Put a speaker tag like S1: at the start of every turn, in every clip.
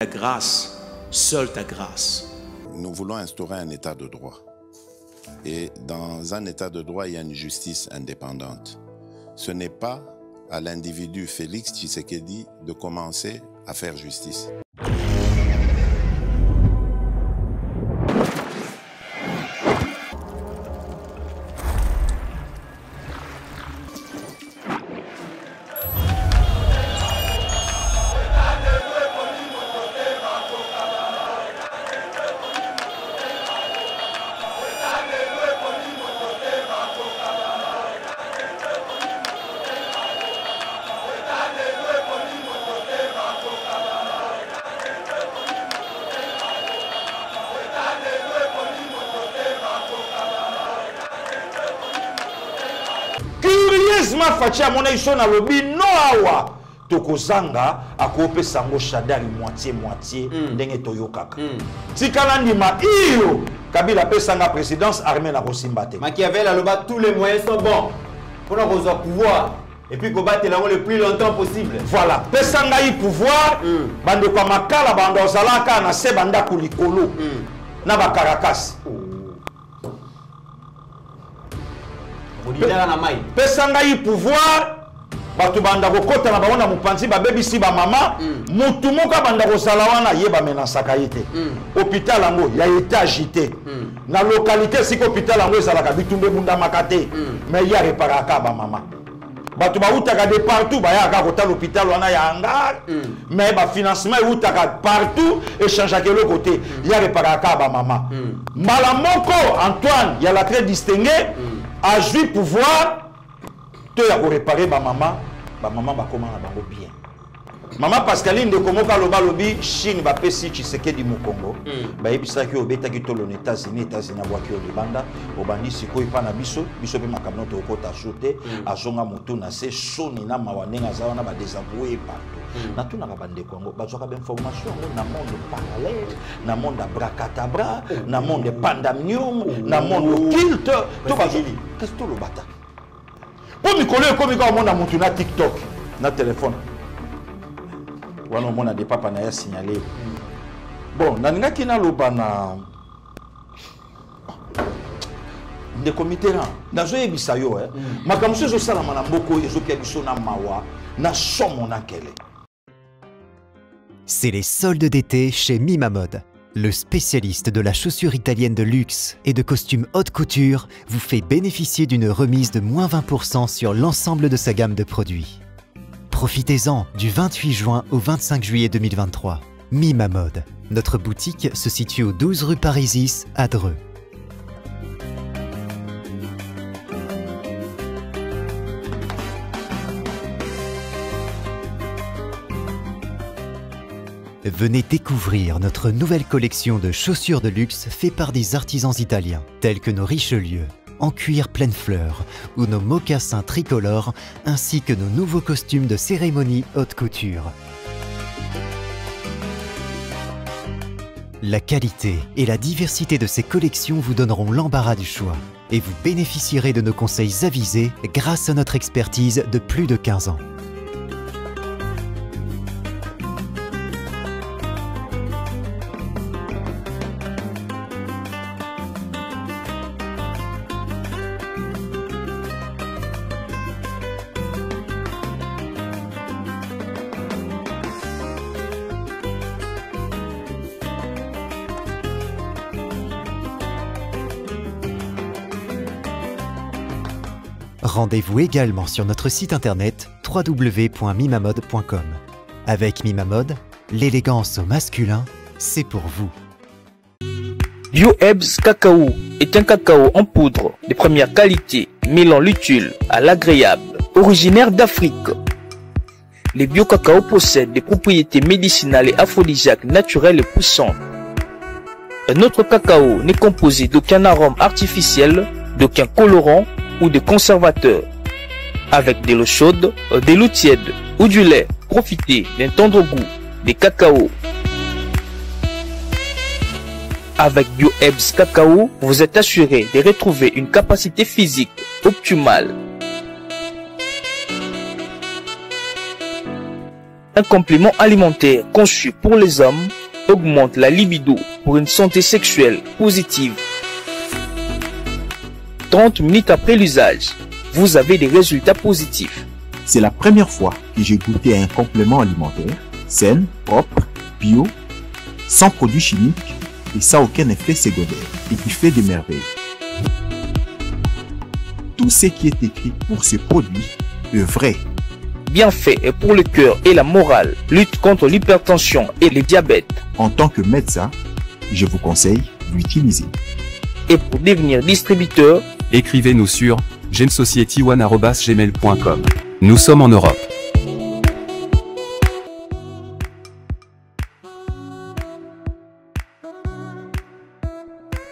S1: Ta grâce, seule ta grâce.
S2: Nous voulons instaurer un état de droit. Et dans un état de droit, il y a une justice indépendante. Ce n'est pas à l'individu Félix Tshisekedi de commencer à faire justice.
S3: Curieusement faci amona biso nalobi no awa. Tokozanga akopesa yango shadari moitié moitié ndenge toyokaka tikala ndima iyo. Kabila apesanga présidence armée na kosimba te.
S4: Machiavel aloba tous les moyens sont bons. Pour kozwa pouvoir. Et puis kobatela yango le plus longtemps possible.
S3: Voilà. Pesa ngai pouvoir. Bandeko ya makala banda ozalaka na se bandako likolo. Na bakarakasi pesa ngai pouvoir bato banda kokɔta na bango na mopanzi babebisi bamama motu moko abanda kozala wana ye bamenasaka ye te. Hôpital yango ya étage te. Na lokalité esika hôpital yango ezalaka bitumba ebundamaka te. Mais ye areparaka bamama bato bautaka de partout bayaka kotala hôpital wana ya hangar. Mais bafinancement eutaka partout echangeaka eloko te. Ye areparaka bamama mbala moko antoine ya la très distingué azwi pouvoir to ya korepare bamama bamama bakóma na bango bien mama pascaline ndeko moko aloba alobi chine bapesi tshisekedi mokongo. Bayebisaki oyo obetaki tolo na états-unis états-unis abwaki oyo libanda. Obandi sikoyo mpa na biso biso mpe makambo no tokokota so te. Azonga motu na se soni na mawa ndenge aza wana badésavoué partout natunaka bandeko yango bazwaka bainformation yango na monde parallèle na monde abracadabra na monde pandamium na monde occulte. To kasi tolobata mpo mikolo ekomi kaka omona motu na tiktok na telefone wana omona de papa na ye asignale bon nalingaki naloba na ndeko mitterrand nazoyebisa yo eh. makambo mosusu ezosalama na mboka oyo ezopia biso na mawa na somo na nkele
S5: C'est les soldes d'été chez Mima Mode. Le spécialiste de la chaussure italienne de luxe et de costumes haute couture vous fait bénéficier d'une remise de moins 20% sur l'ensemble de sa gamme de produits. Profitez-en du 28 juin au 25 juillet 2023. Mima Mode. Notre boutique se situe au 12 rue Parisis à Dreux. Venez découvrir notre nouvelle collection de chaussures de luxe faits par des artisans italiens, tels que nos Richelieu, en cuir pleine fleur, ou nos mocassins tricolores, ainsi que nos nouveaux costumes de cérémonie haute couture. La qualité et la diversité de ces collections vous donneront l'embarras du choix, et vous bénéficierez de nos conseils avisés grâce à notre expertise de plus de 15 ans. Rendez-vous également sur notre site internet www.mimamode.com. Avec Mimamode, l'élégance au masculin, c'est pour vous.
S6: BioEbs Cacao est un cacao en poudre de première qualité, mêlant l'utile à l'agréable, originaire d'Afrique. Le bio-cacao possède des propriétés médicinales et aphrodisiaques naturelles et puissantes. Un autre cacao n'est composé d'aucun arôme artificiel, d'aucun colorant ou de conservateur. Avec de l'eau chaude, de l'eau tiède ou du lait, profitez d'un tendre goût des cacao. Avec BioEbs Cacao, vous êtes assuré de retrouver une capacité physique optimale. Un complément alimentaire conçu pour les hommes augmente la libido pour une santé sexuelle positive. 30 minutes après l'usage, vous avez des résultats positifs.
S7: C'est la première fois que j'ai goûté à un complément alimentaire sain, propre, bio, sans produits chimiques et sans aucun effet secondaire et qui fait des merveilles. Tout ce qui est écrit pour ce produit est vrai.
S6: Bien fait et pour le cœur et la morale, lutte contre l'hypertension et le diabète.
S7: En tant que médecin, je vous conseille d'utiliser.
S6: Et pour devenir distributeur,
S8: Écrivez-nous sur gensocietyone.gmail.com. Nous sommes en Europe.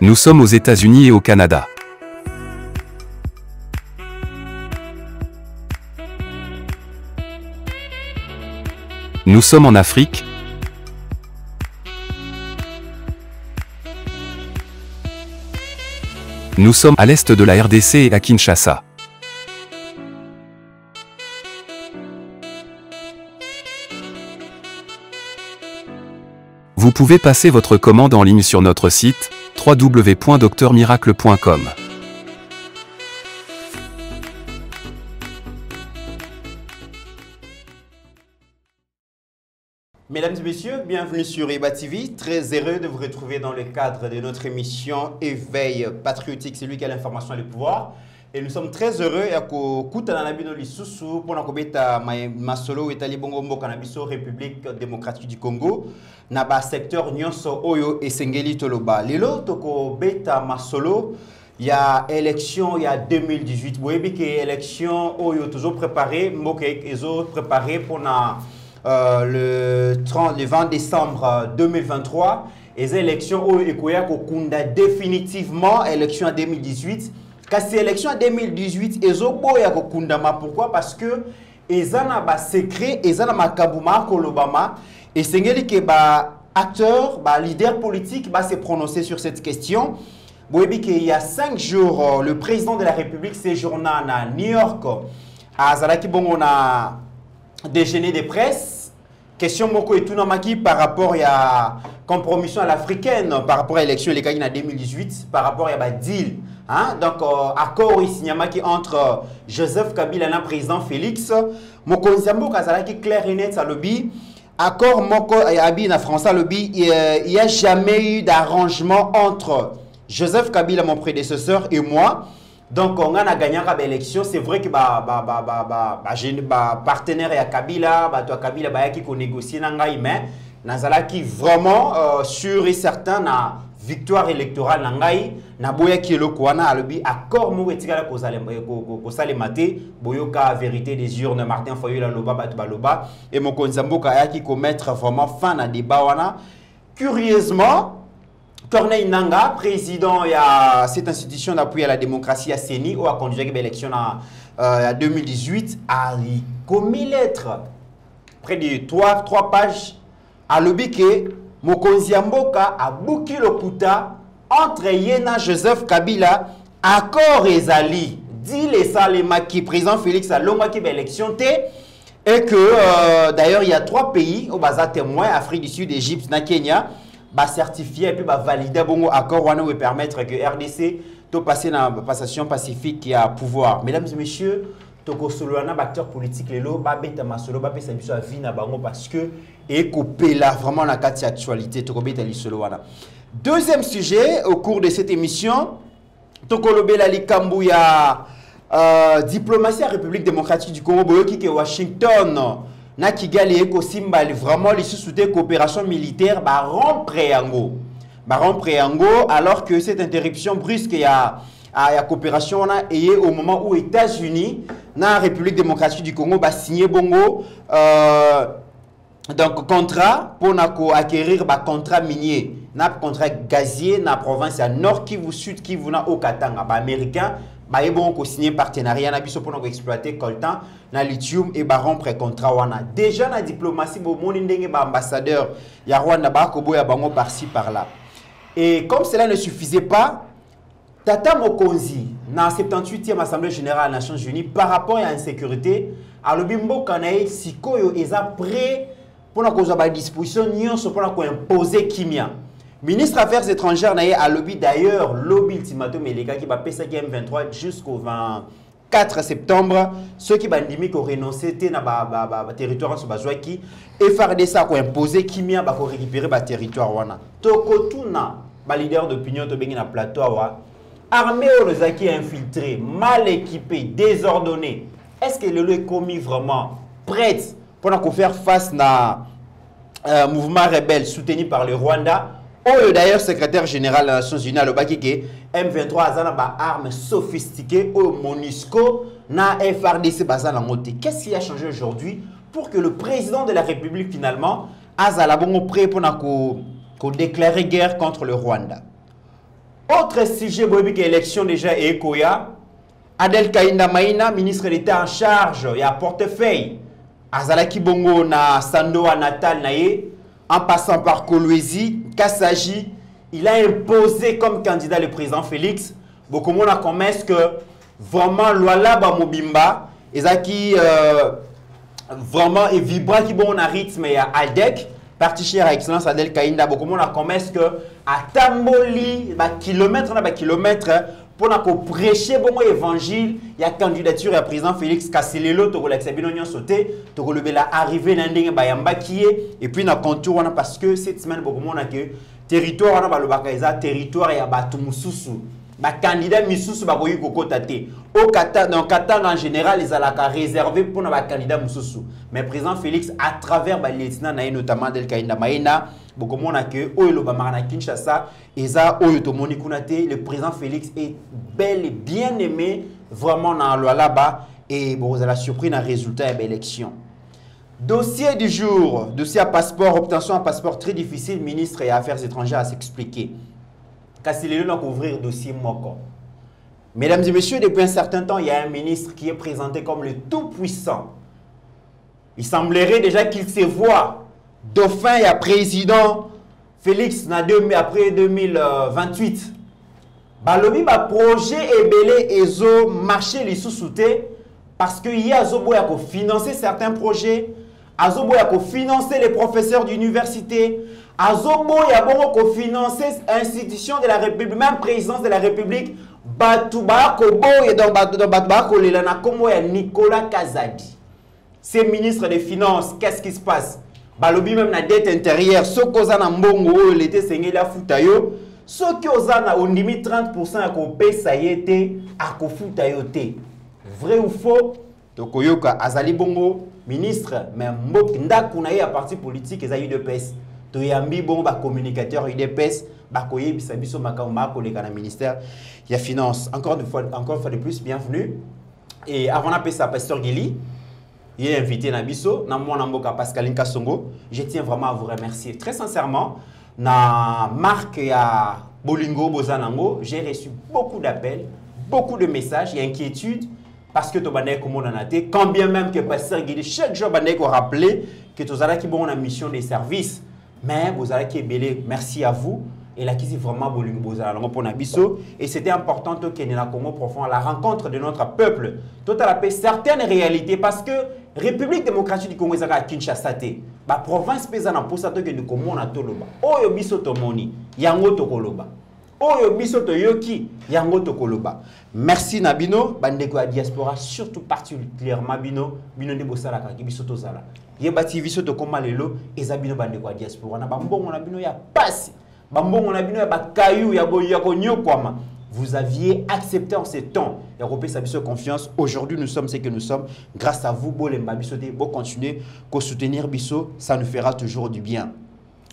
S8: Nous sommes aux États-Unis et au Canada. Nous sommes en Afrique. Nous sommes à l'est de la RDC et à Kinshasa. Vous pouvez passer votre commande en ligne sur notre site www.docteurmiracle.com.
S4: Mesdames et messieurs, bienvenue sur EBA TV. Très heureux de vous retrouver dans le cadre de notre émission Éveil patriotique. C'est lui qui a l'information et le pouvoir. Et nous sommes très heureux ya kokutana na bino lisusu mpona kobeta ma- masolo etali bongo mboka na biso république démocratique du congo na basecteur nyonso oyo esengeli toloba lelo tokobeta masolo ya élection ya 2018 boyebi ke élection oyo tozoprépare mboka ezoprépare mpona le, 30, le 20 décembre euh, 2023 eza élection oyo ekoya kokunda définitivement élection ya 2018 kasi élection ya 2018 ezoboya kokundama pourquoi? Parce que eza na basecret eza na makambo maa kolobama esengeli ke baacteur baleader politique base prononcer sur cette question. Il y a 5 jours euh, le président de la république séjourna na new york. Azalaki bongo na déjeuner de presse question moko etunamaki par rapport ya compromission à l'africaine par rapport à élection elekaki na 2018 par rapport ya badeal hein? donc euh, accord esignamaki entre euh, joseph kabila na président félix. Mokonzi ya mboka azalaki clair et net alobi accord moko eh, abi na français alobi il n'y a jamais eu d'arrangement entre joseph kabila mon prédécesseur et moi donc on a gagné la élection c'est vrai que ba ba ba ba ba ba, jeune- ba partenaire ya Kabila ba to Kabila ba yaki ko négocier na ngai mais nazalaki vraiment euh, sûr et certain na victoire électorale na ngai na boyaki eloko wana alobi accord moko etikala kosalema te boyoka vérité des urnes Martin Fayulu aloba bato baloba et mokonzi ya mboka ayaki komettre vraiment fin na débat wana. Curieusement Corneille Nanga, président de cette institution d'appui à la démocratie à CENI, a conduit l'élection en euh, 2018, a commis lettre, près de 3, trois pages, à lobby que Mokonzi Mboka a bouki le kuta entre Yena Joseph Kabila, accord ezali, dit les salemaki, président Félix a longaki élection te, et que euh, d'ailleurs il y a trois pays au basa témoin Afrique du Sud, Égypte, na Kenya ba certifier et puis ba valider bongo accord ou permettre que RDC to passer na passation pacifique qui a pouvoir. Mesdames et messieurs toko solo na acteur politique lelo ba beta masolo ba pesa biso vie na bango parce que et là vraiment la carte actualité toko beta deuxième sujet au cours de cette émission tokolobela likambo ya euh, diplomatie ya république démocratique du congo boyoki ke washington na kigali vraiment lisusu te coopération militaire barompre yango. Barompre yango alors que cette interruption brusque ya ya coopération wana eye au moment où états-unis na république démocratique du congo basigné bongo euh, donc contrat mpona koacquérir bacontrat minier. Na contrat gazier na province ya nord kivu sud kivu na okatanga. Baaméricain baye bongo kosigner partenariat na biso mpona koexploite coltan na lithium e barompre contrat wana. Déjà na diplomatie bomoni ndenge baambassadeur ya rwanda bakoboya bango par-ci par-là. Et comme cela ne suffisait pas tata mokonzi na 78e assemblée générale des nations unies par rapport à l'insécurité alobi mboka na ye sikoyo eza prêt mpona kozwa badisposition nyonso mpona koimpose kimia ministre affaires étrangères na ye alobi d'ailleurs lobi ultimatum elekaki bapesaki m23 jusqu'au 24 septembre. Soki bandimi korenonce te na baterritoire nyonso bazwaki frdc akoimpose kimia bakorécupere baterritoire wana. Tokotuna baleader d'opinion tobengi na plateau awa armée oyo ezalaki infiltré mal équipé désordonné est ce que lelo ekomi vraiment prête mpona kofaire face na euh, mouvement rebelle soutenu par le rwanda? Oyo d'ailleurs secrétaire général des nations unies alobaki ke m23 aza na baarme sophistiqué oyo monusco na frdc baza nango te qu'est ce qui a changé aujourd'hui pour que le président de la république finalement azala bongo prêt mpona kodéclarer guerre contre le rwanda? Autre sujet boyebi ke élection déjà ekoya adel kainda maina ministre d'état en charge ya portefeuille. Azalaki bongo na sandoa natal na ye en passant par kolwezi kasaji il a imposé comme candidat le président félix. Bokomona comme est-ce que vraiment lwalaba mobimba ezalaki euh, vraiment evibraki bongo na rythme ya adec parti cher à excellence adel kainda bokomona comme est-ce que atamboli bakilometre na bakilometre mpona koprêche bongo évangile ya candidature ya président félix kasi lelo tokolakisa bino nyonso te tokolobela arrivé na ndenge bayambaki ye epuis na contour wana parce que cette semaine bokomona ke territoire wana balobaka eza territoire ya bato mosusu bakandidat misusu bakoki kokɔta te donc katanga en général ezalaka réservé mpona bakandidat mosusu mais président félix à travers balieutenant na ye notamment del kainda mayena bokomona ke oyo na kinshasa eza oyo tomoni kuna le président félix est bel et bien aimé vraiment na lwalaba et bokozala surpris na résultat ya baélection dossier du jour dossier à passeport obtention à passeport très difficile ministre et affaires étrangères à s'expliquer. Kasi lelo na couvrir dossier moko. Mesdames et messieurs depuis un certain temps il y a un ministre qui est présenté comme le tout puissant il semblerait déjà qu'il se voit dauphin ya président félix na après 2028 balobi baprojet ebele ezomarche lisusu te parce que ye azoboya kofinancer certains projets. Azoboya kofinancer les professeurs d'université. Azoboya bongo kofinancer institution de la république même présidence de la république bato bakoboya donc bato bakolela na nkombo ya nicolas kazadi. C'est ministre des finances qu'est-ce qui se passe? Balobi même na dette intérieure soki oza na mbongo oyo leta esengeli afuta yo soki oza na ondimi 30 ya kopesa ye te akofuta yo te. Vrai ou faux? Tokoyoka azali bongo ministre mais ndako na ye parti politique eza udps toyambi bongo bacommunicateur udps bakoyebisa biso makambo bakoleka na ministère ya finance. Encore une fois, encore une fois de plus bienvenue. Et avant napesa pasteur gili est invité na biso na mwana mboka Pascaline Kasongo je tiens vraiment à vous remercier très sincèrement. Na marque ya Bolingo Bozanango j'ai reçu beaucoup d'appels beaucoup de messages et inquiétudes parce que tobandaki komona te quand bien même que pasteur Guidi chaque jour bandaki rappeler que tozalaki bongo na mission de service. Mais bozalaki ebele merci à vous elakisi vraiment bolingo bozala nango mpona biso et c'était important tokende na congo profond la rencontre de notre peuple. Totala mpe certaines réalités parce que république démocratique du congo ezaka ya kinshasa. Te baprovince mpe eza na mposa tokende komona toloba. Oyo biso tomoni yango tokoloba. Oyo biso toyoki yango tokoloba. Merci na bino bandeko ya diaspora surtout particulièrement bino. Bino nde bosalakaki biso tozala. Yeba ti biso tokóma lelo eza bino bandeko ya diaspora. Na bambongo na bino ya pasi bambongo na bino ya bakayu ya konyokwama vous aviez accepté en ces temps. Et repris biso confiance. Aujourd'hui nous sommes ce que nous sommes. Grâce à vous bolemba biso te bo continuer ko soutenir biso ça nous fera toujours du bien.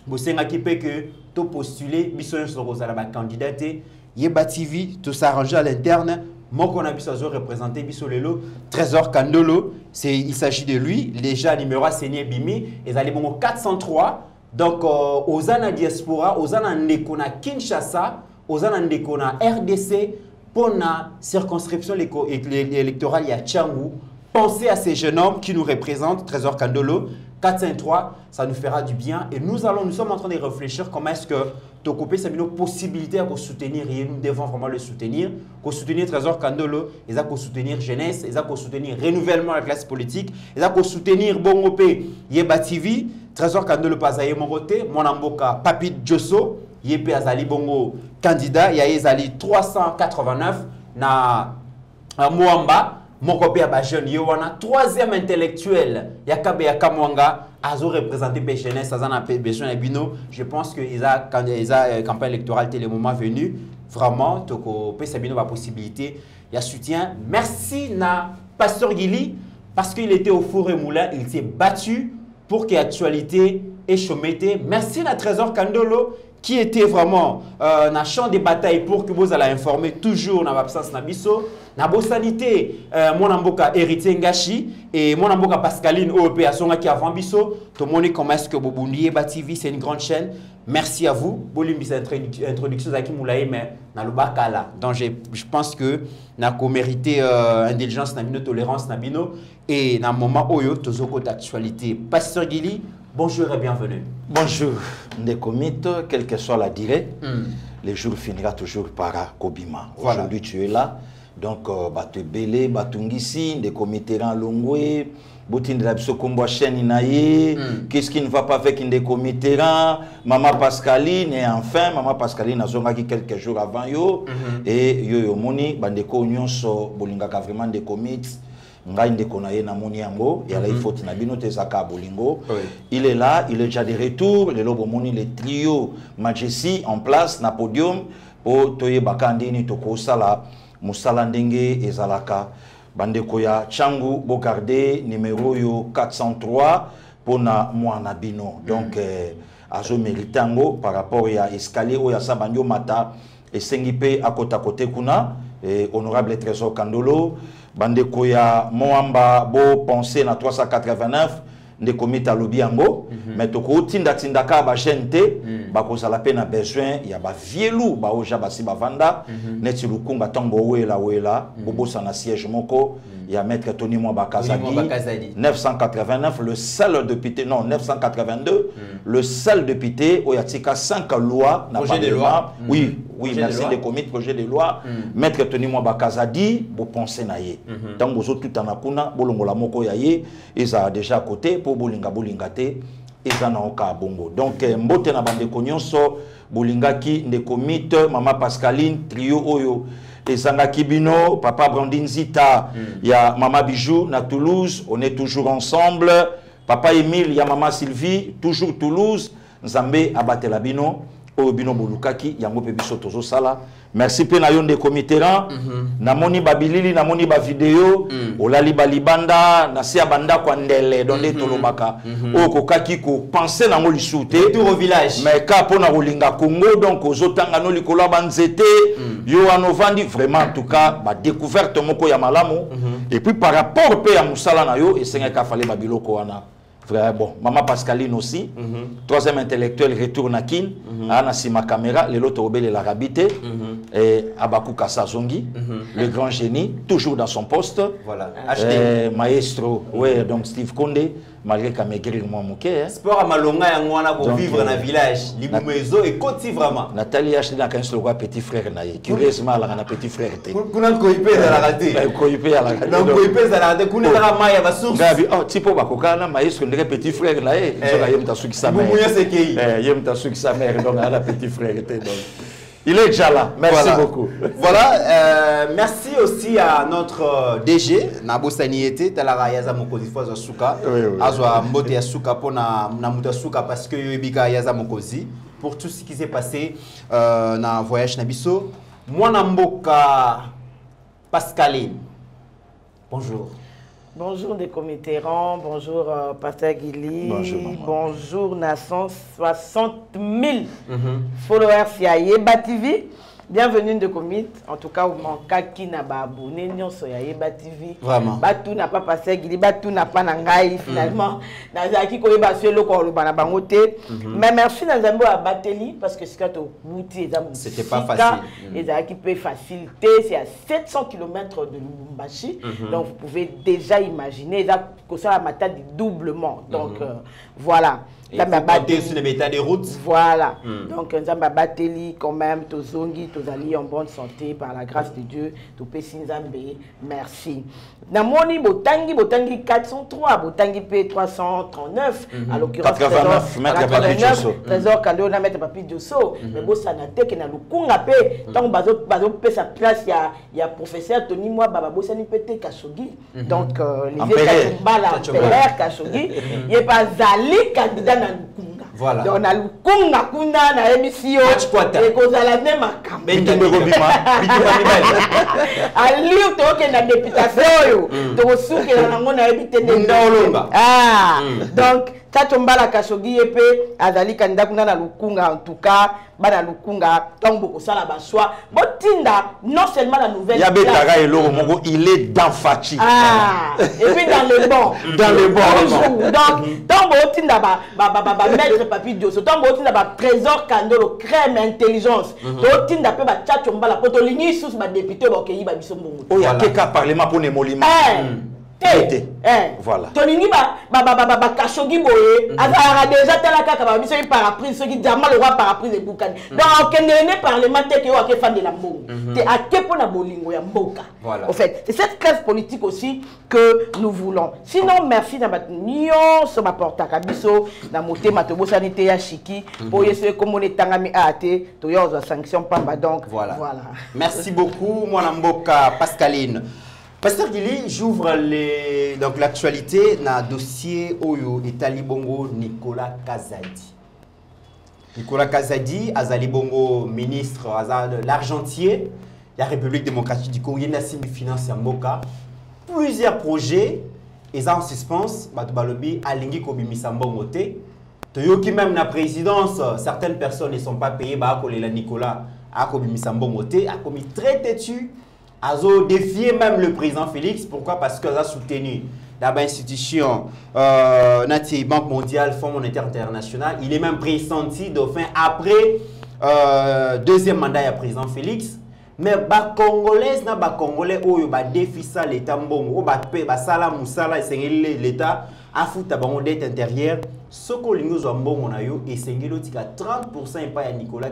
S4: Bosengaki mpe que to postuler biso nyonso tokozala bacandidat te yeba tv tosarrange à l'interne. Moko na biso azoreprésente biso lelo trésor kandolo. Il s'agit de lui. Déjà numéro aseni ebimi ezali bongo 403 donc euh, diaspora oza na ndeko na kinshasa oza na ndeko na rdc mpo na circonscription électorale ya tchangu. Pensez à ces jeunes hommes qui nous représentent trésor kandolo 4-5-3, ça nous fera du bien. Et nous allons, nous sommes en train de réfléchir comment est-ce que Tokopé, c'est une possibilité à soutenir et nous devons vraiment le soutenir. Pour soutenir Trésor Kandolo, ils ont soutenir jeunesse, ils ont soutenir renouvellement de la classe politique, ils ont soutenir Bongopé, Yeba TV, Trésor Kandolo Pazaye Morote, Monamboka, Papi Djosso, Yepé Azali Bongo, candidat, Yaezali 389, na Mwamba, moko mpe ya bajeune ye wana troisième intellectuel ya kabe ya kamwanga azoreprésente mpe jeunesse aza na besoin na bino. Je pense que eza, eza euh, campagne électorale te le moment venu. Vraiment tokopesa bino bapossibilité ya soutien. Merci na pasteur gili parce qu'il était au four et moulin il s'est battu pour que actualité echomete merci na trésor kandolo qui était vraiment euh, na champ de bataille pour que vous allez informer toujours dans l'absence na biso na bosanité euh, mwana mboka héritier ngashi et mwana mboka pascaline OEP asongaki avant biso. Tomoni comment est-ce que yeba tv c'est une grande chaîne. Merci à vous. Bolimbisa introduction zaki moulaye mais na lobakala donc je, je pense que na ko mériter euh, indulgence na bino tolérance na bino et na moment oyo tozoko d'actualité pasteur Gili Bonjour et bienvenue.
S3: Bonjour, Nekomite, quelle que soit la durée, mm. le jour finira toujours par Kobima. Voilà. Aujourd'hui, tu es là. Donc, euh, Batu Bele, Batungisi, Nekomite Longwe, Boutine de la Bisokombo chaîne Inaye, qu'est-ce qui ne va pas avec Ndeko Mitterrand, Maman Pascaline, et enfin, Maman Pascaline a zonga quelques jours avant yo, mm -hmm. et yo yo moni, bandeko nyonso, bolingaka vraiment Ndeko Mitterrand, ngai ndeko na ye namoni yango yala mm -hmm. ifoti na bino te ezaka bolingo oui. il est là il est déjà de retour lelo bomoni le trio majesty en place na podium po toyebaka ndeni tokosala mosala ndenge ezalaka bandeko ya changu bogarde numero oyo 403 mpona mwana bino donc mm -hmm. eh, azomérite yango par rapport ya escalier oyo asa bandi omata esengi mpe akota kote kuna eh, honorable trésor kandolo bandeko ya moamba bopense na 389 ndeko mita alobi yango mm -hmm. me tokotindatindaka bachaine te mm. bakozala mpe na besoin ya bavielu baoja basi bavanda mm -hmm. neti lukunga ntango bowelawela mm. bobosana siège moko mm. ya maître Tony Mwaba Kazadi, 989, le seul député, non, 982, le seul député, Oyatika 5 lois, n'a
S4: pas de loi.
S3: Oui, oui, merci des comités, projet de loi. Maître Tony Mwaba Kazadi, vous pensez naïe. Tant que tout en akuna, bolongola moko yaye, ils a déjà à côté, pour bolinga bolingate, ils en ont qu'à bongo. Donc, eh, mbote na bande konyonso, bolingaki, ndeko mite, maman Pascaline, trio oyo. Ezangaki bino papa brandin zita mm. ya mama bijou na toulouse on est toujours ensemble. Papa emile ya mama sylvie toujours toulouse. Nzambe abatela bino. Oyo bino bolukaki yango mpe biso tozosala merci mpe na yo ndeko mitterrand mm -hmm. namoni babilili namoni bavideo mm. olali balibanda na se ya bandako ya ndele do nde mm -hmm. tolobaka mm -hmm. oyo kokaki kopense nango lisusu te mais ka mpona kolinga congo donc ozotanga no likolo ya banzete mm. yo wana ovandi vraiment en tout cas badécouverte moko ya malamu mm -hmm. et puis par rapport mpe ya mosala na yo esengaki afale babiloko wana Frère, bon, maman Pascaline aussi. Mm -hmm. Troisième intellectuel, retour na kin. Mm -hmm. Ana sima caméra, les l'autre obé la rabité. Mm -hmm. Et Abakou Kassazongi, -hmm. le grand génie, toujours dans son poste.
S4: Voilà.
S3: Euh, maestro, ouais, donc Steve Condé, malgré qu'il a maigri le moké. Hein.
S4: Sport à Malonga, y a pour vivre dans le village. Libumezo et Koti vraiment.
S3: Nathalie a acheté dans un roi petit frère. Curieusement, elle a un petit frère.
S4: Kuna koipé dans la raté.
S3: Koipé à la raté.
S4: Donc koipé dans la raté. Kuna la maille à la source.
S3: Gabi, oh, maestro, ndenge petit frère. Eh, yem tasuki sa mère, donc elle a petit frère. Donc. Il est déjà là. Merci
S4: voilà.
S3: beaucoup.
S4: Voilà. Euh, merci aussi à notre euh, DG, Nabo Saniete, Talara Yaza Mokozi.
S3: Oui, oui.
S4: Azwa Mbote ya Suka pour na Namuta Suka parce que Yobika Yaza Mokozi. Pour tout ce qui s'est passé euh, dans le voyage Nabiso. Moi, Namboka Pascaline. Bonjour.
S9: Bonjour des Mitterrand, bonjour euh, Pasteur Guili,
S3: bonjour,
S9: bonjour Nasson, 60 000 mm -hmm. followers sur Yeba TV. Bienvenue ndeko mit en tout cas omankaki na baabone nyonso ya yeba tv
S4: Vraiment.
S9: batuna pa pasi agili batuna pa na ngai finalement. Nazalaki koyeba so eloko oloba na bango te. Mais merci na nzambe oyo abateli parce que sika tobuti eza
S4: C'était pas facile. Mm.
S9: ezalaki mpe facilité c'est à 700 km de lubumbashi. Donc vous pouvez déjà imaginer eza kosala matadi doublement. Donc euh, voilà.
S4: Et
S9: Nzambe abateli. Voilà.
S4: Mm.
S9: Donc, Nzambe abateli quand même, tozongi, tozali en bonne santé par la grâce de Dieu. Topesi Nzambe, merci. Namoni botangi, botangi 403, botangi P 339, à l'occurrence
S3: 89, maître Papi Diosso.
S9: Trésor Kando na maître Papi Diosso. Mais bon, ça n'a été que na lukunga pe. Tant bazo bazo pe sa place, il y a il y a professeur Tony Moi Baba Bosani Pete Kashogi. Donc, euh, les
S3: Empereur.
S9: Kachumbala,
S4: Kachumbala.
S9: Empereur Kashogi. Il eza na lukunga. Donc na lukunga kuna
S4: nayebisi yo.
S9: Ekozala nde makamboalur tookenda deputation oyo. Tokosukela nango nayebi te nde. Ah. donc tato mbalaka soki ye mpe azali kandida kuna na lokunga en tout cas bana lokunga ntango bokosala baswa. Botinda non seulement la nouvelle
S3: ya betaka eloko moko il est dans faci
S9: ah, et puis dans le bon
S3: dans le bon
S9: toujours donc mhm. ntango botinda bamaître papi dioso ntango botinda batrésor kandolo crème intelligence. Mhm. Totinda mpe batyato mbala mpo tolingi susu badepute baokeyi babiso mbongu
S3: oyo akeka parlement mpona emolima Te.
S9: Te. Eh.
S3: Voilà.
S9: tolingi ba ba ba ba ba ba kashogi boye azalaka déjà tala kaka ba biso yi paraprise soki le roi paraprise ebukani donc okendele ne parlement te ke oyo akefandela mbongo te ake mpo na bolingo ya mboka
S4: Voilà.
S9: au fait c'est cette classe politique aussi que nous voulons sinon merci na bato nyonso baportaka biso na motema tobosani te ya shiki mpo ye so ekomona etangami aya te toya kozwa sanction pamba donc
S4: Voilà.
S9: voilà.
S4: Merci beaucoup, mon Mboka Pascaline. Pasteur Gili, j'ouvre les... donc l'actualité le dossier Oyo Etali Bongo Nicolas Kazadi. Nicolas Kazadi, Azali Bongo, ministre l'argentier, la République démocratique du Congo, il a une finance à Mboka. Plusieurs projets, ils en suspens, Bato Balobi, Alingi Kobimisa Mbongo te. Toyoki même la présidence, certaines personnes ne sont pas payées, la Nicolas, a Kobimisa Mbongo te, a commis très têtu, a défié même le président Félix. Pourquoi? Parce qu'il a soutenu la institution, euh, Nati, Banque mondiale, Fonds monétaire international. Il est même pressenti après euh, deuxième mandat du président Félix. Mais ba congolaise na ba congolais oyo ba défi ça l'état mbongo o ba pe ba sala musala esengeli l'état afuta bango dette intérieure soko lingo zo mbongo na yo esengeli otika 30% epa ya Nicolas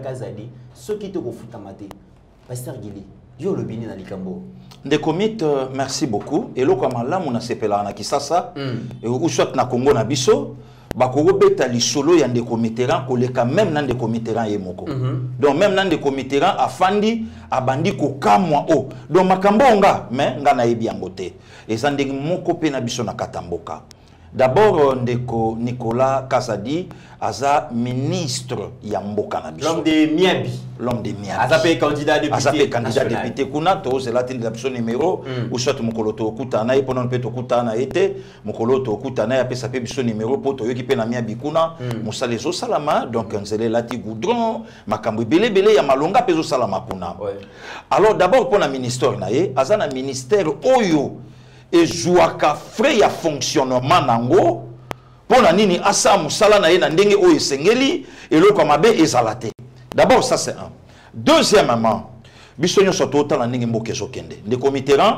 S4: Gili yo lobini na likambo?
S3: Ndeko mit euh, merci beaucoup. Eloko ya malamu nasepelaka na kisasa. Mm. ou soit na congo na biso bakokobeta lisolo ya ndeko mitterrand koleka même na ndeko mitterrand ye moko. -hmm. donc même na ndeko mitterrand afandi abandi kokamwa. O donc makambo oyo nga mais nga nayebi yango te. Eza ndenge moko mpe na biso na kata mboka d'abord euh, ndeko nicolas kasadi aza ministre ya mboka na biso.
S4: L'homme de Miabi.
S3: L'homme de miabi.
S4: Aza pe candidat député
S3: aza mpe candidat député. Kuna tozela tindela biso numero
S4: Mm.
S3: ou soit mokolo tokutana na ye mpo nano mpe tokutana na ye te. Mokolo tokutana na ye apesa mpe biso numero mpo toyoki mpe na miabi kuna. Mosala ezosalama donc nzela elati goudron. Makambo ebele ebele ya malonga mpe ezosalama kuna. Alors d'abord mpo na ministère aza na ministère oyo ezwaka frais ya fonctionnement nango. Mpo na nini? Asala mosala na ye na ndenge oyo esengeli eloko ya mabe ezala te. D'abord ça c'est un. Deuxièmement biso nyonso totala ndenge mboka ezokende. Ndeko mitterrand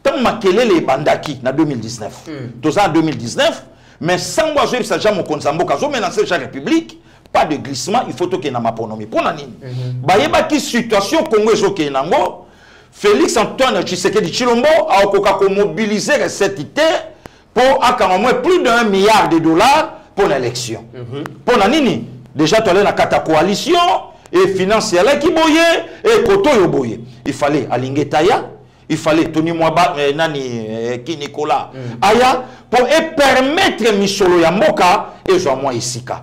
S3: ntango makelele ebandaki na 2019 toza na 2019 mais sango azoyebisa jean mokonzi ya mboka azomenanse jean république pas de glissement il faut tokende na maponomi. Mpo na nini bayebaki situation congo ezokende nango félix antoine tshisekedi tshilombo akokoka komobilize recette te mpo akanga moins plus d'un milliard de dollars mpo na élection. Mpo na nini? Déjà toale na kata coalition e finance yalaki boye e koto oyo boye. Il fallait alingi etaya il fallait tony mwaba eh, nani eh, ki nicolas aya mpo epermettre misolo ya mboka ezwa mwa esika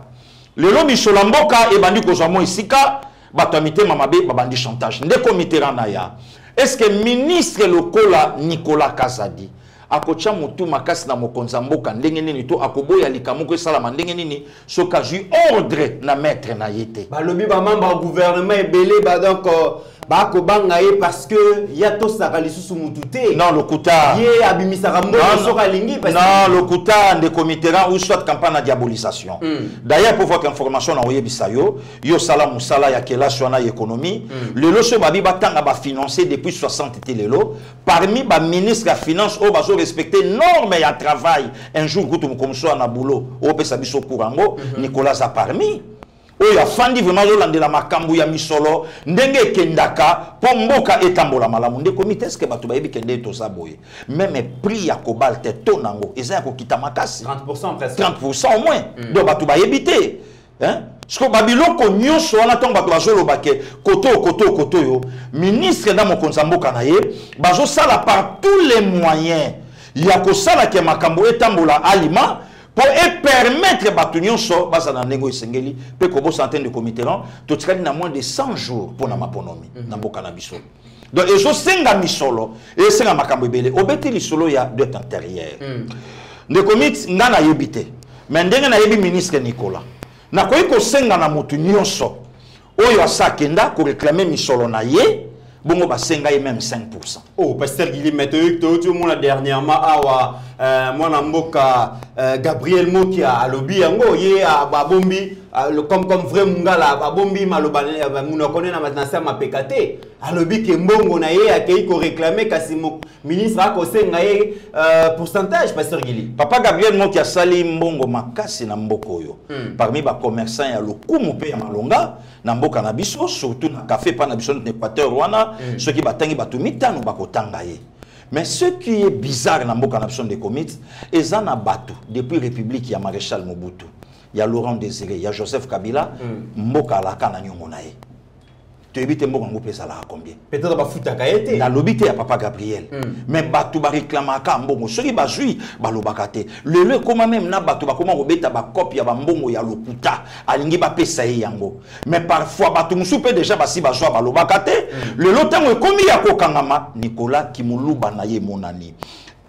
S3: lelo misolo ya mboka ebandi kozwa mwa esika bato ya mitema mabe babandi chantage. Ndeko mitterrand na ya que ministre lokola nicolas kazadi akotya motu makasi na mokonzi ya mboka? Ndenge nini? To akoboya likambo moko esalama. Ndenge nini? Soki azwi ordre na maître na ye te.
S4: Balobi bamembre ya gouvernement ebele ba donc euh, bakobanga ye parce que ya tosaka lisusu mutu te.
S3: Non lokuta
S4: ye abimisaka mbongo soki alingi parce que-
S3: non lokuta ndeko mitterrand ou soit campagne na diabolisation. D'ailleurs pour votre information na oyebisa yo yo osala mosala ya kelasi wana ya économie. Lelo so babi batanga bafinance depuis 60 te lelo. Parmi baministre ya finance oyo bazorespecte norme ya travail un jour kutu mokomoso na boulot oyopesa biso cour yango nicolas aza parmi oyo afandi vraiment azolandela makambo ya misolo ndenge ekendaka mpo mboka etambola malamu. Ndeko mite eske bato bayebi kende toza boye? Meme prix ya kobal te to nango eza ya kokita makasi.
S4: 30% presque.
S3: 30 au moins. Donc bato bayebi te siko babiloko nyonso wana ntango bato bazoloba ke koto oyo koto oyo koto oyo ministre na mokonzi ya mboka na ye bazosala par tous les moyens ya kosala ke makambo etambola alima mpo epermettre bato nyonso bazala na ndenge oyo esengeli mpe kobosana te ndeko mitterrand totikali na moins de 100 jours mpo na maponomi na mboka na biso donc ezosenga misolo esenga makambo ebele obeti lisolo ya dette intérieure ndeko mit nga nayebi te me ndenge nayebi ministre nicolas nakoki kosenga na motu nyonso oyo asa akenda koreklame misolo na ye bongo basenga ye même 5%
S4: oh pasteur guilime toyoki toyoti omona dernièrement awa euh, mwana mboka euh, gabriel mokia alobi yango ye abombi comme, comme vrai mungala abombi maloba na- munoko ne na se mapeka te alobi ke mbongo na ye akei koreklame kasi ministre akosenga ye euh, pourcentage pasteur gili.
S3: Papa gabriel moki asali mbongo makasi na mboka oyo. Parmi bacommerçant ya lokumu mpe ya malonga na mboka na biso surtout na café mpa na biso na équateur wana soki batangi bato mitano bakotanga ye. Mais ce qui est bizarre na mboka na biso ndeko mit eza na bato depuis république ya maréchal mobutu ya laurent désiré ya joseph kabila. Mboka alaka na nyongo na ye. Toyebi te mboka yango mpe ezalaka combien?
S4: Peut-être bafutaka ye te.
S3: Nalobi te ya papa gabriel. Me bato bareklamaka mbongo. Soki bazwi balobaka te. Lelo ekóma meme na bato bakóma kobeta bakope ya bambongo ya lokuta. Alingi bapesa ye yango. Me parfois bato mosusu mpe deja basi bazwa balobaka te. Lelo ntango ekómi ya kokangama nicolas kimoluba na ye emonani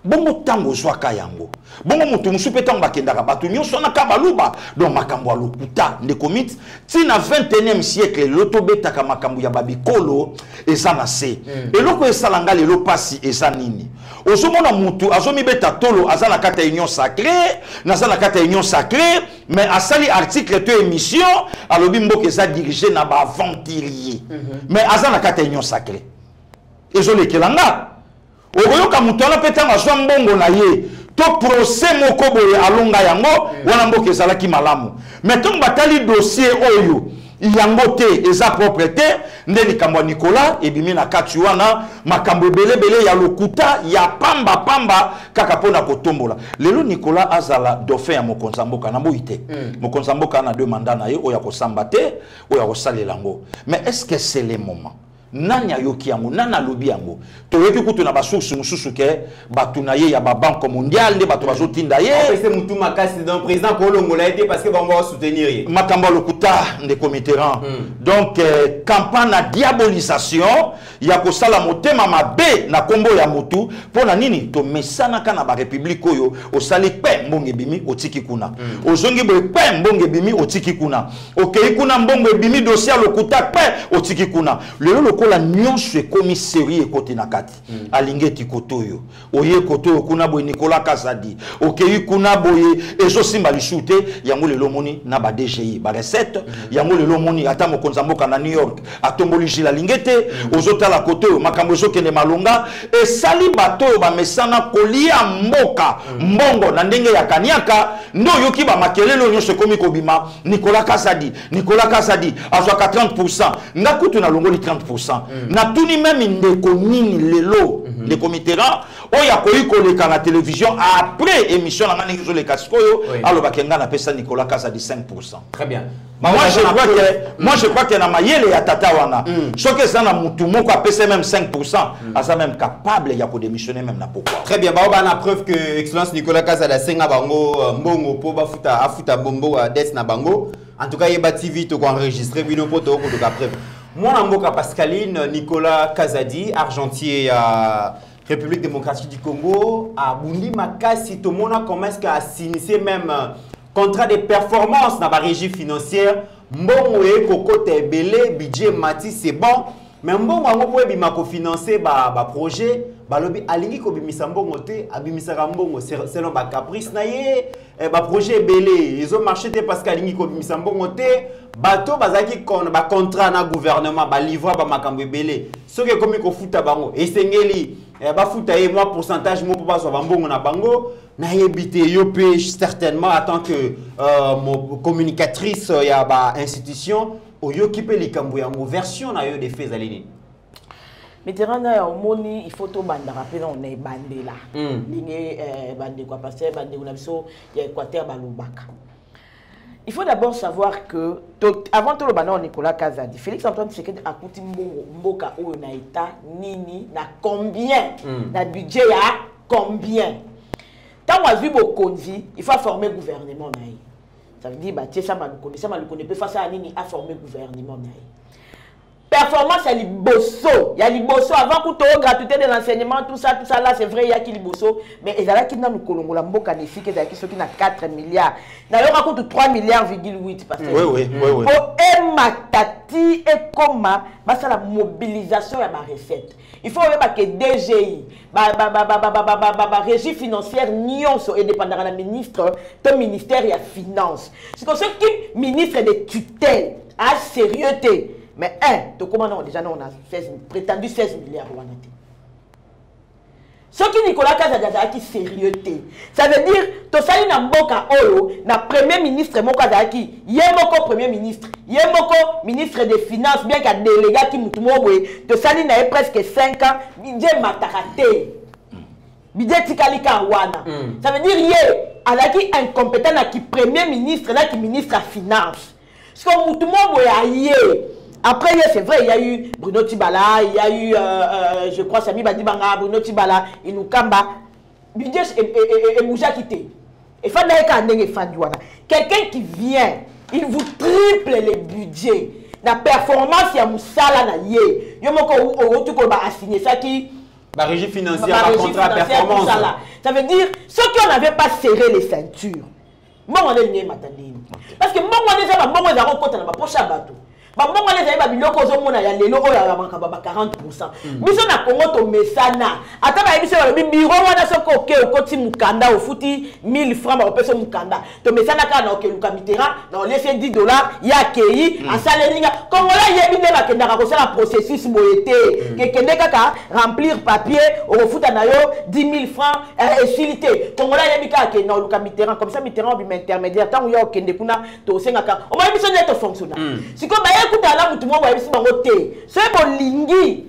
S3: bongo ntango ozwaka yango. Bongo moto mosusu mpe ntango bakendaka bato nyonso naka baluba. Donc makambo ya lokuta ndeko miti ntina 21e siècle lelo tobetaka makambo ya babikolo eza na se. Eloko esala nga lelo mpasi eza nini? Ozomona motu azomibeta tolo aza na kati ya union sacré naza na kati ya union sacré mais asali article to émission alobi mboka eza dirige na baaventurier mais aza na kati ya union sacré. Ezolekela nga okoyoka moto wana mpe ntango azwa mbongo na ye to procès moko boye alonga yango wana mboka ezalaki malamu. Mais ntango batali dossier oyo yango te eza propre te nde likambo ya nicolas ebimi na kati wana makambo ebelebele ya lokuta ya pambapamba kaka mpona kotombola. Lelo nicolas azala dauphin ya mokonzi ya mboka na boyi te. Mokonzi ya mboka na deux manda na ye oyo akosamba te oyo akosalela yango. Mais est ce que c'est le moment nani ayoki yango? Nani alobi yango? Toyoki kutu na basource mosusu ke bato na ye ya babanke mondiale nde bato bazotinda ye.
S4: Mutu makasi donc président kolongola ye te parce que bango basoutenir ye.
S3: Makambo ya lokuta ndeko mitterrand donc eh, campagne na diabolisation ya kosala motema mabe na nkombo ya motu mpo na nini? Tomesanaka na barepublike oyo osali kpe mbongo ebimi otiki kuna. Ozongi boye kpe mbongo ebimi otiki kuna. Okei kuna mbongo ebimi dossier ya lokuta kpe otiki kuna. Lelo lokola nyonso ekomi seri ekoti na kati. Alingi eti koto oyo. Oye koto oyo kuna boye nicolas kazadi. Okei kuna boye ezosimba lisusu te. Yango lelo omoni na ba dgi barecette yango lelo omoni ata mokonzi ya mboka na new york atomboli jile alingi te. Ozotala koto oyo makambo ezokende malonga. Esali bato oyo bamesana kolia mboka. Mbongo na ndenge ya kaniaka. Nde oyoki bamakelele oyo nyonso ekomi kobima. Nicolas kazadi nicolas kazadi azwaka 30 nga kutu nalongoli 30 natuni meme ndeko nini lelo ndeko mitterrand oyo akoki koleka na télévision après émission na nga ndenge ezoleka sikoyo alobaki nga napesa nicolas kazadi 5%
S4: très bien.
S3: Moi je, crois que, moi je crois que na mayele ya tata wana soki eza na mutu moko apesa même 5% aza même capable ya kodémissionner même na pokwa
S4: très bien. Bao bana preuve que excellence nicolas kazala asenga bango euh, mbongo mpo bafuta afuta mbombo ya des na bango. En tout cas yeba tv tokoenregistre bino mpo tokokotoka preuve mwana mboka pascaline nicolas kazadi argentier ya république démocratique du congo abundi makasi tomona comment est-ce que asinise même euh, contrat de performance na barégie financière. Mbongo ekokota ebele budget mati c'est bon. Mais mbongo yango mpo ebima kofinanse baprojet ba balobi alingi kobimisa mbongo te abimisaka mbongo se- selon bacaprice na ye eh, baprojet ebele. Ezomarche te parce que alingi kobimisa mbongo te. Bato bazalaki bacontrat na gouvernement balivra bamakambo ebele. Soki ekomi kofuta bango esengeli eh, bafuta ye mwa pourcentage mo mpo bazwa bambongo na bango. Nayebi te yo mpe certainement en tant que euh, communicatrice ya bainstitution oyoki mpe likambo yango version na yo de fait ezali
S9: mitterrand na omoni il faut tobandaka na ebandela
S4: Mm.
S9: ndenge eh, bandeko ya paster bandeko na biso ya équateur balobaka il faut d'abord savoir que avant toloba na nicolas kazadi félix antoine tshisekedi akuti mboka oyo na état nini na combien?
S4: Mm.
S9: na budget ya combien? Ntango azwi bokonzi il faut aformer gouvernement na ye. Ça veut dire batie sa malukonde sa malukonde mpe fasa ya nini aformer gouvernement na ye performance ya liboso ya liboso avant kuta o gratuité de l'enseignement tout ça tout ça là c'est vrai eyaki liboso mais ezalaki nanu kolongola mboka na esika ezalaki soki na 4 milliards nayoka kutu 3 milliards virgule 8 parce que
S3: Oui, oui, oui, oui.
S9: po emata ti ekoma basala mobilisation ya barecette il faut oyeba ke dgi barégie financière nyonso edépendaka na ministre to ministère ya finance siko soki ministre de tutelle asérieux te mais un tokóma nango déjà nango na 16 prétendu 16 milliards wana te soki nicolas kazadi azalaki sérieux ça veut dire tosali na mboka oyo na premier ministre moko azalaki ye moko premier ministre ye moko ministre des finances bien ke adelegaki motu moko boye tosali na ye presque 5 ans bidje emataka te bidje etikali ka wana
S4: Mm.
S9: ça veut dire ye azalaki incompétent naki premier ministre naki ministre ya finance parce que motu moko boye aye Après, c'est vrai, il y a eu Bruno Tibala, il y a eu, euh, euh, je crois, Sami Badibanga, Bruno Tibala, Inukamba. Budget et Mouja quitté. Et. Quelqu'un qui vient, il vous triple les budgets. La performance, il y a Moussala na. Yomoko ou tu ko ba assigné ça qui?
S4: La régie financière,
S9: la
S4: par
S9: régie
S4: contrat performance.
S9: ça veut dire, ceux qui n'avaient pas serré les ceintures, nde ndenge matandini parce que mbongo wana eza bambongo ezalaka okota na baposhe ya bato bambongo wana ezali babiloko ozomona ya lelo oyo ya makambo ba 40 biso na kongo tomesana. Ata bayebi so balobi biro wana soki oke okoti mokanda ofuti 1000 franc bakopesa mokanda tomesana kaka na okeluka mitterrand na olesi 10 dollar ye akei asaleli nga kongola yebi nde bakendaka kosala processus boye te. Kekende kaka remplir papier okofuta na yo 10 000 franc eh, esili te. Kongola yebi kaka kende oluka mitterrand comme ça mitterrand obima intermédiaire. Ntango ya okende kuna tosengaka omoyi biso nde tofonctionna sikoyo baye kutana na mutu moko bayebisi bango te. Soki bolingi.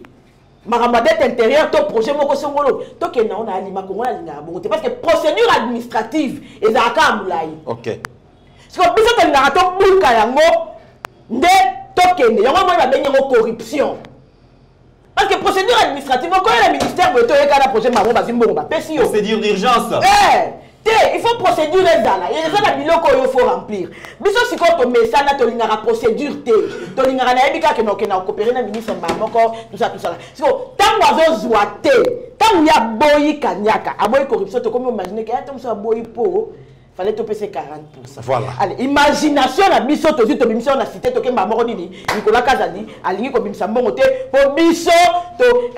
S9: Makambo ya dette intérieure to projet moko songolo. Tokende yango na alima kongo nalingaka bongo te. Parce que procédure administrative ezalaka ya molai
S3: ok.
S9: Siko biso tolingaka tobuka yango nde tokende yango moi babengi yango corruption. Parce que procédure administrative okoyela ministère boye toyeka na projet bango bazwi mbongo bapesi yo.
S4: Procédure d'urgence.
S9: Eh, te il faut procédure ezala eza na biloko oyo faut remplir. Biso sikoyo tomesana tolingaka procédure te. Tolingaka nayebi kaka na okenda kokopere na ministre mbala moko tusala tusala siko ntango azozwa te ntango ye aboyi kanyaka aboyi corruption tokomi imagine ke ata moso aboyi mpo fallait topesa 40
S3: Voilà.
S9: Allez, imagination na biso tozwi tobimisa na cité tokemba moko nini? Nicolas kazadi alingi kobimisa mbongo te. Po biso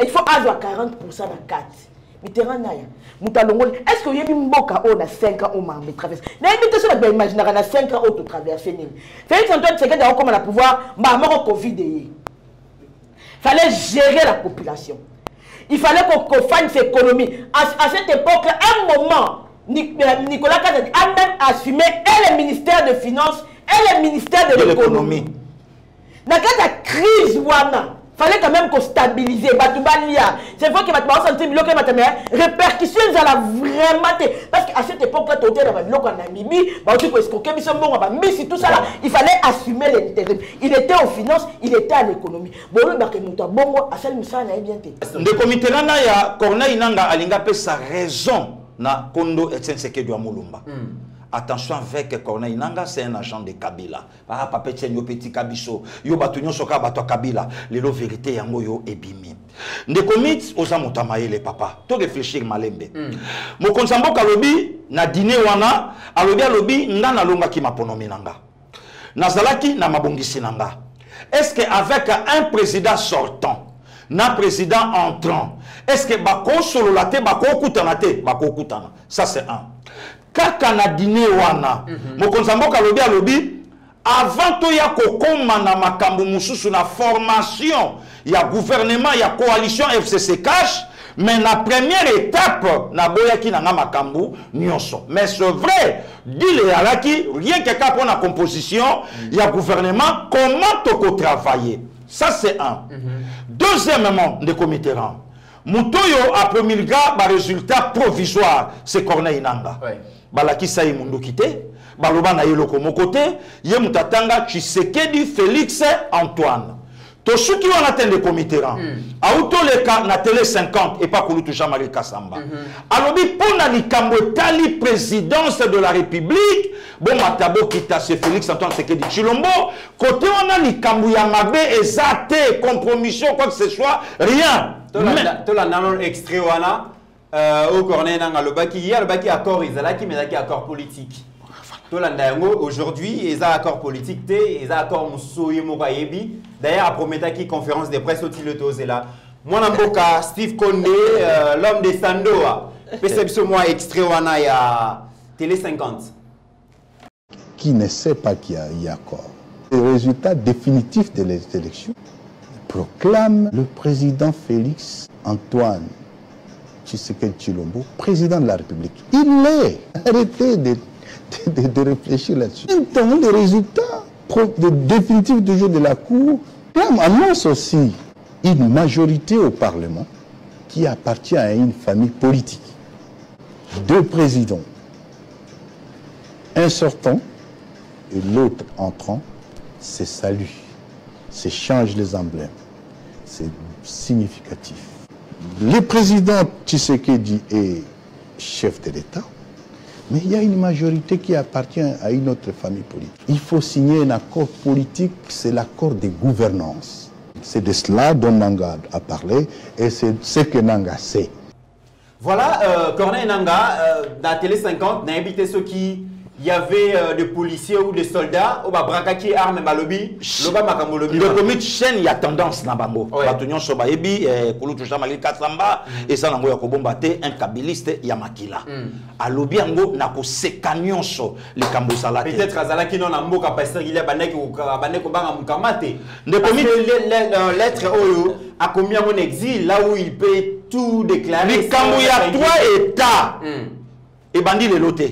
S9: il faut azwa 40 na kati mitterrand naya moto alongoli est ce que oyebi mboka oyo na 5 ans oyo makambo etraverse nayebi te so bato baimaginaka na 5 ans oyo totraverse nini félix antoine tshisekedi akokoma na pouvoir mbala moko covid eye fallait gérer la population. Il fallait qu'on qu fasse économie à, à cette époque là un moment euh, Nicolas Kazadi a même assumé et le ministère de finances et le ministère de l'économie. kati ya crise wana? Fallait quand même kostabiliser bato balia c'est vrai que bato baosentir biloko ebata mais répercussion ezala vraiment te parce que à cette époque là tote na babiloko ya namibie bauti koescroke biso mbongo ya bambisi tout ça là il fallait assumer l'intérim il était aux finances il était à l'économie bolobaka moto ya bongo asali mosala na bien te
S3: ndeko mitterrand ya corneille nanga alingi apesa raison na kondo etienne sekedi wa molumba attention avec corneille nanga c'est un agent de kabila. Papa papa etienne yo mpe tika biso yo bato nyonso kaka bato kabila. Lelo vérité yango yo ebimi. Ndeko mit oza mayele papa. To réfléchir malembe. Mokonzi ya mboka alobi na dine wana alobi alobi nga nalongaki maponomi na nga nazalaki na mabongisi na nga est ce que avec un président sortant na président entrant est ce que bakosolola te bakokutana te? Bakokutana. Ça c'est un kaka na dine wana. Mokonzi ya mboka alobi alobi avant toya kokóma na makambo mosusu na formation ya gouvernement ya coalition fcc cash mais na première étape naboyaki na nga makambo nyonso. Mais c'est vrai dile eyalaki rien que kaka mpona composition ya gouvernement comment tokotravailler? Ça c'est un. Deuxièmement ndeko mitterrand moto oyo apromulga barésultat provisoire c'est corneille nanga. Balakisa ye munduki te baloba na ye eloko moko te. Ye moto atanga tshisekedi félix antoine. Tosuki wana te ndeko mitterrand autoleka na tele 50 epa kulutu jean marie kasamba alobi mpo na likambo etali présidence de la république. Bomata bokita se félix antoine sekedi tshilombo. Kote wana likambo ya mabe eza te compromission quoi que ce soit rien. Mais-
S4: tolanda nano extrait wana euh, oyo corneille nanga alobaki ye alobaki accord ezalaki mais ezalaki accord politique. Tolanda yango aujourd'hui eza accord politique te eza accord mosusu ye moko ayebi d'ailleurs aprometaki conférence de presse otili tozela mwana mboka steve conde euh, l'homme de sandoa. Pesa biso extrait wana ya télé 50
S10: qui ne sait pas qu'il y a eu accord. Le résultat définitif de les élections proclame le président Félix Antoine Tshisekedi Chilombo président de la République. Il l'est. Arrêtez de, de- de- réfléchir là-dessus. Maintenant, le résultat pro- de- définitif du jeu de la Cour proclame, annonce aussi une majorité au Parlement qui appartient à une famille politique. Deux présidents un sortant et l'autre entrant, c'est salut, c'est change les emblèmes, c'est significatif. Le président Tshisekedi est chef de l'État, mais il y a une majorité qui appartient à une autre famille politique. Il faut signer un accord politique, c'est l'accord de gouvernance. C'est de cela dont Nanga a parlé et c'est ce que Nanga sait.
S4: Voilà, euh, Corneille Nanga, euh, dans la télé 50, n'a invité ceux qui il y avait euh, des policiers ou des soldats au brakaki arme balobi loba makambo lobi
S3: ndeko mit chaîne ya tendance na bango bayebi kulutu nango ya kobomba te un kabiliste ya makila. Alobi yango na ezala te
S4: peut-être na mboka pasteur
S3: mi-
S4: que le- le- euh, lettre oyo akomi yango na exil là où il peut tout déclarer
S3: likambo ya trois état
S4: Mm.
S3: ebandi lelo te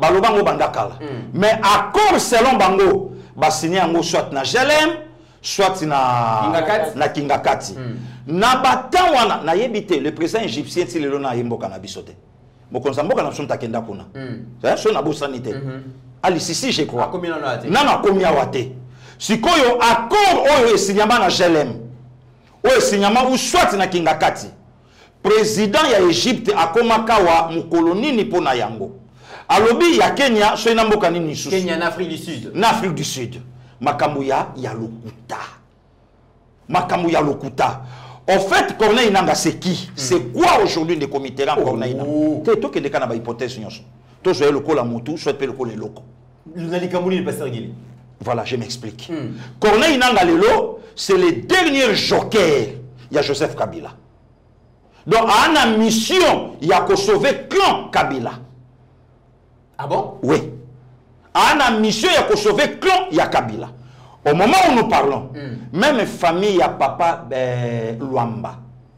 S3: baloba yango banda kala. Mais accord selon bango basigne yango soit na jelem soit na na kingakati. Na batan wana nayebi te le président égyptien ti lelo na ye mboka na biso te. Mokonzi ya mboka na biso ntakenda kuna. Eh, so nabosani te. Alisisi je crois.
S4: Nano
S3: akomi awa te. Sikoyo accord oyo esinyama na jelem. Oyo esinyama ou soit na kingakati. Président ya egypte akomaka wa mokolo nini mpo na yango alobi ya kenya soki na mboka nini lisusu
S4: Kenya na Afrique du Sud.
S3: Na afrique du sud. Makambo ya ya lokuta. Makambo ya lokuta. En fait corneille nanga c'est qui? C'est quoi aujourd'hui ndeko mitterrand corneille nanga te tokende ka na bahypothèse nyonso. Tozwa ye lokola motu soit mpe lokola eloko
S4: na likambo nini pasteur gili.
S3: Voilà, je m'explique. Corneille Nanga Lelo, c'est le dernier joker. Il y a Joseph Kabila. Donc, à une mission, il y a qu'à sauver clan Kabila.
S4: Ah bon?
S3: Oui. À une mission, il y a qu'à sauver clan, il y a Kabila. Au moment où nous parlons, même famille, il y a papa ben, Luamba.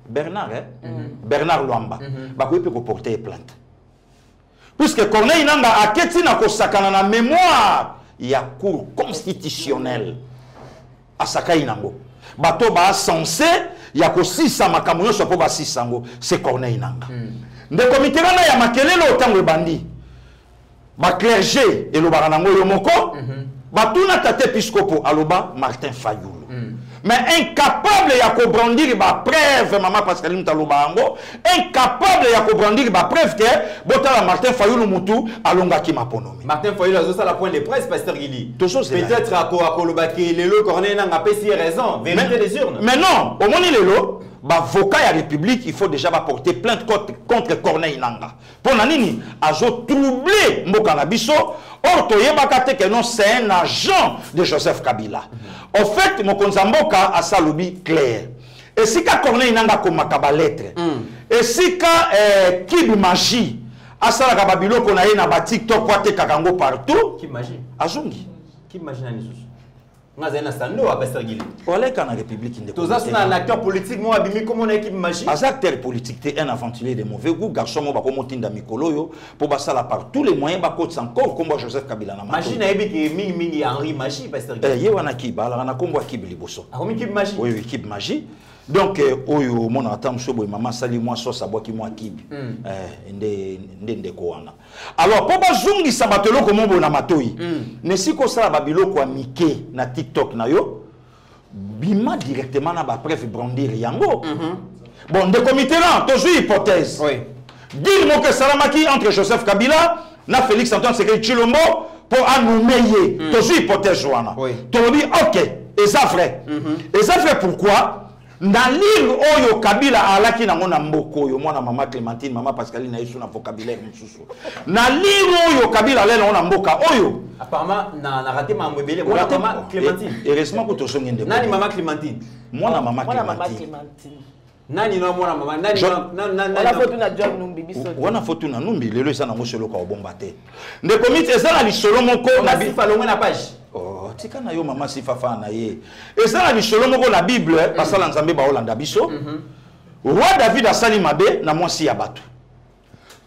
S3: Bernard, hein? Bernard Luamba. Bah, peut porter plainte. Puisque Corneille Nanga a keti na kosakana na mémoire ya cour constitutionnelle asakai nango bato baasensé ya kosisa makambo nyonso mpo basisa yango c'est Corneille Nanga ndeko mitterrand ya makelele otango ebandi baclergé elobaka nango yo moko. Batuna tate episcopo aloba martin fayulu mais incapable ya kobrandir bapreuve mama pascaline mutu aloba yango incapable ya kobrandir bapreuve ke botala martin fayulu mutu alongaki maponomi.
S4: Martin Foyol azosala point de presse pasteur gili peut-être ako- akolobaki lelo corneille nanga apesi ye raison vérité des urnes.
S3: mais non omoni lelo bavocat ya république il faut déjà baporter plainte contre, contre corneille nanga. Mpo na nini? Azotrouble mboka na biso. Or toyebaka te ke non c'est un agent de joseph kabila. Au fait mokonzi ya mboka asalobi clair. Esika corneille nanga akomaka balettre esika eh, kibi magie asalaka babiloko na ye na batiktok po atekaka yango partout
S4: Qui magie
S3: azongi
S4: Magie na na sando apesaki le
S3: oleka na république
S4: toza sona un acteur politique mo abimi kombo na équipe magie
S3: aza acteur politique te un aventurier de mauvais goût garçon mo bakomotinda mikolo oyo mpo basala par tous les moyens bakotisa encore nkombo ya joseph kabila na
S4: magie
S3: matoi
S4: nayebi ke mingimingi henri magie pasteur
S3: Eh, ye wana kiba alaka na nkombo ya kibi liboso.
S4: Akomi kibe magie?
S3: Oyo équipe magie donc eh, oyo omonaka ta mosu boye mama asali mwa sos abwaki mwa kibi Eh, nde nde ndeko wana. Alors mpo bazongisa bato eloko mo boye na matoi nesika osala babiloko ya mike na tiktok na yo bima directement na bapreuve brandir yango bon ndeko mitterrand tozwi hypothèse.
S4: Oui.
S3: dile moko esalamaki entre joseph kabila na félix antoine sekeli tshilombo mpo anume ye tozwi hypothèse wana
S4: Oui.
S3: tolobi ok eza vrai. Eza vrai pourquoi? na livre oyo kabila alaki nango na mboka oyo eh, eh, mwana mama clémentine mama pascaline ayesu na vocabulaire mosusu. Na livre oyo kabila alali nango na mboka oyo. Heureusement ko tosongi
S4: ndemonani mama clémentinewala
S9: fotu na numbi
S3: lelo eza nango soloka obomba te. Ndeko miti eza na lisolo moko Oh, tika na yo mama sifafa na ye. Eza na lisolo moko na bible basala nzambe baolanda biso. Roi david asali mabe na mwasi ya bato.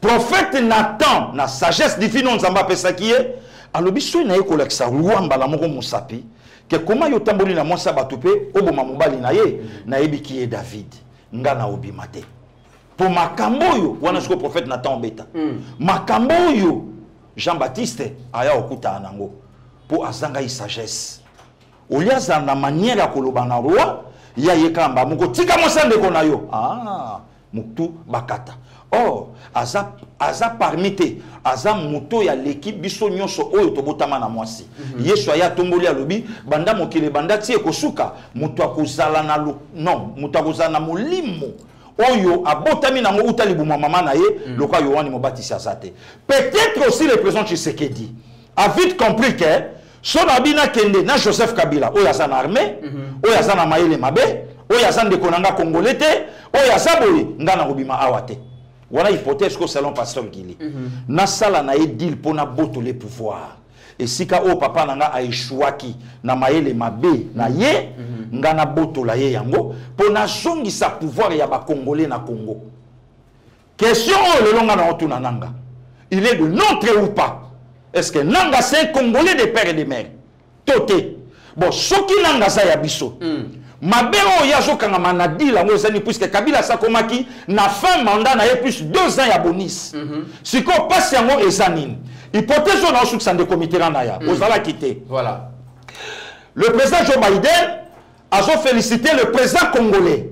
S3: Prophète nathan na sagesse divine nzambe apesaki ye alobi soki na ye kolakisa roi mbala moko mosapi ke koma yo otamboli na mwasi ya bato mpe oboma mobali na ye nayebiki ye david. Nga na obima te. Mpo makambo oyo wana sikoyo prophète nathan obeta. Makambo oyo jean baptiste aya okutana nango mpo azangai sagesse. Olia azala na manière ya koloba na roi ya ye kaka mba moko tika mwasi ndeko na yo ah, motu bakata. Or aza, aza parmi te aza moto ya leki biso nyonso oyo tobotama na mwasi. Mm -hmm. yesu aye atomboli alobi banda mokili banda ti ekosuka moto akozala na lo- non moto akozala na molimo oyo abotami nango uta libuma mama na ye mm. lokola yohani mobatisi aza te. Peut-être aussi le président tshisekedi a vite compris que so na bino akende na joseph kabila oyo aza na armée oyo aza na mayele mabe oyo aza ndeko na nga congolais te oyo aza boye nga na kobima awa te. Wana hypothèse ko salon pasteur gili nasala na ye dile mpo nabotole pouvoir. Esika oyo papa na nga aeshuwaki na mayele mabe na ye nga nabotola ye yango mpo nazongisa pouvoir ya bakongolais na congo. Question oyo lelo nga na otuna nanga. Il est de notre ou pas est-ce que nanga c'est un congolais de père et de mère? To te bon soki nanga aza ya biso mabe oyo ye azokangama na dile yango ezali puiske kabila asakomaki na fin mandat na ye plus deux ans ya bonis sikoyo mpasi yango eza nini? Hypothèse oyo naosukisa ndeko mitterrand na ya ozalaki te.
S4: Voilà.
S3: Le président Joe Biden a félicité le président congolais.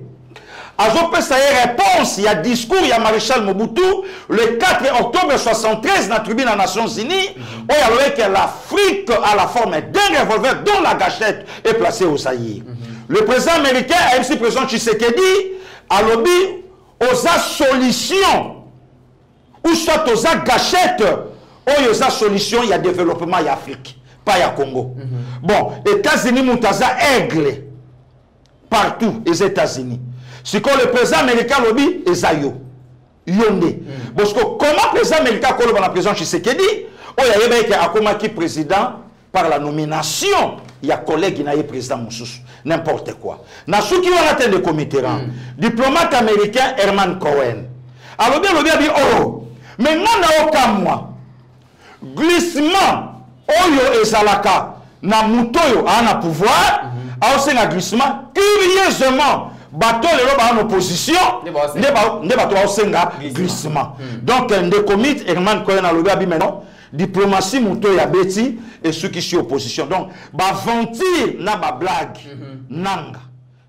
S3: Azopesa ye réponse ya discours ya maréchal mobutu le 4 octobre 73 na tribune ya nations unies oyo alobaki que l'afrique a la forme d'un revolver dont la gâchette est placée au zaïr le président américain ayebisi président tshisekedi alobi oza solution ou soit oza gâchette oyo eza solution ya développement ya afrique pas ya congo. Bon états-unis moto aza aigle partout eza états-unis sikoyo le président américain alobi eza yo yo nde parce que comment président américain akoloba na président tshisekedi? Oyo ayeba eke akomaki président par la nomination ya collègue na ye président mosusu. N'importe quoi. Na suki wana te ndeko mitterrand diplomate américain herman cohen. Alobi alobi abi oh. Mais nga na okamwa glissement oyo ezalaka na moto oyo aa na pouvoir aosenga glissement curieusement bato lelo baa na opposition
S4: Nde
S3: bato baosenga
S4: Glissement.
S3: glissement. Donc ndeko mit herman cohen alobi abi meno diplomatie moto oyo abeti esukisi opposition. Donc baventure na bablague nanga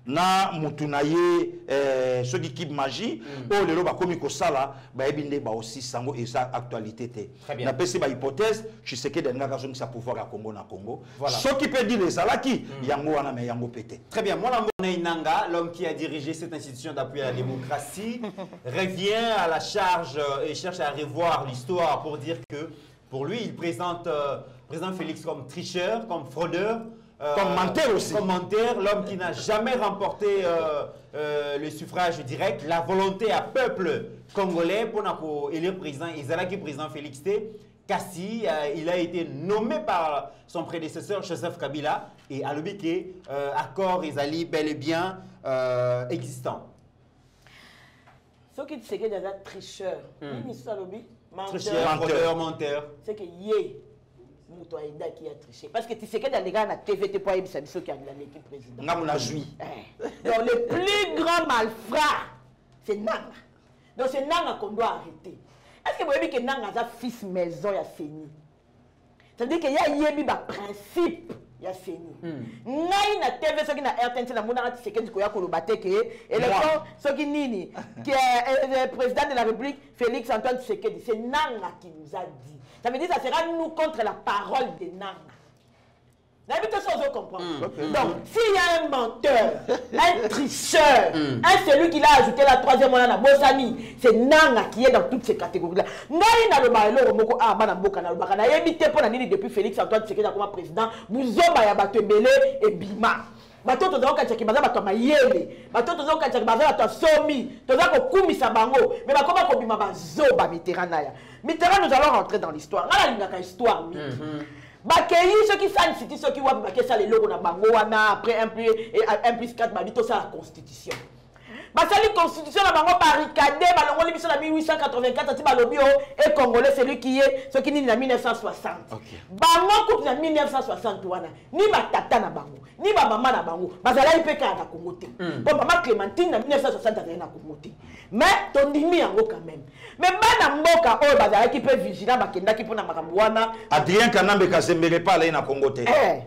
S3: na mutu na ye eh, soki kib magie oyo lelo bakomi kosala bayebi nde baosisa yango eza actualité te
S4: Très bien.
S3: napesi bahypothèse tshisekedi alingaka azongisa pouvoir ya congo na congo
S4: Voilà.
S3: soki mpe dile ezalaki yango wana me yango mpe te
S4: Très bien. Moi, Inanga, l'homme qui a dirigé cette institution d'appui à la démocratie, revient à la charge euh, et cherche à revoir l'histoire pour dire que pour lui, il présente euh, président Félix comme tricheur, comme fraudeur. Euh,
S3: Comme menteur aussi.
S4: Comme menteur, l'homme qui n'a jamais remporté euh, euh, le suffrage direct, la volonté à peuple congolais pour élire président, Izalaki président Félix T. Kassi, euh, il a été nommé par son prédécesseur Joseph Kabila et euh, accord Izali bel et bien euh, existant.
S9: soki tisekedi aza tricheur nini so alobi
S4: Tricheur, fraudeur, menteur.
S9: c'est que ye moto ayedaki ya tricher parce que tisekedi alekaka na tv te mpo ayebisa biso ki aleki président
S3: ngambo na zwi
S9: Eh. Donc le plus grand malfrat, c'est Nanga. Donc c'est Nanga qu'on doit arrêter. Est-ce que vous voyez que Nanga a fils maison ya Séni C'est-à-dire ya. Ngai na TV soki na RTNC na mona ati sekedi koya koloba te ke élection soki nini qui est le président de la République Félix Antoine c'est Nanga qui nous a dit. Ça veut dire que ça sera nous contre la parole de Nanga. N'habite sans comprendre. Donc, s'il y a un menteur, un tricheur, un celui qui l'a ajouté la troisième mois à c'est Nanga qui est dans toutes ces catégories-là. Ngai na le ah bana mboka na lobaka na yebi te pona nini depuis Félix Antoine Tshisekedi comme président, buzoba ya bato ebele et bima. bato tozala kokatisa baza bato ya mayele. Bato toza kokatisa baza bato ya somi. Toza kokumisa bango. Me bakoma kobima bazoba mitterrand na ya mitterrand nous allons rentrer dans l'histoire. Ngai nalingaka histoire mingi bakei soki sani city soki wapi bakesala eloko na bango wana après un plus, et un plus 4 babi tosala constitution basali constitution na bango barricade balongoli biso na 1884 ati balobi o e congolais celui qui ye soki nini na 1960 bango kutu na 1960 wana ni batata na bango ni bamama na bango bazalaki mpe kaka na kongo te. Mpo mama clémentine na 1960 azali na kongo te. Mais tondimi yango quand même. Mais bana mboka oyo bazalaki mpe vigilant bakendaki mpo na makambo wana.
S3: Adrien kanambe kazembele mpe alai na congo te.
S9: Eh,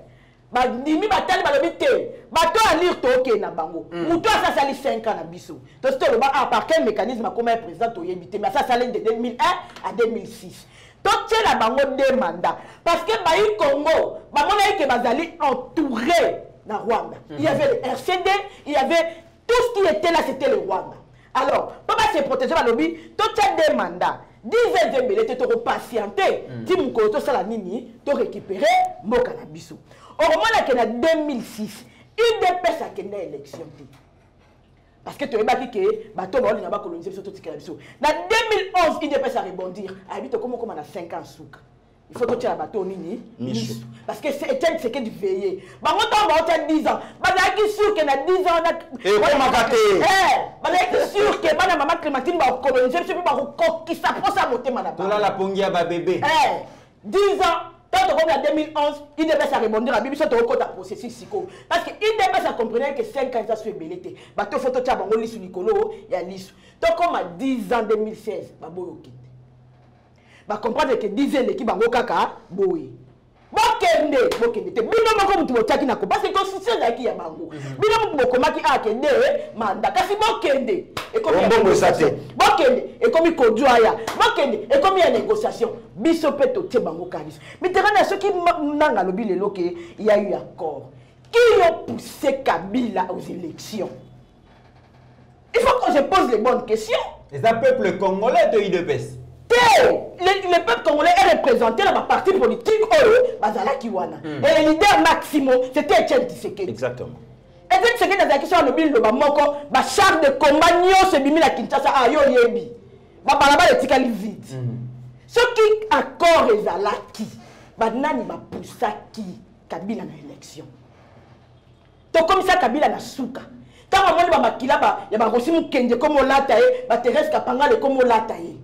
S9: bandimi batali balobi te. Bato ya lire tokende na bango. Moto asasali 5 ans na biso. Tosi toloba ah par quel mécanisme akoma ya président toyebi te mais asasali de 2001 à 2006 totiela bango de mandat parce que bayi congo bamonaki ke bazali entouré na rwanda. Il y avait le rcd il y avait tout ce qui était là c'était le rwanda. Alors mpo base protéger balobi totia de mandat 10 ans ebele te tokopatiente ti mokolo tosala nini torécupere mboka na biso okomonake na 2006 udps akende élection. Te parce que toyebaki ke bato baolinga bakolonise biso totikela biso. Na 2011 udps arebondir ayebi tokomokoma na 5 ans suka il faut totiala bato nini? Miso. Parce que etienne sekedi veye bango ntango baotia 10 ans bazalaki sur ke na 10 ans
S3: ekomaka te.
S9: Bazalaki sur ke bana mama clémentine bakolonise biso mpe bakokokisa mposa motema na bango.
S4: Tolala pongi ya babebe.
S9: Eh, 10 ans tant tokomi na 2011 idps arebondir abi biso tokokota processus sikoyo parce que idps acomprenait que 5 ans eza so ebele te bato fo totia bango lisu likolo ya lisu tokóma 10 ans 2016 baboyi okende bacomprendre ke 10 ans eleki bango kaka boye bokende bokende. Te bino moko mutu botiaki na ko parce que constitution ezalaki ya bango. Bino mutu bokomaki akende manda. Kasi bokende ekomi ya
S3: Ombongo eza te.
S9: bokende ekomi kodwa ya bokende ekomi ya négociation. Biso mpe totie bango ka biso mitterrand na soki nanga alobi lelo ke ya eu accord. Qui ont poussé kabila aux élections? Il faut que je pose les bonnes questions.
S4: Les peuple congolais de idps
S9: te! Le, le peuple congolais est représenté dans ma parti politique oyo bazalaki wana. Et le leader maximo c'était etienne tisekedi
S3: exactement.
S9: Etienne tisekedi azalaki so alobi liloba moko bachar de combat nyonso ebimi na kinshasa. Ah yo oyebi. Babalabala etikali vide soki accord ezalaki banani bapusaki kabila na élection? Tokomisa kabila na suka. Ntango amoni bamakila ba- ya barosi mokende komo olata ye baterese kapangala ekomo olata ye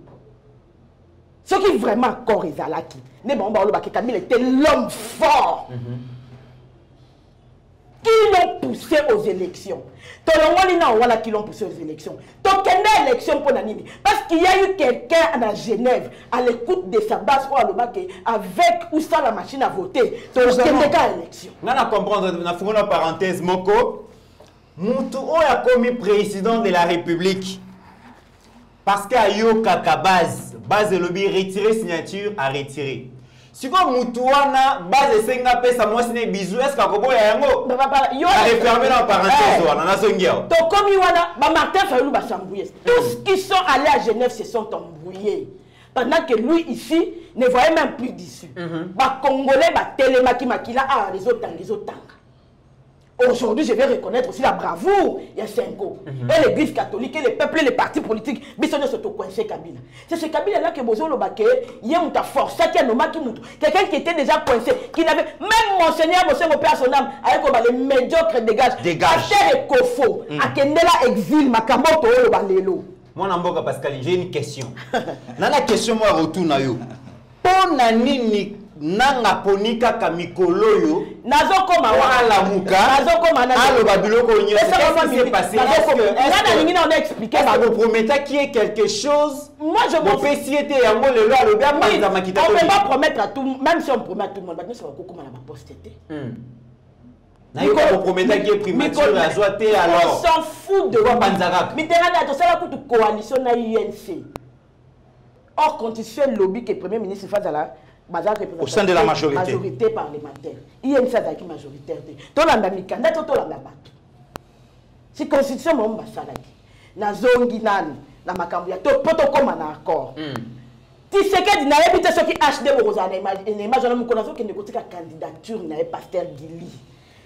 S9: soki vraiment accord ezalaki nde bango balobaki kabila était l'homme fort. Qui l'ont poussé aux élections? Tolongoli na wana qui l'ont poussé aux élections? Tokende élection mpo na nini parce qu'il y a eu quelqu'un à Genève à l'écoute de sa base oyo alobaki avec ou sans la machine à voter. Tokende ka élection?
S4: Nga na comprendre nafungola parenthèse moko. Mutu oyo akomi président de la république parce que ayokaka base base elobi retire signature aretire sikoyo mutu wana base esengi apesa mwasi na bizu estce akoboya yango? Areferme na parenthèse wana nazongi awa
S9: tokomi wana bamartin fayulu basambouye tous qui sont allés à genève se sont embrouillés. Pendant que lui ici ne voyait même plus d'issue bacongolais batelemaki makila awa ezotanga Aujourd'hui, je vais reconnaître aussi la bravoure il y a cinq ans. Et l'église catholique, et les peuples, et les partis politiques, bisogna se coincé Kabila. C'est ce Kabila-là que Bozo Lobake, il y a un force, qui a nommé quelqu'un qui était déjà coincé, qui n'avait même monseigneur Monseigneur Père son âme, avec les médiocres dégage.
S3: Dégage.
S9: Terre et Kofo, à Kendela exil, Makamoto, Lobalelo.
S4: Moi, Namboka Pascal, j'ai une question. Dans la question, moi, retourne à yo. Pour nini nanga poni kaka mikolo oyo
S9: nazokoma
S4: alamuka aloba biloko nyonso passé?
S9: Nga nalingi na ona explike
S4: boprometaki ye quelque chose?
S9: Moi je
S4: bopesi ye te yango lelo alobi apanzamaki
S9: on peut pas promettre à tout même si on promet à tout le monde bato nyonso bakokoma na baposte te.
S4: Nayoka boprometaki ye primature azwa te alors?
S9: on s'en fout de
S4: bapanzakaka
S9: mitterrand tosala kutu coalition na unc or constitution lobi que premier ministre fazala
S3: au sein de la majorité.
S9: majorité parlementaire INC azalaki majoritaire te tolanda mikanda to tolanda bato. Si constitution momo basalaki nazongi nani na makambo ya mpo tokóma na accord. Tisekedi nayebi te soki hd bokozala na image wana mokolo azokende kotika candidature na ye paster gili.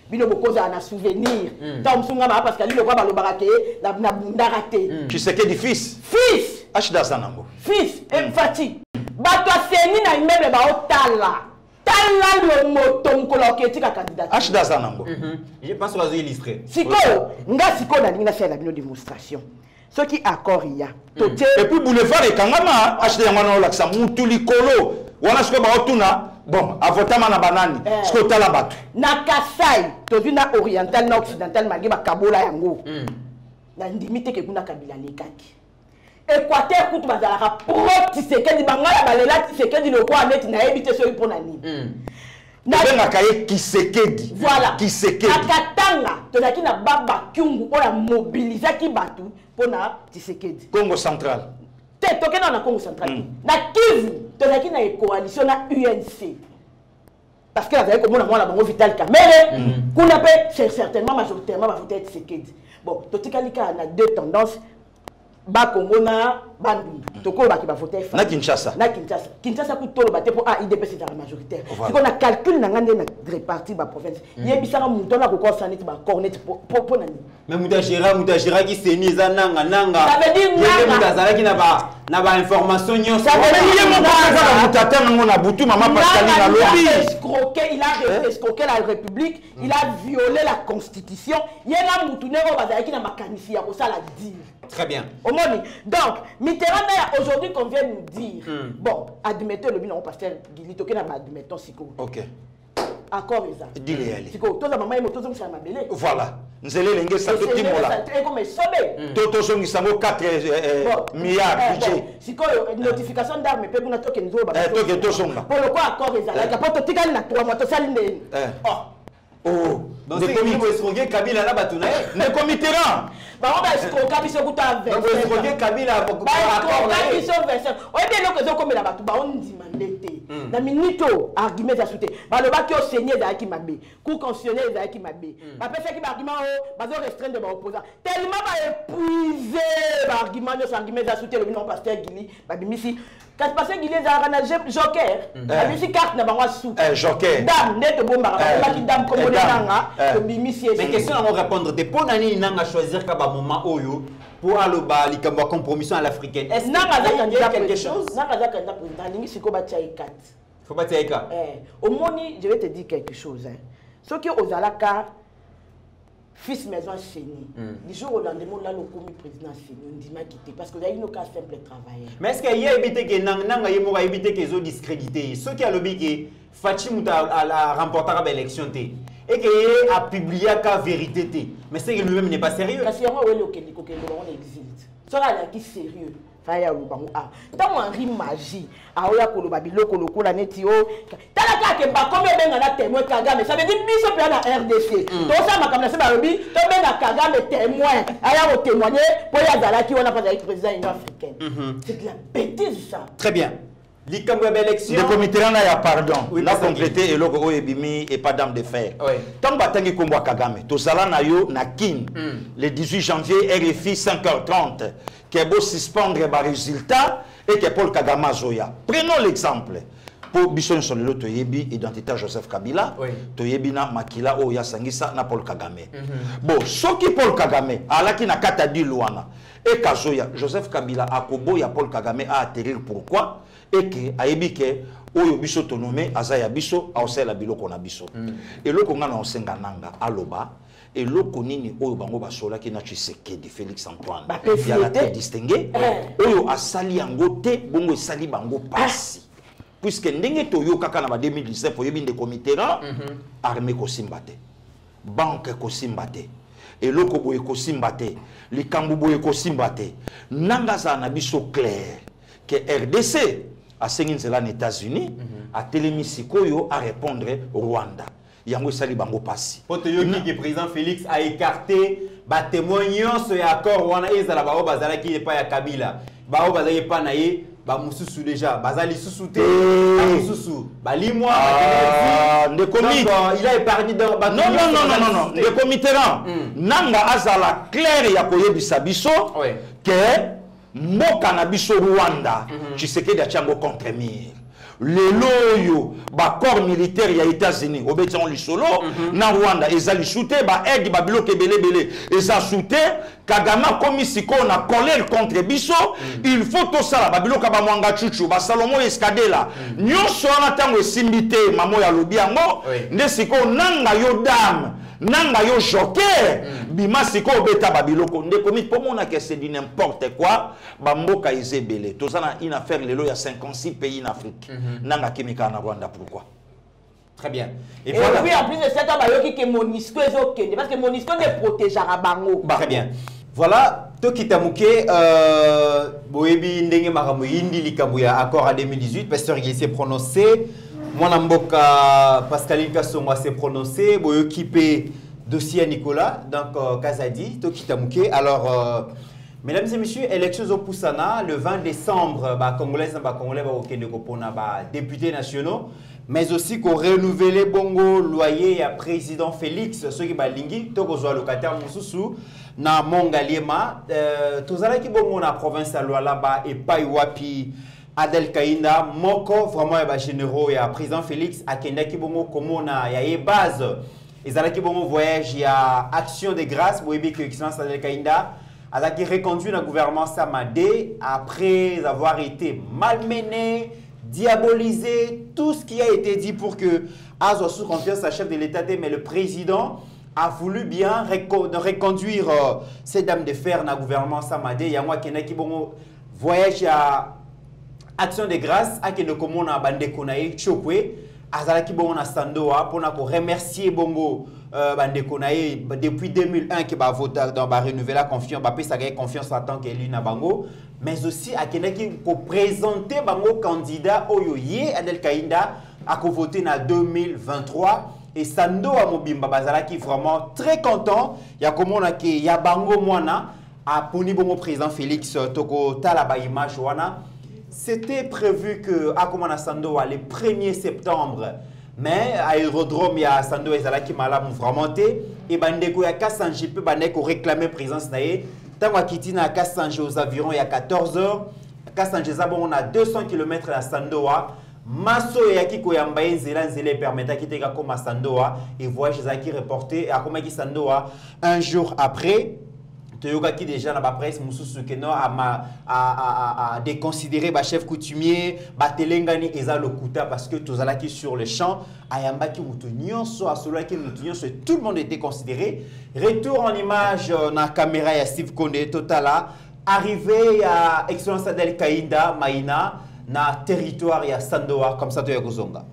S9: Bino bokozala na souvenir. Ntango mosusu nga maa parce que lilokwa balobaka ke na bundaka te.
S3: Tshisekedi fils.
S9: Fils.
S3: Hd aza nango
S9: fils emfati bato aseni na immeuble baotala. Tala lo moto mokolo oketika candidature.
S3: Hd aza nango.
S4: Je pense oazo illustre
S9: sikoyo nga sikoyo nalingi nasalela bino démonstration. Soki accord ya totie
S3: epuis boulevard ekangama hd yango wana olakisa mutu likolo. Wana sikoyo baotuna bon avotama na banani sikoyo otala bato.
S9: Na kasai tozwi na oriental na occidental malgré bakabola yango. Nandimi te ke kuna kabila alekaki équateur kutu bazalaka pro tisekedi bangala balela tisekedi lokwa neti nayebi te soki mpo na nini
S3: tobengaka ye kisekedi
S9: voilà.
S3: Kisekedi
S9: akatanga tozalaki na baba kyungu oyo amobilizaki bato mpo na tisekedi
S3: congo central.
S9: Te tokenda na congo central. Na kivu tozalaki na coalition na unc. Parce que azalaki komona mwana bango vital camere kuna mpe certainement majoritairement bavote ya tisekedi bon totikali kaka na deux tendances bakongo na bandundu tokolobaki bavote
S3: na kinshasa.
S9: Na kinshasa. Kinshasa kutu toloba te mpo a idps ezalaka majoritaire sikoyo na calcul na ngai nde na répartir baprovince yebisaka moto wana akokosa neti bacor neti mpo na nini
S4: me moto agéra moto agéraki seni eza nanga nanga.
S9: Ça veut dire
S4: yende
S9: nanga.
S4: moto azalaki na ba na bainformation nyonso
S9: Ça veut dire
S3: ye moko kaka moto ata nango na butu mama pascaline
S9: Il a
S3: alobi
S9: escroqué, il a escroqué la République, il a violé la Constitution. Il y a un moutoune au bazaki na makanisi ya kosala dire.
S4: Très bien.
S9: Omoni. Donc, Mitterrand là, aujourd'hui qu'on vient nous dire, bon, admettez le bilan pasteur Guili toke na admettons siko.
S3: ok.
S9: Accord eza.
S3: dile yali.
S9: Siko toza mama yemo tozo msala mabele.
S3: voilà. Nzela elenge esa totimola
S9: Et comme sobe.
S3: to tozongisa yango 4 milliard budget.
S9: notification d'arme mpe kuna toke nzoba
S3: Eh, toke tozonga
S9: po lokwa accord ezalaka po totikali na trois mois tosali ndeni
S3: Eh. oh
S4: donc
S3: ndeko
S4: soki
S3: Mi-
S4: boesroge kabila na bato na ye
S3: ndeko mitterrand
S9: bango baescroka biso kuta
S4: boesroge kabila
S9: baescroka biso verset oyebi eloko ezokomela bato baondima nde te na minute oyo argument eza su te balobaki oseni ezalaki mabe cour constitutionnel ezalaki mabe bapesaki baargument oyo bazorestreindre baopposant tellement baépuise baargument nyonso argument eza su te elobi nango paster gili babimisi kasi gili ezalaka na joker babimisi carte na bango asuki
S3: Eh, joker.
S9: Dame nde tobombaka
S3: Eh,
S9: dame
S3: eh, Eh.
S9: tobimisi
S4: question répondre te mpo na nini nanga choisir ka bamoment oyo mpo aloba likambo ya compromission à l'africaine.
S9: Nanga aza candidat président. alingi sikoyo batia
S4: batia eka
S9: Eh, omoni je vais te dire quelque chose hein. soki ozalaka fils maison seni du jour au lendemain olala okomi président seni ondimaki te parce que ozalaki noka simple travailleur
S4: mais est ce que ye ayebi te ke nanga nanga ye moko ayebi te ke ezodiscrédite ye soki alobi ke faci moto aremportaka baélection te et que ye apubliaka vérité te mais c'est que lui-même n'est pas sérieux.
S9: Kasi yango aweli okende kokende bango na exil soki azalaki sérieux? Faya oloba ngo a ntango henri magie aoya koloba biloko lokola neti o tala kaka bakomi obenga na témoin kagame ça veut dire biso mpe na rdc tosala makambo na se balobi tobenga kagame témoin aya kotémoigne mpo ye azalaki wana mpo azalaki président union africaine. C'est de la bêtise ça.
S4: Très bien. Likambo ya baélection
S3: ndeko mitterrand ya pardon.
S4: Oui,
S3: na complete eloko oyo ebimi epa dame de fer.
S4: Oui.
S3: ntango batangi nkombo ya kagame tozala na yo na kin. Le 18 janvier rfi 5h30 ke bosuspendre barésultat e ke paul kagame azoya prenons l'exemple. Mpo biso nyonso lelo toyebi identité ya joseph kabila
S4: Oui.
S3: toyebi na makila oyo asangisa na paul kagame. Bon soki paul kagame alaki na kati ya dile wana ekazoya joseph kabila akoboya paul kagame aaterrir pourquoi? Eke ayebi ke oyo biso tonome aza ya biso aosalela biloko na biso. Eloko nga na osenga nanga aloba eloko nini oyo bango basolaki na tshisekedi félix antoine?
S9: Bapesi
S3: ya
S9: ye
S3: la
S9: te.
S3: tête distingué.
S9: Eh.
S3: oyo asali yango te bongo esali bango pasi. Puisque ndenge toyokaka na ba 2019 oyebi ndeko mitterrand armée kosimba te. Banke kosimba te. Eloko boye kosimba te. Likambo boye kosimba te. Nanga azala na biso clair ke rdc asengi nzela na états-unis atelemi sikoyo arépondre rwanda. Yango esali bango pasi.
S4: Po toyoki ke président félix aécarté batémoin nyonso ya accord wana ezala bao bazalaki epai ya kabila. Bao bazalaki epai na ye bamosusu déjà. Baza lisusu te. Bamosusu balimwa
S3: Ah,
S4: bakelezi.
S3: ndeko
S4: Donc,
S3: Mick.
S4: euh, il a épargné donc bato
S3: non non
S4: nyonso
S3: non
S4: baza
S3: non non
S4: lisusu te.
S3: ndeko mitterrand nanga azala claire ya koyebisa biso
S4: Ouais.
S3: ke mboka na biso rwanda tshisekedi atia yango contre mire lelo oyo bacorps militaire ya états-unis obeti yango lisolo na rwanda eza lisu te baaide babiloko ebelebele eza su te kagame akomi sikoyo na colère contre biso il faut tosala babiloko ya bamwanga cucu basalomo eskadela nyonso wana ntango esimbi te mama oyo alobi yango nde sikoyo nanga yo dame nanga yo joker bima sikoyo obeta babiloko. Ndeko miti mpo monaka c'est du n'importe quoi bamboka eza ebele toza na une affaire lelo ya 56 pays na afrique. Nanga akimi kaka na rwanda pourquoi?
S4: Très bien. Et
S9: Et
S4: voilà.
S9: puis en plus de ça, bayoki ke Monisco ezokende parce que Monisco ne protégeara bango.
S4: Très bien. Voilà, tokita muke euh, boyebi ndenge makambo yindi likambo ya accord à 2018 pasteur il s'est prononcé mwana mboka Pascaline Kasongo s'est prononcé boyoki pe dossier Nicolas donc euh, Kazadi tokita muke alors euh, Mesdames et messieurs, élections au Poussana, le 20 décembre, bah, Congolais et Congolais vont kopona bah, députés nationaux, mais aussi qu'on renouvelle bongo loyer à président Félix, ceux qui balingi, toko zo locataire mususu na Mongaliema, euh, tozala ki bongo na province à Lualaba et Paiwapi. Adel Kainda, moko vraiment ya ba généraux ya président Félix akendaki bongo komona ya ye base ezalaki bongo voyage ya action de grâce boyebi que excellence Adel Kainda azalaki reconduit na gouvernement Samadé après avoir été malmené, diabolisé, tout ce qui a été dit pour que Azwa sous confiance à chef de l'État, mais le président a voulu bien reconduire euh, ces dames de fer le gouvernement Samadé. Yangwa Kenaki bongo voyage à action de grâce akende komona bandeko na ye chokwe azalaki bongo na sandoa mpona koremercier bongo euh, bandeko na ye. Depuis 2001 ke bavota donc barenouvela confiance bapesaka ye confiance tant qu'élu na bango. Mais aussi akendaki koprésente bango candidat oyo ye adel kainda akovote na 2023 et sandoa mobimba bazalaki vraiment très content. Ya komona ke ya bango mwana aponi bongo président félix tokotala baimage wana c'était prévu que Akomana Sandoa le 1er septembre, mais aérodrome ya Sando ezalaki malamu vraiment te et bandeko ya Kassanji pe bandeko réclamer présence na ye tango akiti na Kassanji aux environs ya 14 heures. Kassanji eza bongo na 200 km ya Sandoa maso eyaki koyamba ye nzela nzela epermetaki te kakoma Sandoa et voyage ezalaki reporté akomaki Sandoa un jour après toyokaki déjà na bapresse mosusu ke no déconsidéré bachef coutumier batelengani eza lokuta parce que tozalaki sur le champ ayambaki moto nyonso asololaki moto nyonso et tout le monde était considéré. Retour en image euh, na caméra ya steve konde totala. Arrivé ya excellence adel kainda maina na territoire ya sandoa comme ça toya kozonga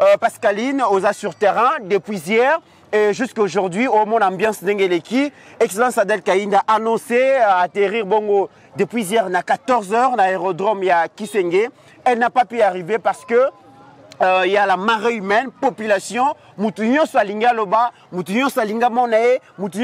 S11: Euh, Pascaline, aux sur terrain, depuis hier,
S4: Et jusqu'à aujourd'hui, au mon ambiance d'Engeleki, Excellence Adel Kaïnda a annoncé euh, atterrir bongo depuis hier à 14h dans l'aérodrome à Kisenge. Elle n'a pas pu y arriver parce que euh, il y a la marée humaine, population, salinga loba, salinga monae,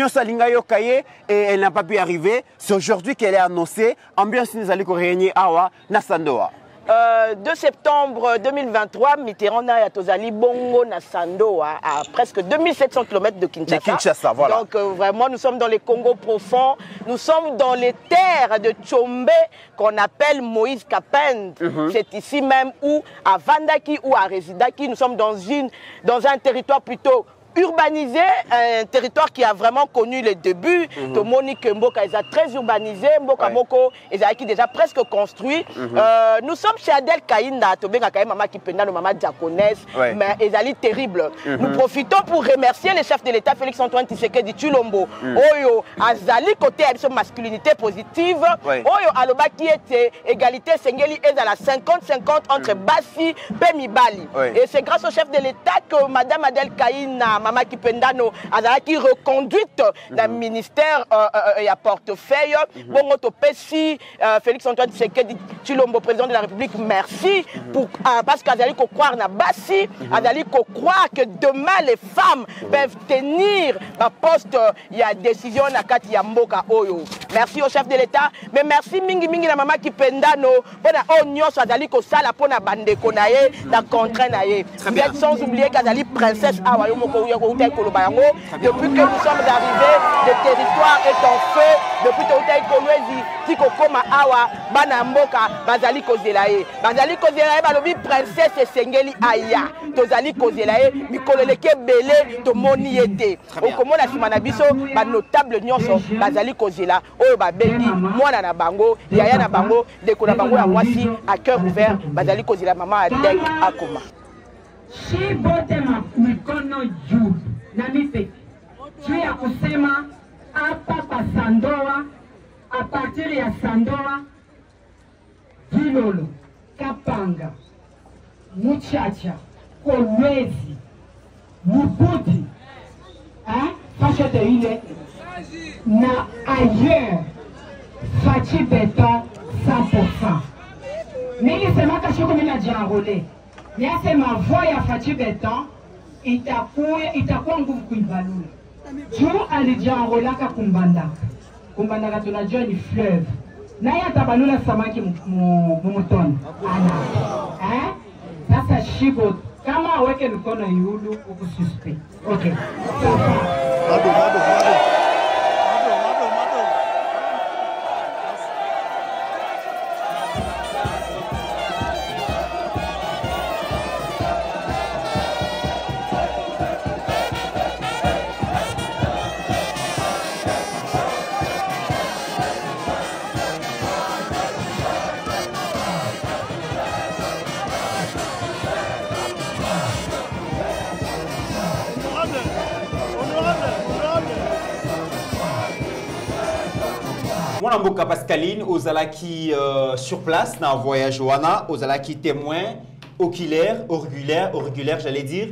S4: salinga yokaye, et elle n'a pas pu y arriver. C'est aujourd'hui qu'elle est annoncée. Ambiance nous allons réunir awa na Sandoa.
S9: Euh, 2 septembre 2023, Mitterrand na Tozali Bongo na Sandoa, à presque 2700 km de Kinshasa.
S4: De Kinshasa, voilà.
S9: Donc euh, vraiment, nous sommes dans les Congos profonds, nous sommes dans les terres de Tchombe qu'on appelle Moïse Kapend. C'est ici même où, à Vandaki ou à Rezidaki, nous sommes dans, une, dans un territoire plutôt urbanisé, un territoire qui a vraiment connu les débuts. Tomoni que Mboka est très urbanisé, Mboka
S4: Ouais.
S9: Moko est déjà presque construit. Euh, nous sommes chez Adel Kaïnda, Tobenga Kaï, maman qui penda, nos maman diaconesse,
S4: Ouais.
S9: mais Ezali terrible. Nous profitons pour remercier le chef de l'État, Félix-Antoine Tshisekedi Chulombo. Oyo, Azali côté de masculinité positive.
S4: Ouais.
S9: Oyo, Aloba qui était égalité, Sengeli est à la 50-50 entre Bassi et Mibali. Et c'est grâce au chef de l'État que Madame Adel Kaïna, Mama Kipendano, Azalaki reconduite dans le ministère euh, euh, et à portefeuille. Bongo Topesi, euh, Félix-Antoine Tshisekedi Chilombo, président de la République, merci pour, euh, parce qu'Azali ko croire na Bassi, Azali que demain les femmes peuvent tenir ma poste, il y a décision na kati ya mboka oyo. Merci au chef de l'État, mais merci mingi mingi na Mama Kipendano, pona o nyonso azali ko sala pona bandeko na ye, na contraint na ye. sans oublier qu'Azali princesse awa yo moko ko koloba yango depuis que nous sommes arrivés le territoire est en feu. Depuis toutai kolwezi ti kokoma awa bana mboka bazali kozela ye bazali kozela ye balobi princesse esengeli aya. Tozali kozela ye mikolo eleki ebele tomoni ye te okomona nsima na biso banotable nyonso bazali kozela. Oyo babengi mwana na bango yaya na bango ndeko na bango ya mwasi a cœur ouvert bazali kozela mama adek akoma
S11: shibote ma- mikono juu na mipeke juu ya kusema hapa pa Sandoa, a partir ya Sandoa, Kilolo, Kapanga, Muchacha, Kolwezi, Mubuti, hein, Fachete ile na ailleurs, Fachi Beton 100%. Nilisemaka siku mimi najianrole, niasema voix ya Fachi Beton itakuwa itakuwa nguvu kuibalula juu alijianrolaka kumbandaka kumbandaka, tunajua ni fleuve, naye atabalula samaki mu- mu- mumutoni ana eh? Sasa shibo kama aweke mikono yulu huku. Okay. Sasa
S4: mwana mboka pascaline ozalaki euh, sur place na voyage wana ozalaki témoin oculaire j'allais dire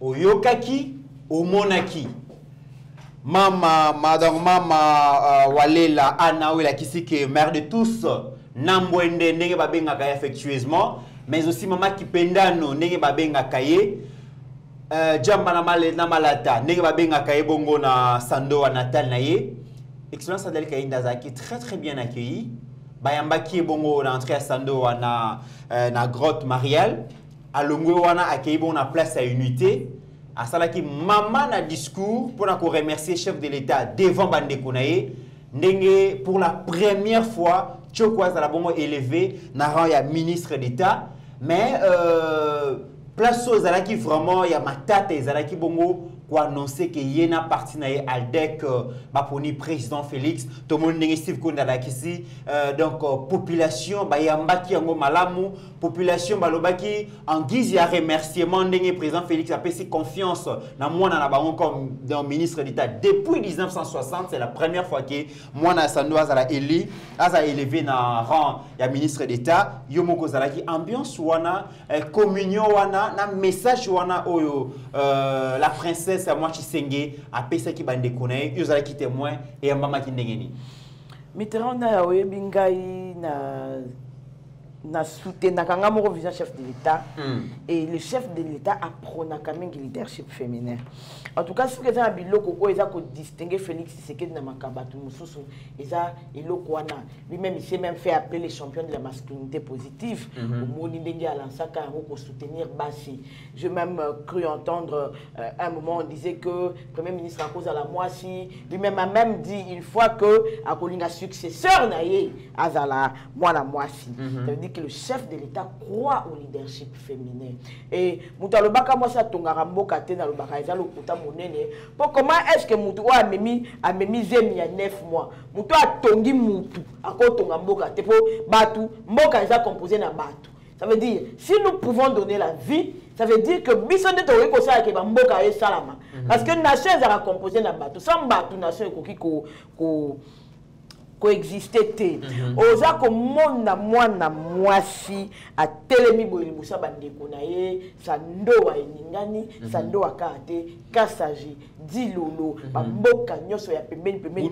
S4: oyokaki omonaki mama madame mama uh, walela ana oyo elakisi ke de tous na ndenge babengaka mais aussi mama kipendano ndenge babengaka ye uh, jamba na, na malata ndenge babengaka ye bongo na sandoa natal na ye excellence adel kainda azalaki très très bien accueilli. Bayambaki bongo na entrée ya sandoa na, uh, na grotte mariale alongwe wana akei bongo na place ya unité. Asalaki mama na discours mpona koremercier chef de l'état devant bandeko na ye ndenge pour la première fois tioko azala bongo élevé na rang ya ministre d'état. Mais euh, place oyo ezalaki vraiment ya matata ezalaki bongo koannonce ke ye na parti na ye aldec euh, baponi président félix. Tomoni ndenge steve konda alakisi euh, donc euh, population bayambaki yango malamu population balobaki en guise ya remerciement ndenge président félix apesi confiance. Na mwana na bango comme donc, ministre d'état. Depuis 1960 c'est la première fois ke mwana ya sando azala éli azala élevé na rang ya ministre d'état. Yo moko ozalaki ambiance wana eh, communion wana na message wana oyo euh, la princesse promesse ya mwa chisenge apesaki bandeko na ye yo ozalaki témoin eyambamaki ndenge nini
S9: mitterrand na oyebi ngai na na soutenaka nga moko vision chef de l'état. Et le chef de l'état aprenaka mingi leadership féminin. En tout cas soki eza na biloko oyo eza kodistingue félix tshisekedi na makambo bato mosusu eza eloko wana. Lui-même il s'est même fait appeler les champions de la masculinité positive. Omoni ndenge alansaka yango kosoutenir basi je même euh, cru entendre euh, un moment on disait que premier ministre akozala mwasi lui-même a même dit une fois que akolinga successeur na ye azala mwana mwasi veut dire que le chef de l'état croit au leadership féminin. Et moto alobaka mwasi atongaka mboka te nalobaka eza lokuta monene. Mpo comment est ce que motu oyo amemi amemi zemi ya 9 mois motu atongi mutu akotonga mboka te? Mpo bato mboka eza composé na bato. Ça veut dire, si nous pouvons donner la vie, ça veut dire que biso nde tokoki kosala ke bamboka esalama. Parce que nation ezalaka composé na bato. Sans bato nation ekoki ko, ko, koexiste te. Oza komona mwana mwasi atelemi boye liboso bandeko na ye sandoa eningani sandoa kaka te kasaji dilolo bamboka nyonso ya pembeni pembeni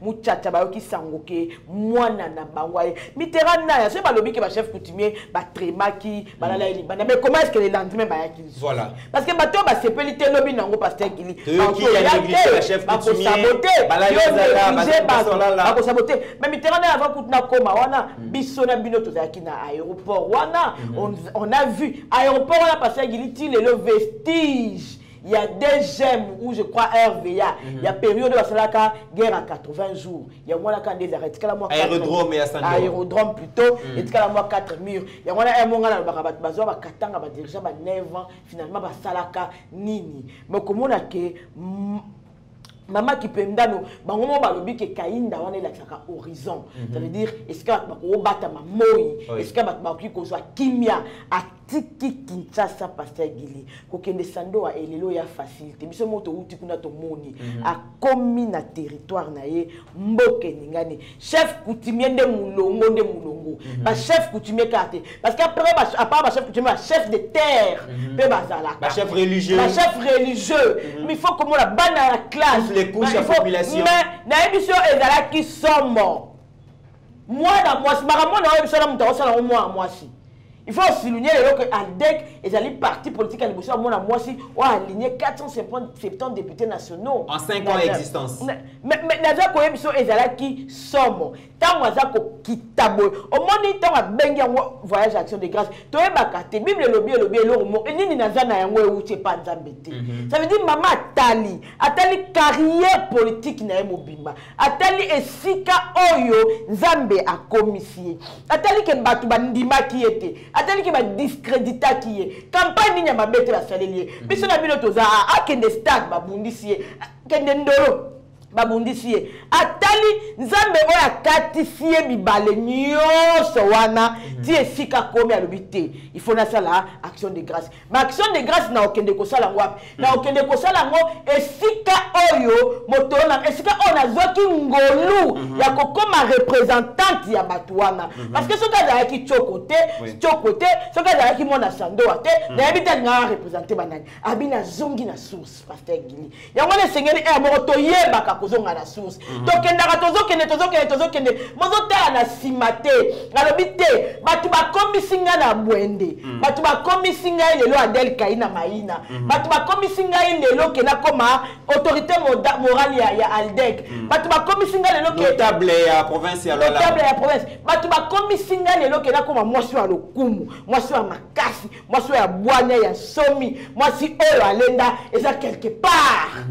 S4: Muchacha.
S9: bayoki- sango ke mwana na bango aye. Mitterrand naya soki balobi ke bachef coutumier batremaki balala ye libanda. Mais comment est ce que le lendemain bayaki?
S4: Voilà.
S9: parce que bato oyo basepeli te lobi nango paster gili.
S4: Toyoki ya négligé bachef coutumier,
S9: bakosabote
S4: balali ezala, bazali kolala.
S9: bakosabote mais mitterrand na avant kutu nakoma wana biso na bino tozalaki na aéroport wana on, on a vu. Aéroport wana paster gili ti lelo vestige. Il y a des gemmes où je crois RVA il y a période oyo basalaka guerre à 80 jours. Kaka nde ezalaka etikala mwa quatre-
S4: Aérodrome ya Sandoa.
S9: aérodrome plutôt etikala mwa 4 murs. Yango wana aya monga nalobaka bato bazwa bakatanga badirigant ba 9 ans finalement basalaka nini. Mais komona ke mm, mama kipendano bango mo balobi ke kayinda wana elakisaka horizon. Ça veut dire esika bato bakobatama moi
S4: Oui.
S9: esika bato bakoki kozwa kimia atiki kinshasa paster gili kokende sandoa elelo ya facilité. Biso mo touti kuna tomoni. Akomi na territoire na ye mboka eningani chef coutumier nde mulongo nde mulongo. Bachef coutumier kaka te. Parce que après ba- à part bachef coutumier bachef de terre mpe bazalaka
S4: Bachef religieux.
S9: bachef religieux. Mais il faut komona bana ya classe. Nayebi so ezalaki somo mwana mwasi. Makambo na oyo biso na moto akosala ngo mwana mwasi il faut souligner lelo ke adec ezali parti politique ya liboso ya mwana mwasi oyo aligne 470 députés nationaux
S4: En cinq ans
S9: Na-
S4: existence.
S9: na- mais mais naza koyebi so ezalaki somo ntango aza kokita boye omoni ntango abengi yango voyage action de grâce. Toyebaka te bible elobi elobi eloko moko nini naza na yango euti epa nzambe te. Ça veut dire mama atali atali carrière politique na ye mobimba. Atali esika oyo nzambe akomisi ye. Atali ke bato bandimaki ye te atali ke badiscréditaki ye. Campagne nini ya mabe te basaleli ye. Biso na bino toza akende stade babundisi ye akende ndolo babundisi ye. Atali nzambe oyo akatisi ye mibale nyonso wana ti esika komi alobi te. Il faut nasala action de grâce. Ma action de grâce na okende kosala yango wapi? Na okende kosala yango esika oyo moto esika oyo nazwaki ngolu ya kokóma représentante ya bato wana. Parce que soki azalaki tioko te tioko te soki azalaki mwana sandoa te nayebi te alingaka représente banani. Abi nazongi na source paster gili. Yango wana esengeli ere moko toyebaka kozonga na source. Tokendaka tozokende tozokende tozokende. Mozotala na nsima te. Alobi te bato bakomisi ngai na bwende. Bato bakomisi ngai lelo adel kai na mayina. Bato bakomisi ngai lelo ke nakoma autorité morale ya, ya aldec bato bakomisi ngai lelo
S4: notable ya province ya
S9: notable ya province. Bato bakomisi ngai lelo ke nakoma mwasi ya lokumu mwasi ya makasi mwasi ya bwanya ya somi mwasi oyo alenda eza quelque part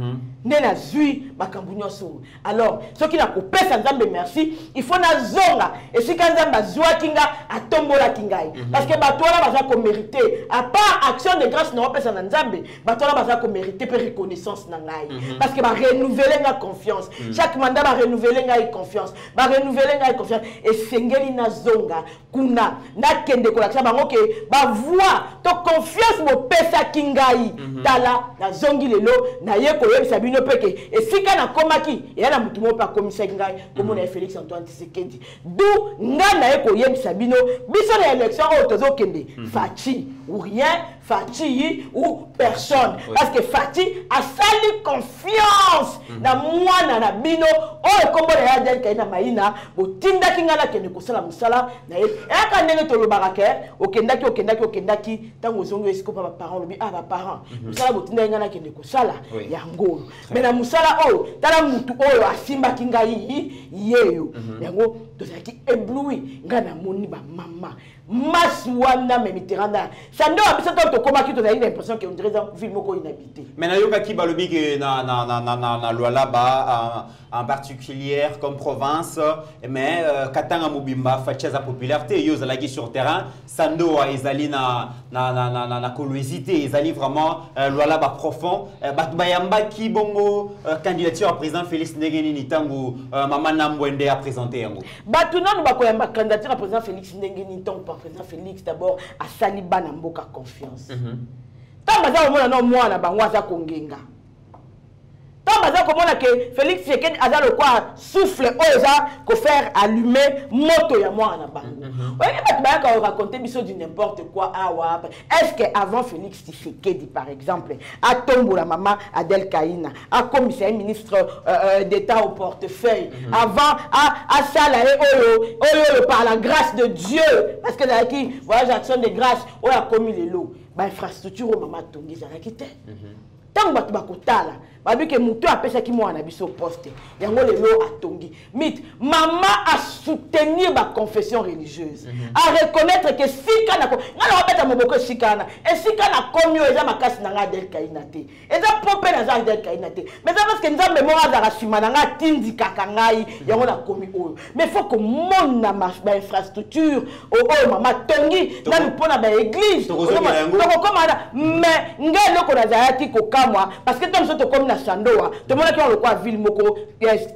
S9: nde nazwi makambo nyonso. Alors soki nakopesa nzambe merci il faut nazonga. Esika nzambe azwaki nga atombolaki ngai parce que bato wana baza komérite à part action de grâce naopesa na nzambe bato wana baza komérite mpe reconnaissance na ngai. Parce que barenouvele nga confiance. Chaque mandat barenouvele ngai confiance. Barenouvele ngai confiance. Esengeli nazonga. Kuna nakende kolakisa bango ke bavoi. To confiance bopesaki ngai. Tala nazongi lelo. Naye koyebisa bino mpe ke esika nakomaki eya na motu moko mpe akomisaki ngai komona ye félix antoine tisekedi du ngai naye koyebisa bino biso na élection oyo tozokende faci ou rien fati ou personne. Parce que fati asali confiance na mwana na bino. Oyo kombo na ye adel kaina mayina botindaki ngai nakende kosala mosala na ye. Eyaka ndenge tolobaka ke okendaki okendaki okendaki ntango ozongi esika mpa baparent olobi ah baparent mosala botindaki ngai nakende kosala
S4: Oui.
S9: yango oyo me na mosala oyo tala mutu oyo asimbaki ngai yeyo yango tozalaki ébloui. Ngai namoni bamama masi wana memiteranda sando ya biso to tokomaki tozalaki na impression ke ondire eza ville moko inhabité
S4: Mais nayokaki balobi ke na na na na na na Lualaba en, en particulière comme province mais euh, katanga mobimba fatia za popularité yo zalaki sur terrain sandoa ezali na na na na na, na colonisité ezali vraiment euh, Lualaba profond. Euh, bato bayambaki bongo euh, candidature ya président Félix ndenge nini ntango euh, mama Nambwende a présenté yango
S9: bato nanu bakoyamba candidature ya président félix ndenge nini ntango par président félix d'abord asali bana mboka confiance. Ntango baza komona no mwana bango aza kongenga ntango baza komona ke félix tshisekedi aza lokwa souffle oyo eza kofaire allume moto ya mwana na bango. Oyebi bato bayaka koraconte biso du n'importe quoi awa est ce que avant félix tshisekedi par exemple atombola mama adel kaina akomisa ye ministre euh, euh, d'état au portefeuille avant a- asala ye oyo oyo oyo par la grâce de dieu? Parce que ezalaki voyage action de grâce oyo akomi lelo bainfrastructure oyo mama atongi ezalaki te. Ntango bato bakotala babi ke motu apesaki mwana na biso poste. Yango lelo atongi. Mit mama asoutenir baconfession religieuse. Areconnaître ke sika na ngai na wabeta moboko esika wana esika nakomi oyo eza makasi na ngai adel kaina te. Eza mpo mpe naza adel kaina te. Mais eza parceke nzambe moko azalaka nsima na ngai atindikaka ngai yango nakomi oyo. Mais faut komona bainfrastructure oyo mama tongi nanu mpo na baeglise tokokoma wana mais ngai eloko nazalaki kokamwa parce que ntango so tokomi na sandoa. Tomonaki wana lokwa ville moko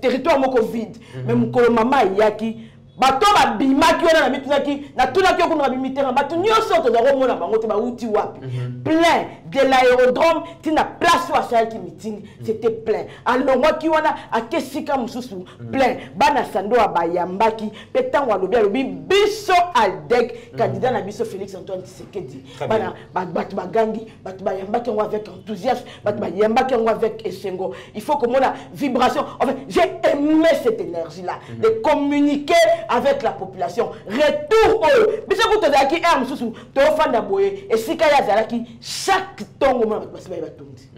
S9: territoire moko vide. Mais mokolo mama ayaki bato babimaki wana na mitunaki natunaki okuna babimi terrain bato nyonso tozala komona bango te bauti wapi. Plein de l'aérodrome ntina place oyo asalaki meeting c'était plein. Alongwaki wana ake esika mosusu plein. Bana sandoa bayambaki mpe ntango alobi alobi biso aldec candidat na biso félix antoine tshisekedi.
S4: Très
S9: bana ba- bato bagangi bato bayambaki yango avec enthousiasme bato bayambaki yango avec esengo il faut komona vibration. Enfin j'ai aimé cette énergie là de communiquer avec la population. Retour oyo biso kutu tozalaki aire mosusu tofanda boye. Esika ye azalaki chaque ntongo mona bato basi baye batondi.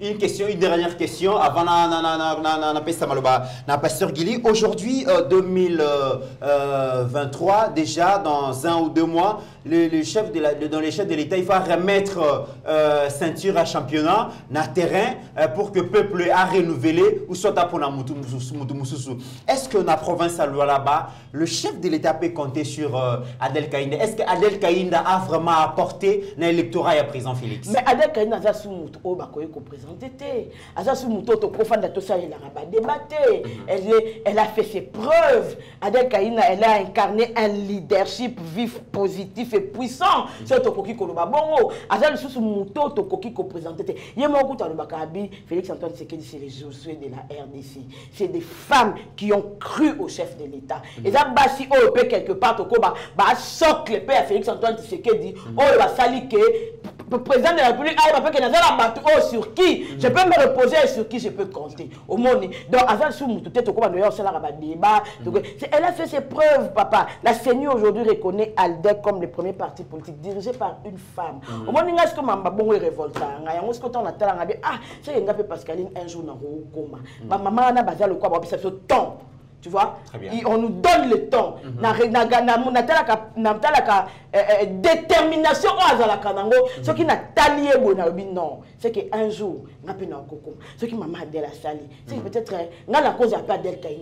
S4: Une question, une dernière question avant na na na na na na na maloba. Pasteur Gili. Aujourd'hui, euh, 2023, déjà dans un ou deux mois, le, le chef de la, le- dans les chefs de l'État, il va remettre euh, ceinture à championnat, na terrain euh, pour que le peuple a renouvelé ou soit mutu mususu. Est-ce que la province à là-bas, le chef de l'État peut compter sur euh, Adel Est-ce que Adel a vraiment apporté l'électorat à président Félix?
S9: Mais adel motu oyo bakoki koprésente te aza su motu oyo tokofanda tosalelaka badébat te elle, est- elle a fait ses preuves. Adel elle a incarné un leadership vif positif et puissant. Soki tokoki koloba bongo. Aza lisusu motu oyo tokoki koprésente te ye moko kuta alobaka abi félix antoine sekedi c'est les josué de la rdc c'est des femmes qui ont cru au chef de l'état eza basi oyo mpe quelque part tokoba basocle mpe ya félix antoine tshisekedi oyo basali ke président de la république ayeba mpe ke naza na bato oyo sur qui? Je peux me reposer et sur qui je peux compter. Omoni donc aza su motu te tokoba noya osalaka badébat elle a fait ses preuves papa. La CENI aujourd'hui reconnaît aldec comme le premier parti politique dirigé par une femme. Omoni ngai siko mamba bongo erevoltaka ngai yango siko ntango natalanga bi ah soki nga mpe pascaline un jour nakokoma bamama wana baza lokwa babisa biso temps tu vois? On nous donne le temps. Na na- na- na- euh, euh, détermination. Nango soki natali ye boye nalobi non. C'est que un jour nga mpe nakokoma soki mama adel asali soki peut-être eh, nga na cause ya mpe adel kai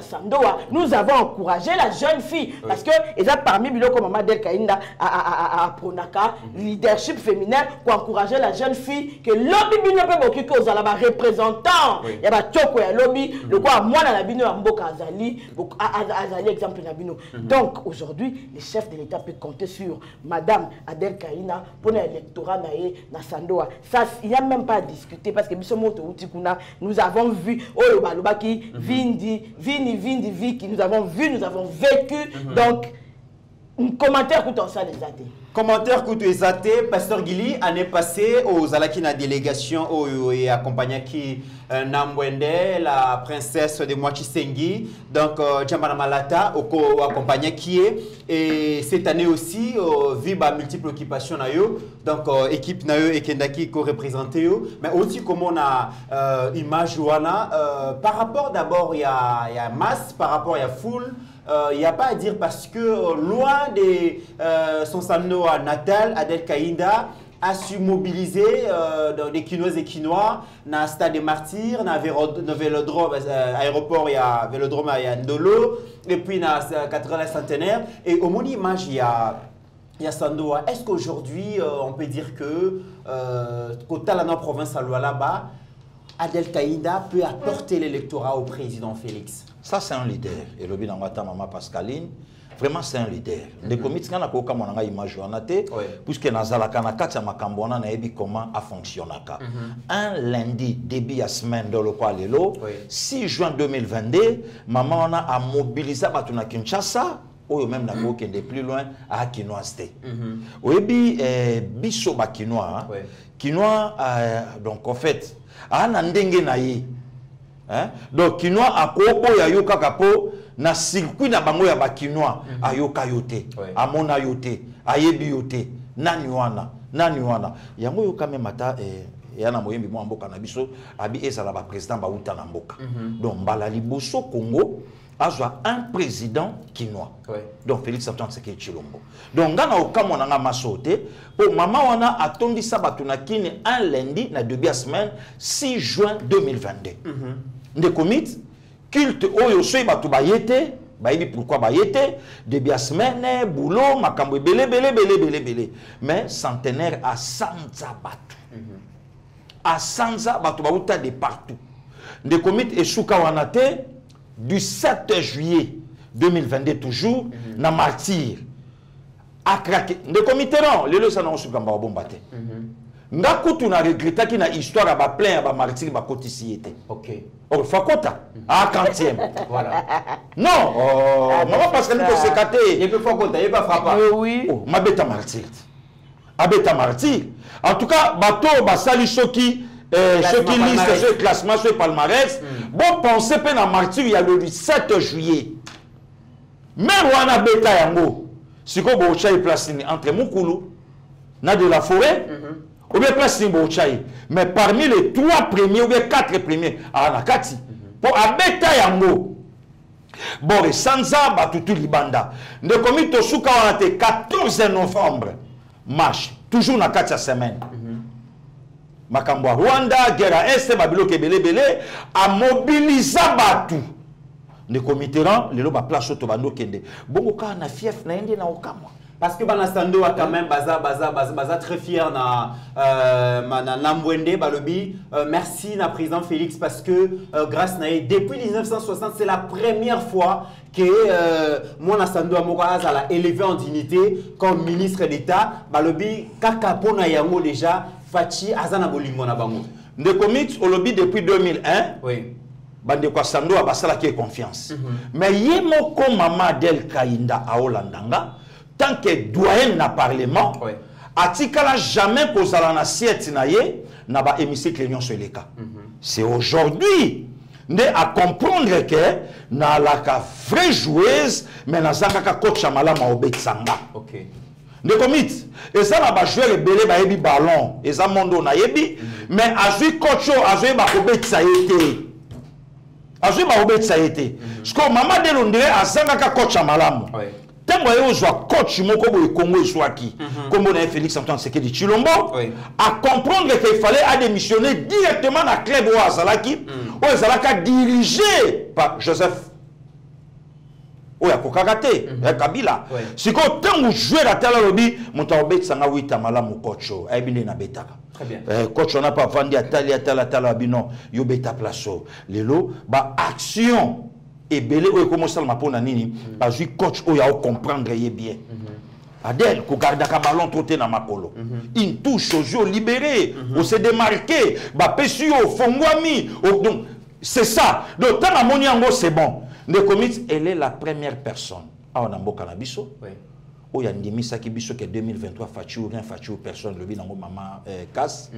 S9: sandoa. Nous avons encouragé la jeune fille parce que eza parmi biloko mama del kainda apronaka leadership féminin koencourager la jeune fille ke lobi bino mpe bokoki kozala bareprésentant
S4: Oui.
S9: ya batioko ya lobi. Lokola mwana na bino ya mboka azali bok- a- a- azali exemple na bino. Donc aujourd'hui le chef de l'état peut compter sur madame adel kaina mpona électorat na sandoa. Ça il y a même pas à discuter parce que nous avons vu balobaki vindi vini vindi viki. Nous avons vu nous avons vécu. Donc commentaire kuta osala eza te
S4: Commentaire kutu ezate, Pasteur Gili, année passée, aux Alaki na délégation, au et accompagné qui Nambwende, la princesse de Mwachisengi, donc euh, Djambana Malata, au accompagné qui est, et cette année aussi, euh, Viba multiples occupations na yo, donc euh, équipe na yo et Kendaki ko représenté yo, mais aussi comme on a euh, image euh, par rapport d'abord il y a, y a masse, par rapport il y a foule, il n'y a pas à dire parce que euh, loin de euh, son Sanoa natal, Adel Kaïnda a su mobiliser euh, des Quinoises et Quinois, dans le stade des martyrs, dans le vélodrome, euh, aéroport, il y a vélodrome, il y a Ndolo, et puis dans la cathédrale centenaire. Et au mon image, il y a il y a Sandoa. Est-ce qu'aujourd'hui, euh, on peut dire que, euh, côté la province à là-bas, Adel Kaïda peut apporter l'électorat au président Félix?
S3: Ça, c'est un leader. Et le binangata maman Pascaline, vraiment, c'est un leader. Les comités, on a quoi comme on a image puisque nazalaka na kati ya makambo wana nayebi comment afonctionnaka un lundi début ya semaine de lokwa lelo 6 juin 2022 mama wana amobilisa bato na kinshasa oyo même nakokende plus loin akinoise te oyebi eh, biso bakinois kinois euh, donc en fait aa na ndenge na ye hein? donc kinois akoboya yo kaka mpo na circuit na bango ya bakinois ayoka yo te amona yo te ayebi yo te nani wana nani wana yango oyoka meme ata eh, eya na moyembi mwa mboka na biso abi ezala baprésident bauta na mboka. Donc mbala liboso congo azwa un président kinois donc félix antoine sekei chilombo donc nga na okamwa na nga maso te mpo mama wana atondisa bato na kini un lundi na début ya semaine 6 juin 2022 ndeko mit culte oyo soki bato baye te bayebi pourquoi baye te début ya semaine boulot makambo ebele ebele ebele ebele ebele mais centenaire asanza bato. Asanza bato bauta de partout. Ndeko mit esuka wana te du 7 juillet 2022 toujours na martyr. Akrake ndeko mitterrand lelo esa nango suka mbaka bomba te nga kutu na regretaki na histoire ya baplein ya bamartyr bakotisi ye te fakota a quantième. Non. Oh, mama pascali koseka te Oh, mabeta martyr. Abeta martyr. En tout cas bato oyo basali soki soki
S4: Classement
S3: liste
S4: palmarès.
S3: soki classement soki palmarès bon pense mpe na martyr ya le 7 juillet. Mer wana abeta yango sikoyo bootya ye place nini entre mukulu na de la forêt ou bien place nini bootya ye mais parmi les trois premiers ou bien quatre premiers aa na kati mpo abeta yango bon esanza bato tu libanda ndeko mi tosuka wana te 14 novembre marche toujours na kati ya semaine makambo ya rwanda guerre ya este babiloko ebele ebele amobiliza bato ndeko mitterrand lelo baplace oyo tobandi okende bongo kaka na fief na ye na okamwa
S4: Parce que Banastando a quand même baza baza baza, baza très fier na euh, na Nambwende Balobi. Euh, merci na président Félix parce que euh, grâce na depuis 1960 c'est la première fois que euh, moi Nastando Amoraz a élevé en dignité comme ministre d'État. Balobi kaka pona yango déjà Fachi azana bolingo na bango.
S3: ndeko mit olobi depuis 2001
S4: Oui.
S3: bandeko ya sandoa basalaki ye confiance mais ye moko mama adel kainda aolanda nga tant que doyen na parlement atikala jamais kozala na siete na ye na bahémicycle nyonso eleka c'est aujourd'hui nde acomprendre ke nalaka vraie joueuse mais naza kaka coach ya malamu aobetisanga
S4: Ok.
S3: Ndeko mit eza na bajoueur ebele bayebi ballon. Eza mondo nayebi mais azwi coach oyo azoyeba kobetisa ye te azoyeba kobetisa ye te sikoyo mama delo ndire azangaka coach ya malamu ntango aye ozwa coach moko boye kongo ezwaki nkombo na ye félix antoine sekedi chilombo. Acomprendre ke ifallait adémissionner directement na club oyo azalaki oyo ezalaka dirigé par joseph oyo akokaka te ya kabila. Sikoyo ntango joueur atala alobi moto akobetisanga wita malamu coach oyo ayebi nde nabetaka.
S4: Très bien.
S3: Eh, coach wana mpe avandi atali atala atala abi non yo beta place oyo lelo baaction ebele oyo ekomosalama mpona nini azwi coach oyo aocomprendre ye bien. Adel kokardaka ballon to te na makolo. Une touche ozwi olibere ose démarqué bapesi yo ofongwami o- donc c'est ça. Donc ntango amoni yango c'est bon ndeko elle est la première personne. Awa na mboka na biso oyo andimisaki biso ke 2023 faci ou rien ou personne lobi nango mama eh, casse.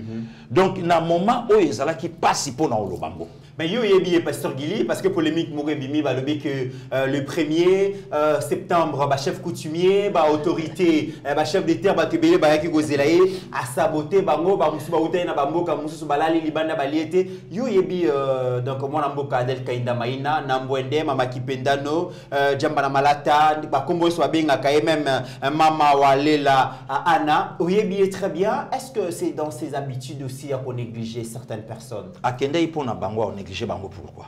S3: Donc na moment oyo ezalaki mpasi mpo na oloba ngo
S4: Mais yo yebi et pasteur Gili parce que polémique mouré bimi ba lobi que euh, le 1er euh, septembre ba chef coutumier ba autorité euh, ba chef de terre ba tebele ba yaki gozela ye a saboter bango ba musu ba utai na ba mboka musu ba lali libanda ba liete. Yo yebi euh, donc moi na mboka Adel Kainda Maina na Mbwende mama Kipendano euh, Jamba na Malata ba kombo so benga ka même euh, mama Walela Anna oyebi très bien. Est-ce que c'est dans ses habitudes aussi à négliger certaines personnes?
S3: Akendai mpo na bango aonéglige bango pourquoi?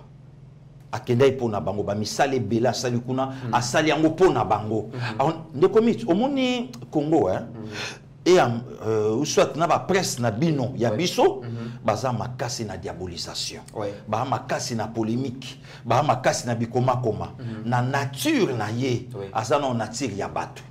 S3: Akendai mpo na bango bamisala ebele asali kuna asali yango mpo na bango. Ndeko miti omoni congo hein? e euh, soit na bapresse na bino ya biso baza makasi na diabolisation.
S4: Ouais.
S3: baa makasi na polémique. Baa makasi na bikomakoma na nature na ye
S4: Ouais.
S3: aza na nature ya bato.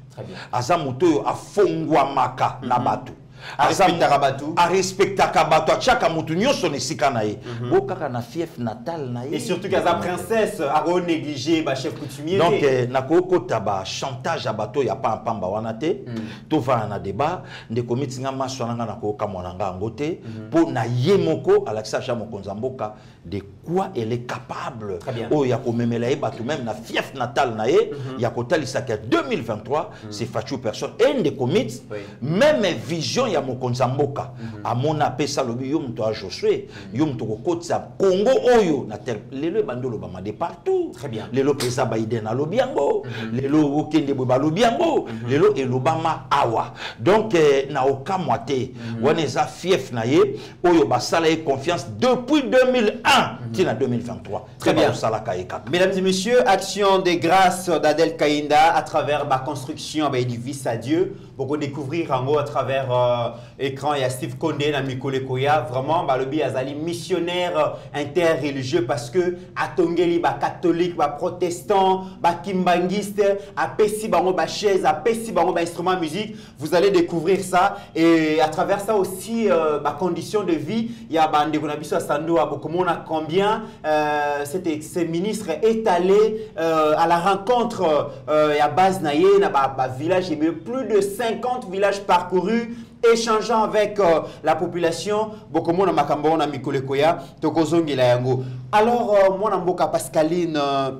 S3: Aza moto oyo afongwamaka na bato Mo-
S4: bato.
S3: arespectaka bato atiaka motu nyonso na esika na ye. Bo kaka na fief natal na ye.
S4: Et surtout qu'elle a princesse, a négligé bah, chef coutumier.
S3: donc eh, nakokota bachantage ya bato ya pampamba wana te. Tovanda na débat. Ndeko miti nga maso na nga nakokamwa na nga yango te. Mpo na ye moko alakisa ja mokonzi ya mboka de quoi elle est capable oyo ya komemela ye bato même na fief natal na ye ya kotalisaka 2023 c'est fachu personne e ndeko miti même vision ya mokonzi ya mboka amona apesa alobi yo moto ya josue yo moto kokotisa kongo oyo na lelo ebandi olobama de partout
S4: Très bien.
S3: lelo mpenza baiden alobi yango. Lelo okende boye balobi yango. Lelo elobama awa. Donc eh, na okamwa te. Wana eza fief na ye oyo basala ye confiance depuis 2001 ntina 2023
S4: Très bien.
S3: osalaka ye kaka.
S4: Mesdames et messieurs, action de grâce d'Adel Kainda à travers ma construction bah, édifice à Dieu. Pour découvrir gros à travers euh, écran, il y a Steve Condé, na Koya. Vraiment, bah, le bi azali missionnaire euh, interreligieux parce que atongeli ba catholique, ba protestant, ba kimbangiste, apesi bango ba chaise, apesi bango ba instrument musique. Vous allez découvrir ça et à travers ça aussi euh, ba condition de vie. Il y a ba ndeko na biso ya Sando à Bokomona combien euh, cet, ce ministre est allé euh, à la rencontre euh, à base naye na ba, ba village eu plus de 50 villages parcourus échangeant avec euh, la population. Bokomona makambo na mikolo koya tokozongela yango. Alors euh, mwana mboka pascaline euh,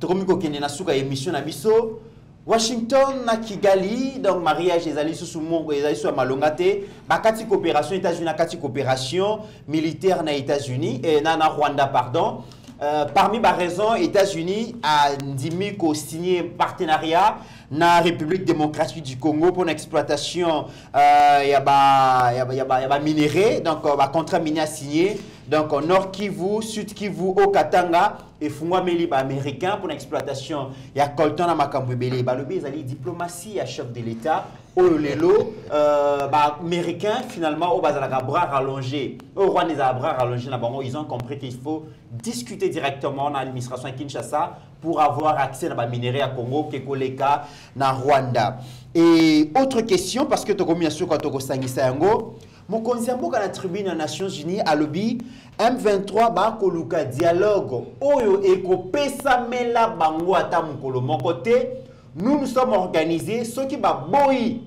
S4: tokomi kokende na suka ya émission na biso. Washington na kigali donc mariage ezali susu mongo ezali ya malonga te. Bakati coopération états-unis nakati coopération militaire na états-unis eh, na, na rwanda pardon. Euh, parmi les raisons, États-Unis a ndimi ko signé un partenariat na République démocratique du Congo pour l'exploitation euh, y a ba y a ba y a ba, y a ba minerai donc euh, ba contrat minier signé donc au Nord Kivu, Sud Kivu, au Katanga et fungwa meli ba américain pour l'exploitation ya coltan na ebele ba lobi ezali diplomatie ya chef de l'État. Oyo lelo euh, américain finalement au bazalaka bras rallongé au rwanda ezala bras rallongé ils ont compris qu'il faut discuter directement na administration ya Kinshasa pour avoir accès na ba minerai ya Congo kekoleka na Rwanda. Et autre question parce que tokomi na suka tokosangisa yango mokonzi ya mboka na tribune ya nations unies alobi m23 bakoluka dialogue oyo ekopesamela bango ata mokolo moko te. Nous nous sommes organisés soki baboyi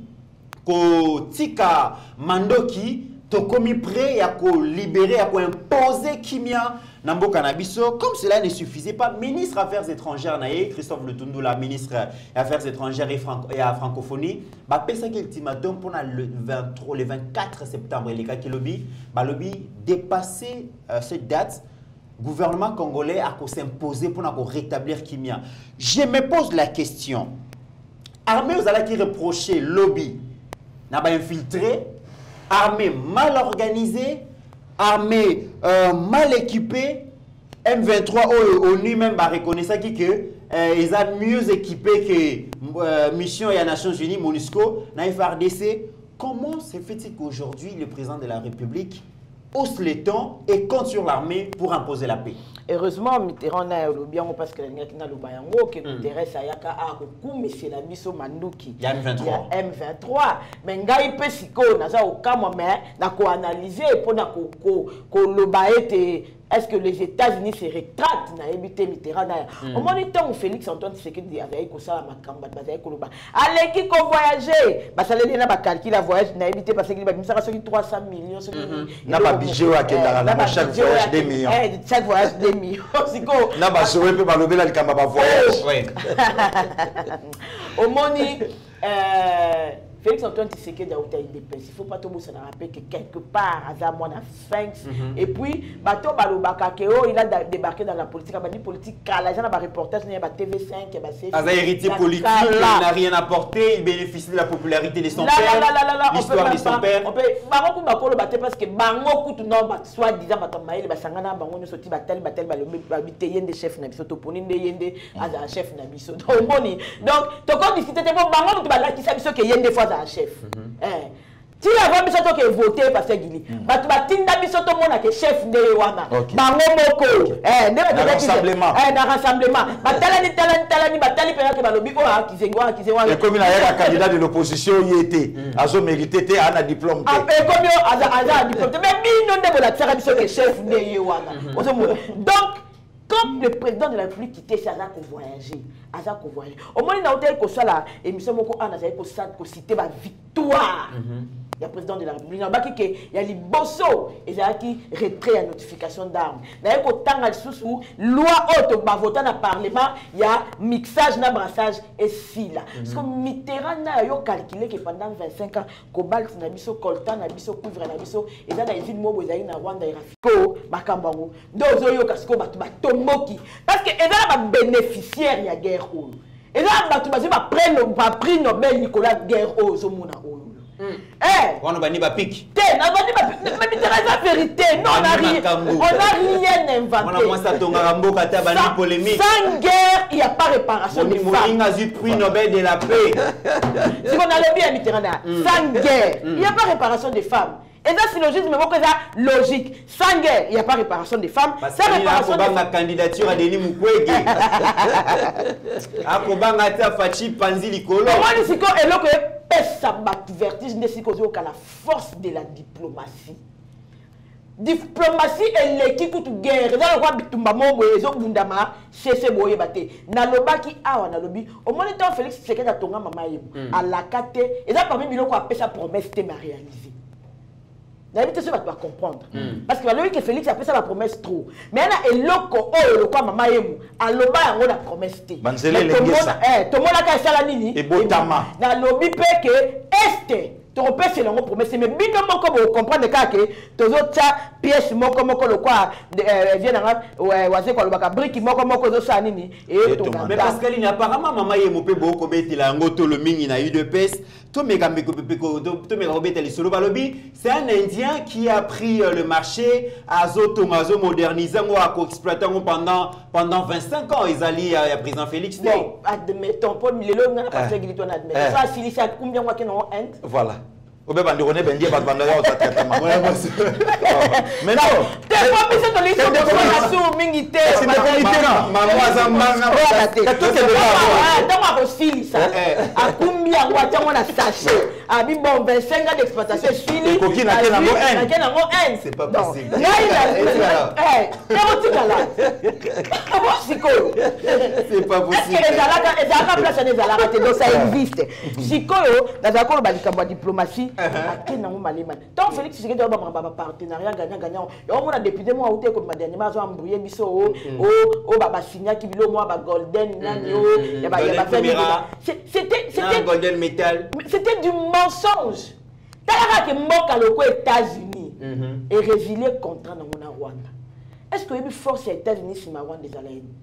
S4: kotika mandoki tokomi prêt ya kolibere ya koimpose kimia na mboka na biso comme cela ne suffisait pas ministre affaires étrangères christophe lutundula ministre ya affaires étrangères et franco ya francophonie bapesaki ultimatum mpona le 23 le 24 septembre elekaki lobi balobi dépasser euh, cette date gouvernement congolais a s'imposer pour rétablir Kimia. Je me pose la question. Armée aux qui reprocher lobby n'a pas infiltré, armée mal organisée, armée euh, mal équipée, M23 ONU même va reconnaître que euh, ils mieux équipés que euh, mission et Nations Unies, MONUSCO, na FRDC. Comment se fait-il qu'aujourd'hui le président de la République hausse les tons et compte sur l'armée pour imposer la paix.
S9: heureusement mitterrand na alobi yango parce que nalingaki naloba yango ke guterres ayaka akokumisela biso manduki
S4: ya M23
S9: ya M23 me ngai mpe sikoyo naza kokamwa me na koanalyse mpona koloba ete est-ce que les États-Unis se rétractent na ebité Mitterrand au
S4: hmm.
S9: moins tant Félix Antoine Tshisekedi avait ko ça makamba bazay ko loba aleki ko voyager basaleli na ba calcul la voyage na ebité parce que ba misaka soki 300 millions soki hmm, hmm.
S3: na ba budget wa kenda
S9: na
S3: eh,
S9: ba
S3: chaque voyage
S9: 2
S3: millions.
S9: Eh chaque voyage 2 millions siko.
S3: Na ba sowe pe ba lobela likamba
S9: ba voyage. Au moins euh félix antoine tshisekedi auta idps il faut pas tobosana rappeler que quelque part aza mwana sphinx
S4: Mhm.
S9: et puis bato balobaka ke o il a débarqué dans la politique abandi politique kala na na ba tv5 ya ba CFI,
S4: Aza héritier
S9: ya
S4: politique, il n'a rien apporté, il bénéficie de la popularité de son père,
S9: on peut
S4: l'histoire de son père.
S9: on peut- bango parce que bango kutu na bango nyonso ti batali batali balobi babi te ye nde chef na biso toponi nde ye nde azala chef na biso. Donc omoni donc tokodiscute te po bango kutu balakisa biso ke ye nde fo azala chef. Eh. ti avant biso toke vote paster gili. Bato batinda biso tomona ke chef nde ye wana.
S3: Ok.
S9: bango moko. Eh, nde
S3: Na
S9: batindaki-
S3: rassemblement.
S9: Eh, na rassemblement. Batalani talani talani batali mpenza ke balobi oyo akizengi oyo akizengi oyo
S3: ekomi na ye ka candidat de l'opposition ye te. Azomérite te aa na diplôme te.
S9: Ekomi oyo aza aza na diplôme te. Mais bino nde bolakisaka biso ke chef nde ye wana ozomona donc comme le président de la république quitté si aza kovoyage aza kovoyage omoni na otali kosala émission moko ana azali kosite bavictoire ya président de la république nalobaki ke ya liboso ezalaki retrait ya notification d'arme naye kotanga lisusu loi oyo to bavota na parlement ya mixage na brassage esila parce que mitterrand na yo calcule ke pendant 25 ans cobalt na biso coltan na biso cuivre na biso eza na usine moko ezali na rwanda erafiko makambo yango nde ozoyoka sikoyo bato batomboki parce que eza na babénéficiaire ya guerre oyo eza na bato bazwi baprix nobel nicolas guerre oyo ozomona oyo Eh,
S4: wana bani bapiki
S9: te nabandi mitterrand eza vérité. Non on a rien.
S4: Makambo.
S9: on a rien
S4: wana mwasi
S9: inventé
S4: atongaka mboka bani
S9: Sans-
S4: polémique.
S9: sans guerre il y a pas réparation
S4: moninga azwi prix nobel de la paix.
S9: Siko nalobi ya mitterrand na sans guerre il y a pas réparation des femmes eza syllogisme moko eza logique. Sans guerre il y a pas réparation des femmes sans
S4: basali
S9: réparation des
S4: akobanga
S9: femmes
S4: candidature ya denis mukwege. Akobanga ata faci panzi likolo.
S9: Omoni sikoyo eloko epesa bato vertige nde sikoyo ozoyoka la force de la diplomatie. Diplomatie eleki kutu guerre. Eza lokwa bitumba moko boye ezobundama sese boyeba te nalobaki awa nalobi omoni ntango félix tshisekedi atonga mama yemo alaka te eza parmi biloko apesa promesse te me aréalise nayebi te so bato bacomprendre parce que balobi ke félix apesa bapromesse trop. Mais na eloko oyo lokwa mama yemu aloba yango na promesse te.
S3: Banzela
S9: Mais tomona-
S3: elengesa.
S9: eh, tomonaka esala nini?
S3: Ebotama.
S9: nalobi mpe ke este tokopesela yango promesse. Mais bino moko bocomprendre kaka ke tozotya pièce moko moko lokwa vie nanga wazeko alobaka briki moko moko ezosala nini? Etonga
S4: mais pascaline apparemment mama yemo mpe bokobetela yango tolo mingi na udps c'est un indien qui a pris euh, le marché azotonga azomodernize yango akoexploite yango pendant pendant 25 ans. Ezali ya ya président félix
S9: bon admettons nga na pasegili to na admettons.
S3: Eh.
S9: akumbi yango ake nango inde?
S3: Voilà obe bandeko ne bendie bato bandaka
S4: kozwa traitemantmingi
S9: tentango akosilisa akumbi yango atiango na sache abi bon 25 ans d'exploitation
S3: esiliakoki
S9: nake nango naiaotikala abo sikoyo ezalaka place wana ezalaka te donc ça existe sikoyo nazala koloba likambo ya diplomatie ake nango malema. Ntango félix tshisekedi oyobamaka bapartenariat gagnant gagnant yaomona député mo auti ekobima dernièrement azo embrouye biso o o basignaki bilo mwa bagolden nani o ya ba- ya. C'est- c'était du mensonge. Talaka ke mboka loko états-unis erésilie contrat nango na rwanda. Est ce que oyebi force ya états-unis nsima rwanda ezala yeni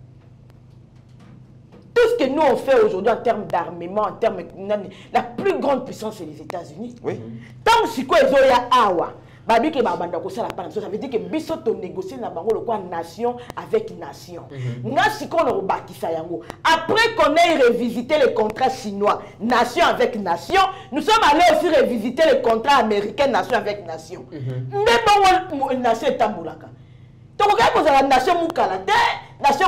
S9: tout ce que nous on fait aujourd'hui en termes d'armement en termes nani, la plus grande puissance c'est les états-unis.
S3: Oui.
S9: Ntango sikoyo ezoya awa babi ke babanda kosala pana biso ça veut dire ke biso na bango lokwa nation avec nation. Sikoyo na kobakisa yango? Après qu'on ait revisité le contrat chinois nation avec nation nous sommes allés aussi revisiter le contrat américain nation avec nation. Nde bongo nation etambolaka tokokaki kozala nation mokala te nation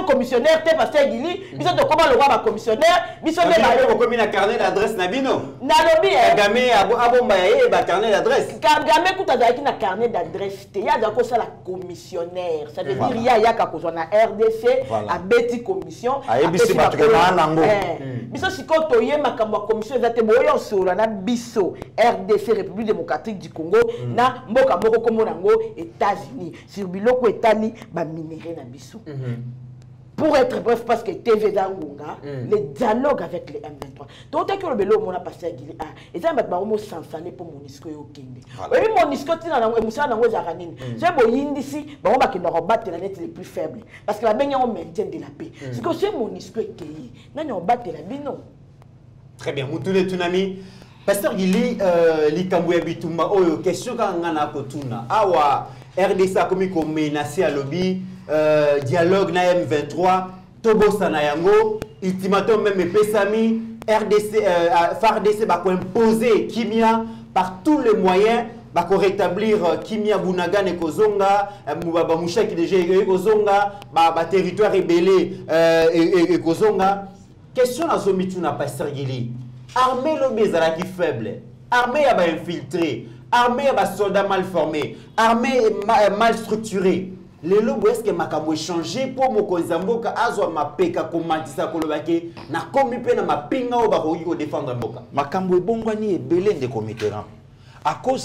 S9: commissionnaire te pasteur gili biso tokóma lokwa bacommissionnaire biso nde ba-
S4: bokomi na carnet d'adresse na bino.
S9: Nalobi eh,
S4: kagame abo- abomba ya ye ba carnet d'adresse.
S9: Kagame kuta azalaki na carnet d'adresse te ye azalaki kosala commissionnaire. Ça veut dire ye ayaka kozwa na rdc abeti commission
S3: Ayebisi bato
S9: bakolo-
S3: ke naa nango.
S9: Eh, biso sikoyo toye makambo ya commission eza te boyo osola na biso. Rdc république démocratique du congo na mboka moko kombo nango états-unis. Sur biloko etali baminere na biso pour être bref parce que tv eza ngunga le dialogue avec le m23. Totaki olobela omona pasteur gili ah eza na bato bango mosansale mpo monisco yo okende oyebi monisco ntina nango mosala nango ezalaka nini so boyindisi bango bakendaka kobatela neti les plus faible. Parce que babengi yango maintien de la paix. Sikoyo so monisco ekei nani akobatela bino
S4: très bien. Mutune tunami pasteur gili euh, likambo ya bitumba oyo question kaka nga na kotuna. Awa rdc akomi komenase alobi euh, dialogue na m23 tobosana yango ultimatum meme epesami rdc euh, fardc bakoimpose kimia par tous les moyens bakorétablir euh, kimia bunagana ekozonga euh, mu- ba- bamushaki deja ekozonga ba- baterritoire ebele euh, e- e- ekozonga question nazomi tuna pasteur gili. Armée lobi ezalaki faible. Armée ya bainfiltré armée ya basoldat mal formé armée ma- mal structuré lelo boye eske makambo echange mpo mokonzi ya mboka? Azwa mapeka komantisa koloba ke nakomi mpe na mapinga oyo bakoki kodefendre mboka.
S3: Makambo ebongwani ebele ndeko mitterrand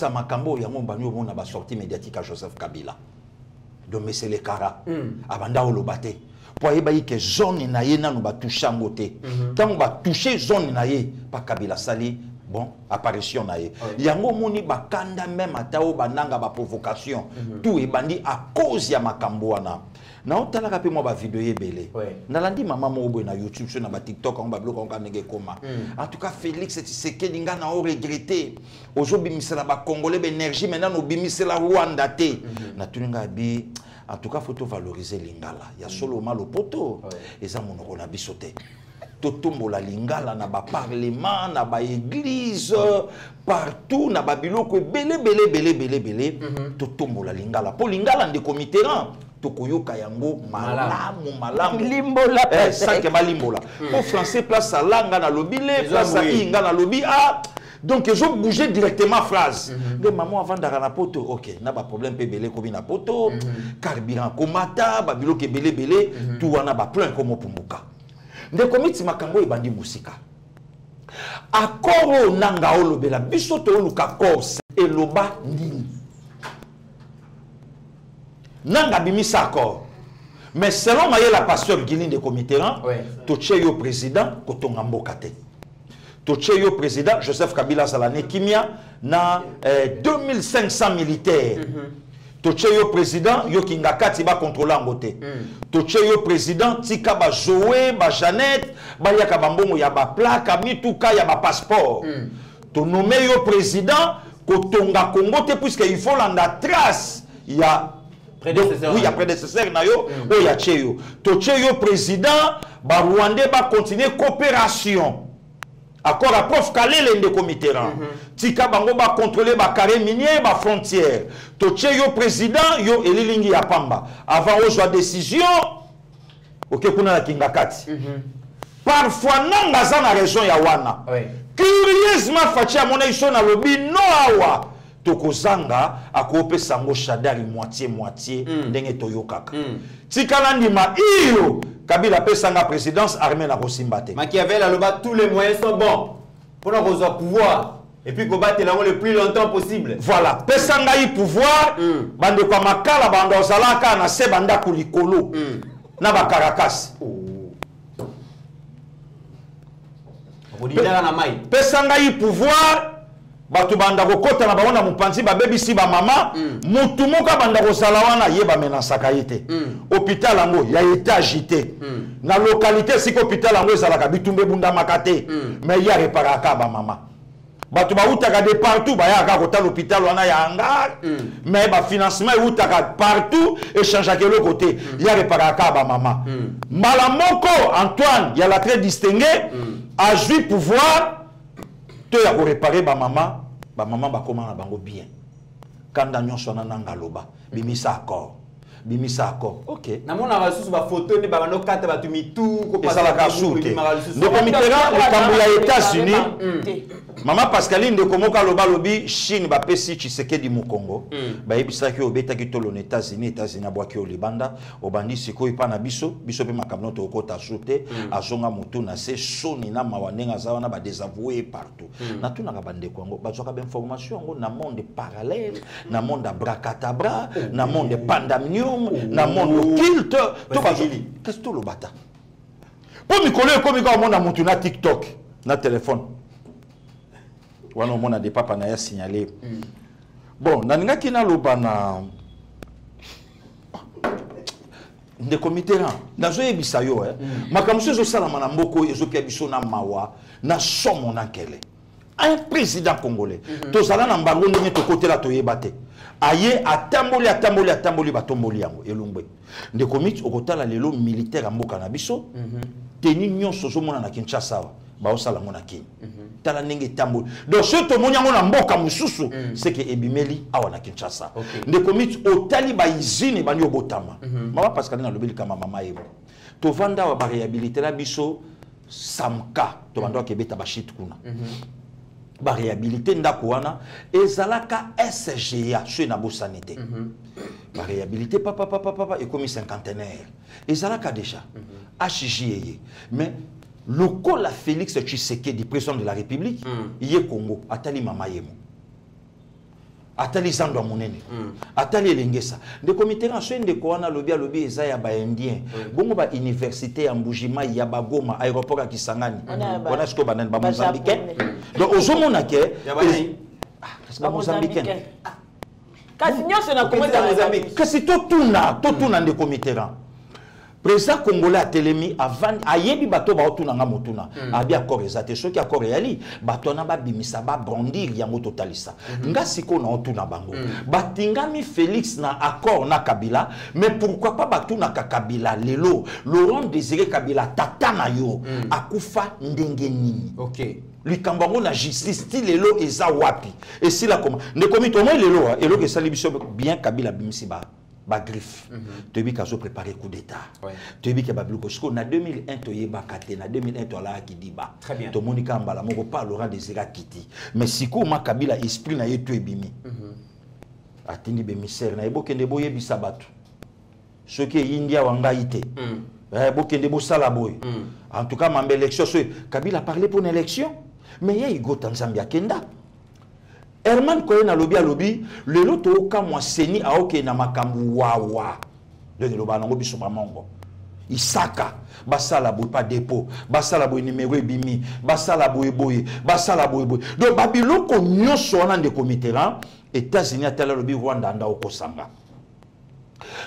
S3: ya makambo oyo yango bani omona basortie médiatique ya joseph kabila. Domesele kara abanda oloba te. Mpo ayebaki ke zone na ye nanu batushe yango te. Ntango batushe zone na ye mpa kabila asali bon apparition na ye. Yango omoni bakanda meme ata oyo bananga baprovocation tout ebandi à cause ya makambo wana. Naotalaka mpe mwa bavideo ebele. Nalandi mama moko boye na youtube so na batiktok yango babiloko yango ndenge ekoma. En tout cas félix tshisekedi nga na oregrete ozobimisela bacongolais baénergie maintenant obimisela rwanda te. Natuni ngai bi en tout cas fo tovalorize lingala. Ya soloma lopoto eza monoko na biso te totombola lingala na baparlement na baeglise partout na babiloko ebele ebele ebele ebele ebele totombola lingala. Mpo lingala ndeko mitterrand tokoyoka yango malamu malamu.
S9: Limbola.
S3: Eh,
S9: peut-être.
S3: sanke balimbola mpo français place alanga nalobi le place
S4: oui.
S3: ainga nalobi a. Donc ezobouge directement phrase. Nde mama avandaka na poto. Ok na baproblème mpe ebele ekomi na poto. Carburant komata babiloko ebele ebele tu wana baplan ekomopumbuka ndeko miti makambo oyo ebandi mosika. Accord oyo nanga olobela biso tooluka corse eloba nini? Nanga abimisa accord. Mais selon mayela pasteur gili ndeko mitterrand
S4: Ouais.
S3: totie yo président kotonga mboka te. Totie yo président joseph kabila azala ne kimia na eh, 2500 militaires totie yo président yo kinga kati bakontrole yango te. Totie yo président tika bajoe bajanete baliaka bambongo ya baplaka mituka ya bapasseport tonome yo président kotonga congo te puisque il faut landa trace ya
S4: Prédécesseur
S3: Donc, oui,
S4: na
S3: ya
S4: yo.
S3: prédécesseur na yo oyo atie yo totie yo président barwandais bacontinue coopération accord ya prof kalele ndeko mitterrand tika bango bacontrôle bacarré minier bafrontière totie yo président yo elilingi ya pamba. Avant ozwa décision oke kuna na kinga kati. Parfois nanga aza na raison ya wana.
S4: Ouais.
S3: curieusement faci amonaki so nalobi no awa tokozanga akopesa yango shadari moitié moitié ndenge toyokaka. Tikala ndima iyo! Kabila apesanga présidence armée na kosimba te.
S4: Machiavel aloba tous les moyens sont bons mpona kozwa pouvoir et puis kobatela yango le plus longtemps possible.
S3: Voilà pesa ngai pouvoir bandeko ya makala banda ozalaka na se bandako likolo na bakarakasi
S4: mai.
S3: pesa ngai pouvoir bato banda kokɔta na bango na mopanzi babebisi bamama motu moko abanda kozala wana ye bamenasaka ye te. Hôpital yango ya étage te. Na lokalité esika hôpital yango ezalaka bitumba ebundamaka te. Mais ye areparaka bamama bato bautaka de partout bayaka kotala hôpital wana ya hangar mais bafinancement eutaka partout echangeaka eloko te. Ye areparaka bamama mbala moko antoine ya la très distingué azwi pouvoir to ya korepare bamama bamama bakóma na bango bien. Kanda nyonso wana nanga aloba bimisa accord. Bimisa accord. Ok.
S4: Namonaka lisusu bafoto nde babanda okata bato mitu
S3: ezalaka sur te ndeko mitterrand likambo ya états-unis mama pascaline ndeko moko aloba alobi chine bapesi tshisekedi mokongo bayebisaki oyo obetaki tolo na états-unis états-unis abwaki oyo libanda. Obandi sikoyo epa na biso biso mpe makambo no tokokota sur te. Azonga motu na se soni na mawa ndenge aza wana badésavoue ye partout natunaka bandeko yango bazwaka bainformation yango na monde parallèle na monde abracadabra na monde pandamnium na monde occulte. To bazwaki kasi toloba ta mpo mikolo ekomi kaka omona motu na tiktok na telefone wana omona de papa na ye asignale bon nalingaki naloba na ndeko mitterrand nazoyebisa yo eh. makambo so ezosalama na mboka oyo ezokia biso na mawa na somo na nkele. Un président congolais. Tozala na mbango ndenge tokotela toyeba te. Aye atamboli atamboli atamboli batomboli yango elumbwe ndeko miti okotala lelo militaire ya mboka na biso. Teni nyonso ozomona na kinshasa awa baosala yango na kini. Tala ndenge etamboli donc soki tomoni yango na mboka mosusu seke ebimeli awa na kinshasa. Ndeko miti otali baizine ebandi obotama. Mama pascaline alobi likama mama yebo tovanda awa barehabilitela biso samka. Tobandaka ebeta bashite kuna. Barehabilite ndako wana ezalaka sga soki nabosani te barehabilite papapapapa ekomi cinquantenaire ezalaka déjà. Hg eye mais lokola félix tshisekedi président de la république ye congo atali mama yemo atali zando ya monene atali elengesa. Ndeko mitterrand soki ndeko wana alobi alobi eza ya baindien bongo bauniversité ya mbujimai ya bagoma aéroport ya kisangani. Wana sikoyo banani bamozambicain donc ozomona ke bamozambicain
S9: kasi nyonso nakomeza
S3: kasi totuna totuna ndeko mitterrand président congolais atelemi avandi ayebi bato baotunanga motuna. Abi accord eza te soki accord eyali bato wana babimisa babrandir yango totalisa nga sikoyo naotuna bango. Batingami félix na accord na kabila mais pourquoi pas batunaka kabila lelo? Laurent désiré kabila tata na yo akufa ndenge nini?
S4: Okay.
S3: likambo yango na justice ti lelo eza wapi? Esila koma ndeko mito omoi lelo eloko esali biso bien kabila abimisi ba bagriffe. Toyebi ke azoprépare coup d'état. Toyebi ke babiloko sikoyo na 2001 toyebaka te na 2001 toalayaki diba tomoni kaka mbala moko pa laurent désiré akiti. Mais sikoyo ma kabila esprit na ye to ebimi atindi bemisere na ye bokende boyebisa bato soki eyindi awa ngai te bokende bosala boye en tout cas mamba élection soki kabila parle pour une élection. Mais ye igota nzambe akenda herman koyen alobi alobi lelo tookamwa seni aokende na makambo wawa. Donc eloba nango biso bamongo isaka basala boye pa depo basala boye numero ebimi basala boye boye basala boye boye. Donc babiloko nyonso wana ndeko mitterrand états-unis atali alobi rwanda anda okosanga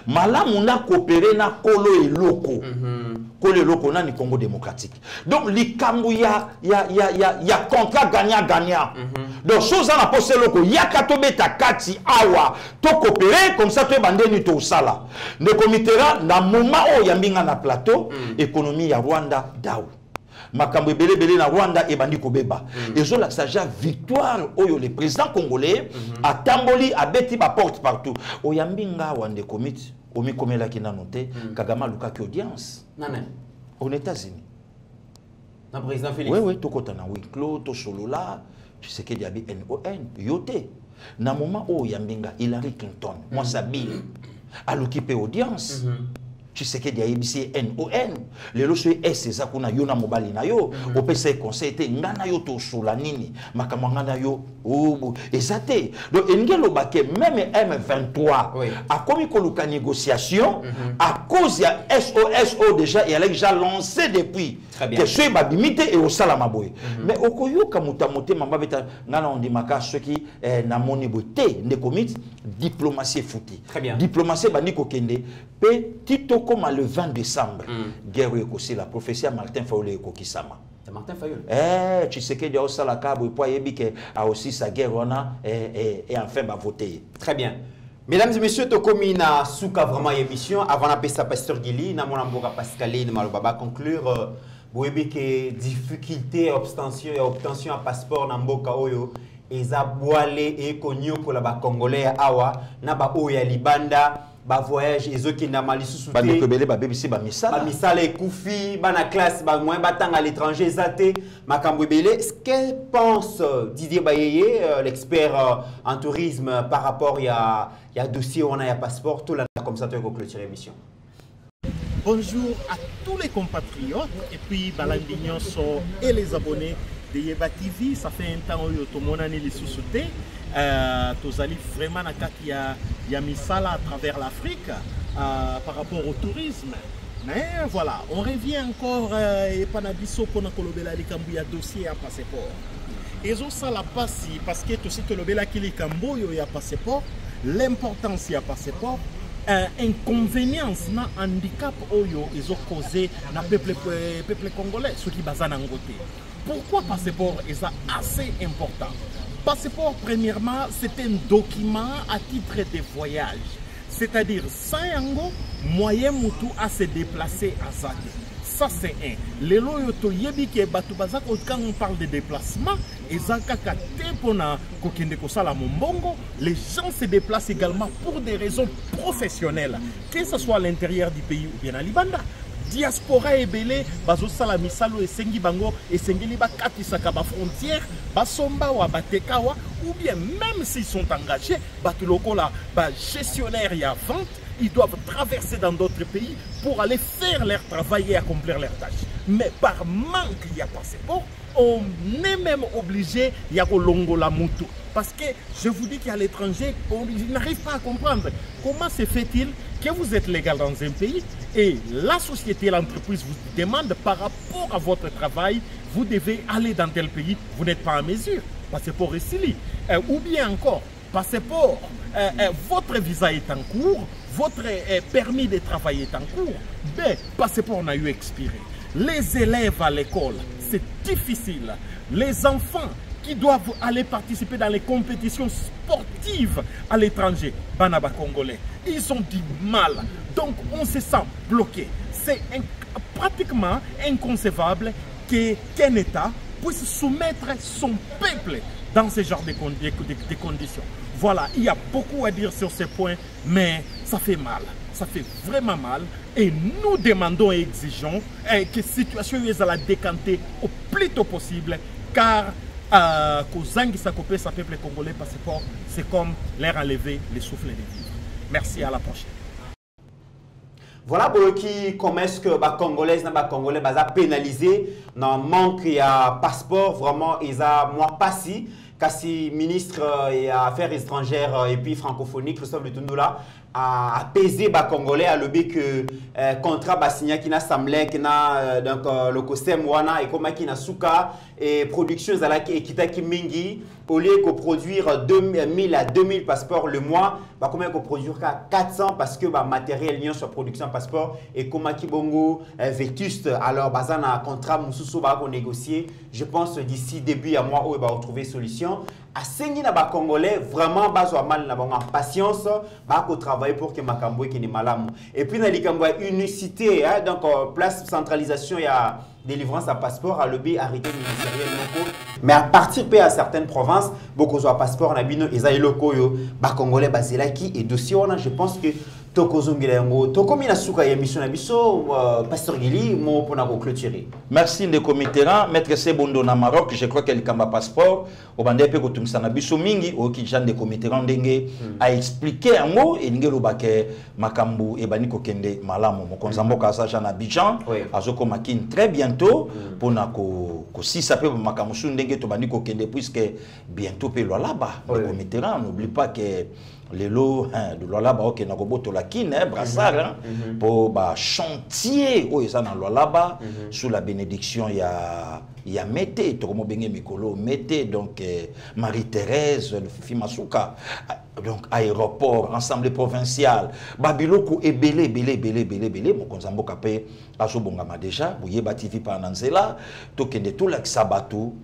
S3: malamu na coopere na kolo eloko mm -hmm. kolo eloko nani congo démocratique donc likambo ya, ya, ya, ya, ya contrat gagnant gagnant mm -hmm. donc so oza na posa eloko yaka tobeta kati awa tokopere comme ça toyeba ndeni tosala ndeko mitterrand na moma oyo yambinga na plateau mm. économie ya rwanda dau makambo ebelebele na rwanda ebandi kobeba. Mm. ezolakisa ja victoire oyo le président congolais mm -hmm. atamboli abeti baporte partout. Oyambi nga awa ndeko miti omikomelaki nano te mm. kagame alukaki audience. Aux états-unis.
S4: Na président félix?
S3: Oui, oui tokota na wiclo tosolola tshisekedi abi non yo te. Na moment oyo yambinga hillary clinton mwasi abile aluki mpe audience. Mm -hmm. Tshisekedi ayebisi ye non lelo soki ese eza kuna yo na mobali na yo. Opesa ye conseil te nga na yo tosula nini. Makambo nga na yo eza te donc elingi elobake meme m23 akomi koluka négociation à cause ya soso déjà eyalaki ja lancé depuis. ke soki babimi te eosalama boye mais okoyoka moto ya motema babeta nga na ondimaka soki namoni boye te ndeko miti diplomatie efuti diplomatie ebandi kokende. Mpe tito okóma le 20 décembre mm. guerre ekosila prophétie ya martin fayolo ekokisama. Eh, tshisekedi aosalaka boye mpo ayebi ke aosisa guerre wana e enfin bavote ye.
S4: Très bien. Mesdames et messieurs tokomi na suka vraiment émission. Avant napesa pasteur gili. Na mboka pascaline maloba baconclure boyebi ke difficulté ya obtention ya obtention ya passeport na mboka oyo eza bwale ekonyokola bacongolais ya awa na baoyo ya libanda bavoyage ezokendama lisusu
S3: bandeko ebele babebisi bamisala
S4: bamisala ekufi bana classe bamoyen batanga à l'étranger eza te. Makambo ebele que pense didier bayeye euh, l'expert euh, en tourisme par rapport ya ya dossier wana ya passeport tolanda comme ça toyeko clôture émission
S12: Bonjour à tous les compatriotes et puis balandi nyonso et les abonnés de Yeba TV. Ça fait un temps oyo tomonani lisusu te. Euh, tozali vraiment na à travers l'Afrique euh, par rapport au tourisme. Mais voilà, on revient encore euh, epana biso mpona kolobela likambo ya dossier ya passeport. ezosala mpasi parce que tosi tolobelaki likambo oyo ya passeport l'importance ya passeport euh, inconvénience na handicap oyo ezocause na peuple, euh, peuple congolais soki baza nango te pourquoi passeport eza assez important? Passeport premièrement c'est un document à titre de voyage. C'est-à-dire sans yango moyen mutu à se déplacer aza te ça c'est un. Lelo oyo toyebi ke bato baza ko- quand on parle de déplacement eza kaka te mpona kokende mombongo. Les gens se déplacent également pour des raisons professionnelles. Que ce soit à l'intérieur du pays ou bien à libanda diaspora ebele bazosala misala oyo esengi bango esengeli bakatisaka bafrontière basomba awa bateka awa ou bien même s'ils sont engagés bato lokola bagestionnaire ya vente ils doivent traverser dans d'autres pays pour aller faire leur travail et accomplir leurs tâches. Mais par manque, il y a passeport, on est même obligé, il y a la moto. Parce que je vous dis qu'à l'étranger, on ils n'arrivent pas à comprendre comment se fait-il que vous êtes légal dans un pays et la société, l'entreprise vous demande par rapport à votre travail, vous devez aller dans tel pays, vous n'êtes pas en mesure. Passeport ici, euh, ou bien encore, passeport, euh, euh, votre visa est en cours, votre permis de travail est en cours, mais passeport n'a eu expiré. Les élèves à l'école, c'est difficile. Les enfants qui doivent aller participer dans les compétitions sportives à l'étranger, Banaba Congolais, ils ont du mal. Donc on se sent bloqué. C'est pratiquement inconcevable qu'un État puisse soumettre son peuple dans ce genre de conditions. Voilà, il y a beaucoup à dire sur ce point, mais ça fait mal. Ça fait vraiment mal. Et nous demandons et exigeons eh, que la situation à la décanter au plus tôt possible, car euh, kozangisa kopesa peuple congolais passeport, c'est comme leur enlever le souffle de vivre. Merci, à la prochaine.
S4: voilà boyoki comment est-ce que bacongolaise na bacongolais baza pénalisé na manque ya passeport vraiment eza mwa pasi kasi ministre euh, ya affaires étrangères euh, et puis francophonie christophe lutundula a apaisé bacongolais alobi que euh, contrat basignaki na samlek na euh, donc euh, lokosem wana ekomaki na suka et production ezalaki ekitaki mingi au lieu koproduire 2000 à 2000 passeports le mois bakomaki koproduire ka 400 parce que bamatériel nyonso ya production ya passeport ekomaki bongo euh, vétuste. Alors baza na contrat mosusu baka konégocier je pense d'ici début ya mois oyo baretrouver solution asengi na bacongolais vraiment bazwa mali na bango. En patience bakotravaille pour que makambo ekende malamu. Et puis na likambo ya unicité hein, donc euh, place centralisation ya délivrance à passeport alobi arrêté ministériel moko mais à partir mpe ya certaines provinces bokozwa passeport na bino eza eloko oyo bacongolais bazelaki et dossier wana je pense que tokozongela yango. Tokomi na suka ya émission na biso uh, pasteur gili mo mpona koclôturer
S3: merci ndeko mitterrand maître sebondo na maroc je crois ke likambo ya passeport obandai mpe kotungisa na biso mingi. Oyoki jean ndeko mitterrand ndenge aexplike yango elingi elobake makambo ebandi kokende malamu. Mokonzi ya mboka aza jean na abidjan azokoma kini très bientôt mpona kosisa mpe makambo mosusu ndenge tobandi kokende puisque bientôt mpe lwalaba ndeko mitterrand n'oublie pas que lelo hein, de lwalaba okenda kobotola kine hein, brassard hein, mpo bachantier oyo eza na lwalaba sous la bénédiction ya ya mete tokomobenge mikolo mete donc eh, marie thérèse fifi masuka donc aéroport ensemble provincial. Babiloko ebele ebele ebele ebele ebele mokonzi ya mboka mpe azobongama deja boyeba tv mpa na nzela. Tokende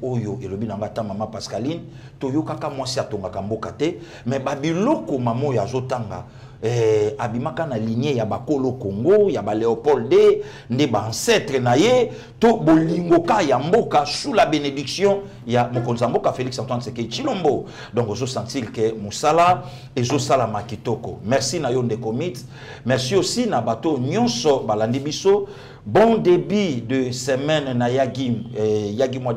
S3: oyo elobi na nga mama pascaline. Toyokaka mwasi atongaka mboka te. Babiloko mama oyo azotanga eh, abimaka na lignée ya bakolo congo ya baléopold d nde baancetre na ye to bolingo ka ya mboka sous la bénédiction ya mokonzi félix antoine sekei chilombo donc ozosentir ke mosala ezosalama kitoko merci na yo ndeko merci aussi na bato nyonso balandi biso. Bon début de semaine na yagi eh, yagi mwa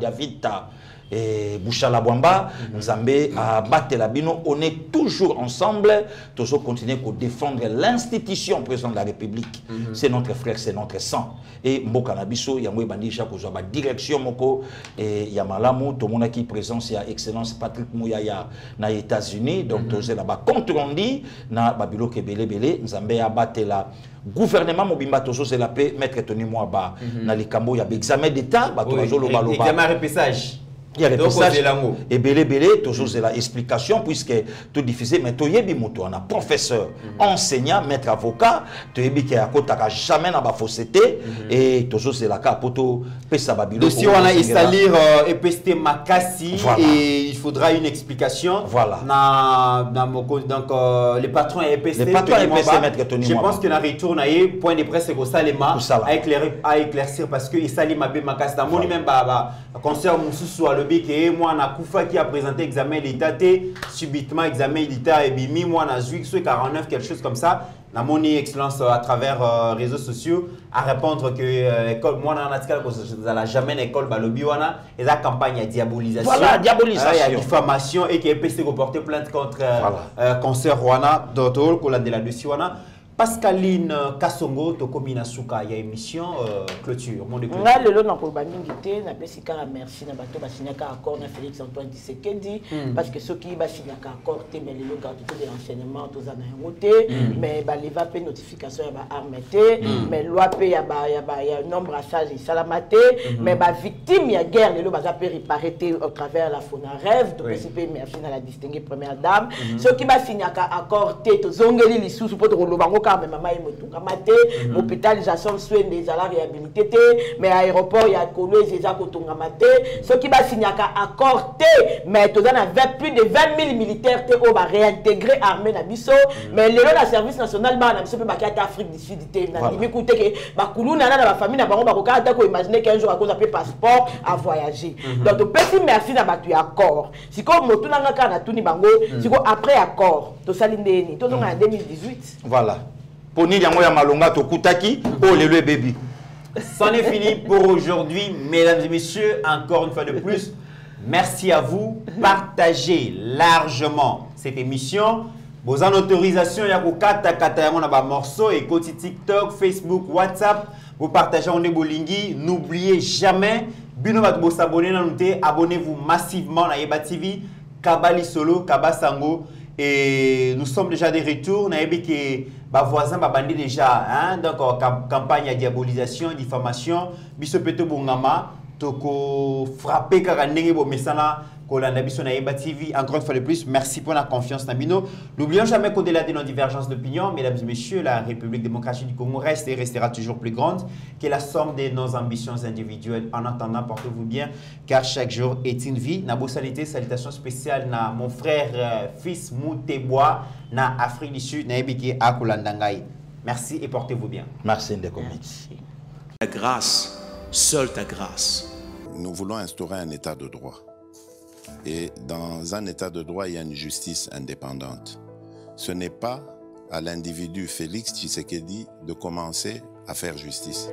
S3: et Bouchala Bwamba, Nzambe a battu la bino. On est toujours ensemble, toujours continuer pour défendre l'institution président de la République. C'est notre frère, c'est notre sang. Et Mboka Nabiso, Yamwe Bandi Chako Zoba, direction Moko, et Yamalamu, tout le monde qui est présent, c'est Excellence Patrick Mouyaya, na États-Unis. Donc, tout c'est là-bas. Compte rendu, na Babilo Kebele Bele, Nzambe a battu la gouvernement mobimba tozo c'est la paix maître Tony Mwaba na likambo ya examen d'état bato bazoloba loba
S4: examen repêchage
S3: il y a
S4: Donc,
S3: repêchage
S4: ozela ngo.
S3: ebele ebele tozozela explication puisque todiffuser mais toyebi moto wana professeur enseignant maître avocat toyebi ke akotaka jamais na bafose te e tozozelaka po topesa babiloko
S4: dossier wana
S3: oyo tosengela.
S4: esalir euh, epeste makasi et il faudra une explication
S3: Voilà.
S4: na, na moko, donc euh, le patron epeste
S3: Le patron
S4: Mwamba,
S3: Maître Tony
S4: je pense que na retour na ye point de presse ekosalema
S3: Kosala.
S4: à éclairer, à éclaircir parce que esali mabe makasi namoni même ba, ba concert mosusu alobi ke mwana akufaki a présenté examen d'état te subitement examen d'état ebimi mwana azwi so 49 quelque chose comme ça namoni excellence euh, à travers euh, réseaux sociaux à répondre que euh, école mwana wana tikala kozala jamais na école balobi wana eza campagne ya diabolisation
S3: Voilà, diabolisation.
S4: Euh, ya diffamation et que EPC ko porter plainte contre euh,
S3: Voilà.
S4: euh, concert wana dotol kolandela dossier wana pascaline euh, kasongo tokomi na suka ya émission euh, clôture monde de clôture.
S9: Nga lelo nakoloba mingi te napesi kaka merci na bato basignaka accord na félix antoine tisekedi
S4: Mm.
S9: parce que soki basignaka accord te mais lelo gratuité de l'enseignement toza na yango te
S4: Mm.
S9: mais baleva mpe notification ya baarme te
S4: Mm.
S9: mais loi mpe ya ba- ya ba- ya nombrassage esalama te mais bavictime ya guerre lelo baza mpe réparé te au travers la fonarève topesi mpe merci na la distingue première dame.
S4: Mhm.
S9: soki basignaka accord te tozongeli lisusu mpo tokoloba ngo kaka me mama ye motungama te
S4: Mhm.
S9: hôpital jason swende ezala réhabilité te mais aéroport ya kolwezi eza kotongama te soki basignaka accord te mais toza na 20 plus de 20 000 militaires te oyo baréintégrer armée na biso. Mais lelo na service national bana na biso mpe baki ata afrique du sud te nandimi ku te ke bakulunana na bafamille na bango bakokaka ata koimagine qu'un jour akoza mpe passeport a voyager.
S4: Mhm.
S9: donc topesi merci na bato ya accord. Sikoyo motunanga kaka natuni bango sikoyo après accord tosali ndeni tozonga na 2018
S3: voilà poni yango ya malonga tokutaki oyo lelo ebebi
S4: C'en est fini pour aujourd'hui, mesdames et messieurs. Encore une fois de plus, merci à vous. Partagez largement cette émission. Vos en autorisation, il y a kata kata yango na ba morceau et côté TikTok, Facebook, WhatsApp. Vous partagez en bolingi. N'oubliez jamais, bino bat bo s'abonner na nous abonnez-vous massivement na Yeba TV, Kabali Solo, Kabasango. Et nous sommes déjà de retour. Na ba voisin ba bandi déjà hein? Donc euh, cam- campagne ya diabolisation, diffamation, biso peto bongama toko frapper kaka ndenge bo TV. Encore une fois de plus, merci pour la confiance na bino. N'oublions jamais qu'au-delà de nos divergences d'opinion, mesdames et messieurs, la République démocratique du Congo reste et restera toujours plus grande que la somme de nos ambitions individuelles. En attendant, portez-vous bien, car chaque jour est une vie. Na sanité, salutations spéciales na mon frère euh, fils Moutebois na Afrique du Sud, na Ebiki Akulandangai. Merci et portez-vous bien.
S3: merci ndeko miti
S1: Ta grâce, seule ta grâce.
S2: Nous voulons instaurer un état de droit. Et dans un état de droit, il y a une justice indépendante. Ce n'est pas à l'individu Félix Tshisekedi de commencer à faire justice.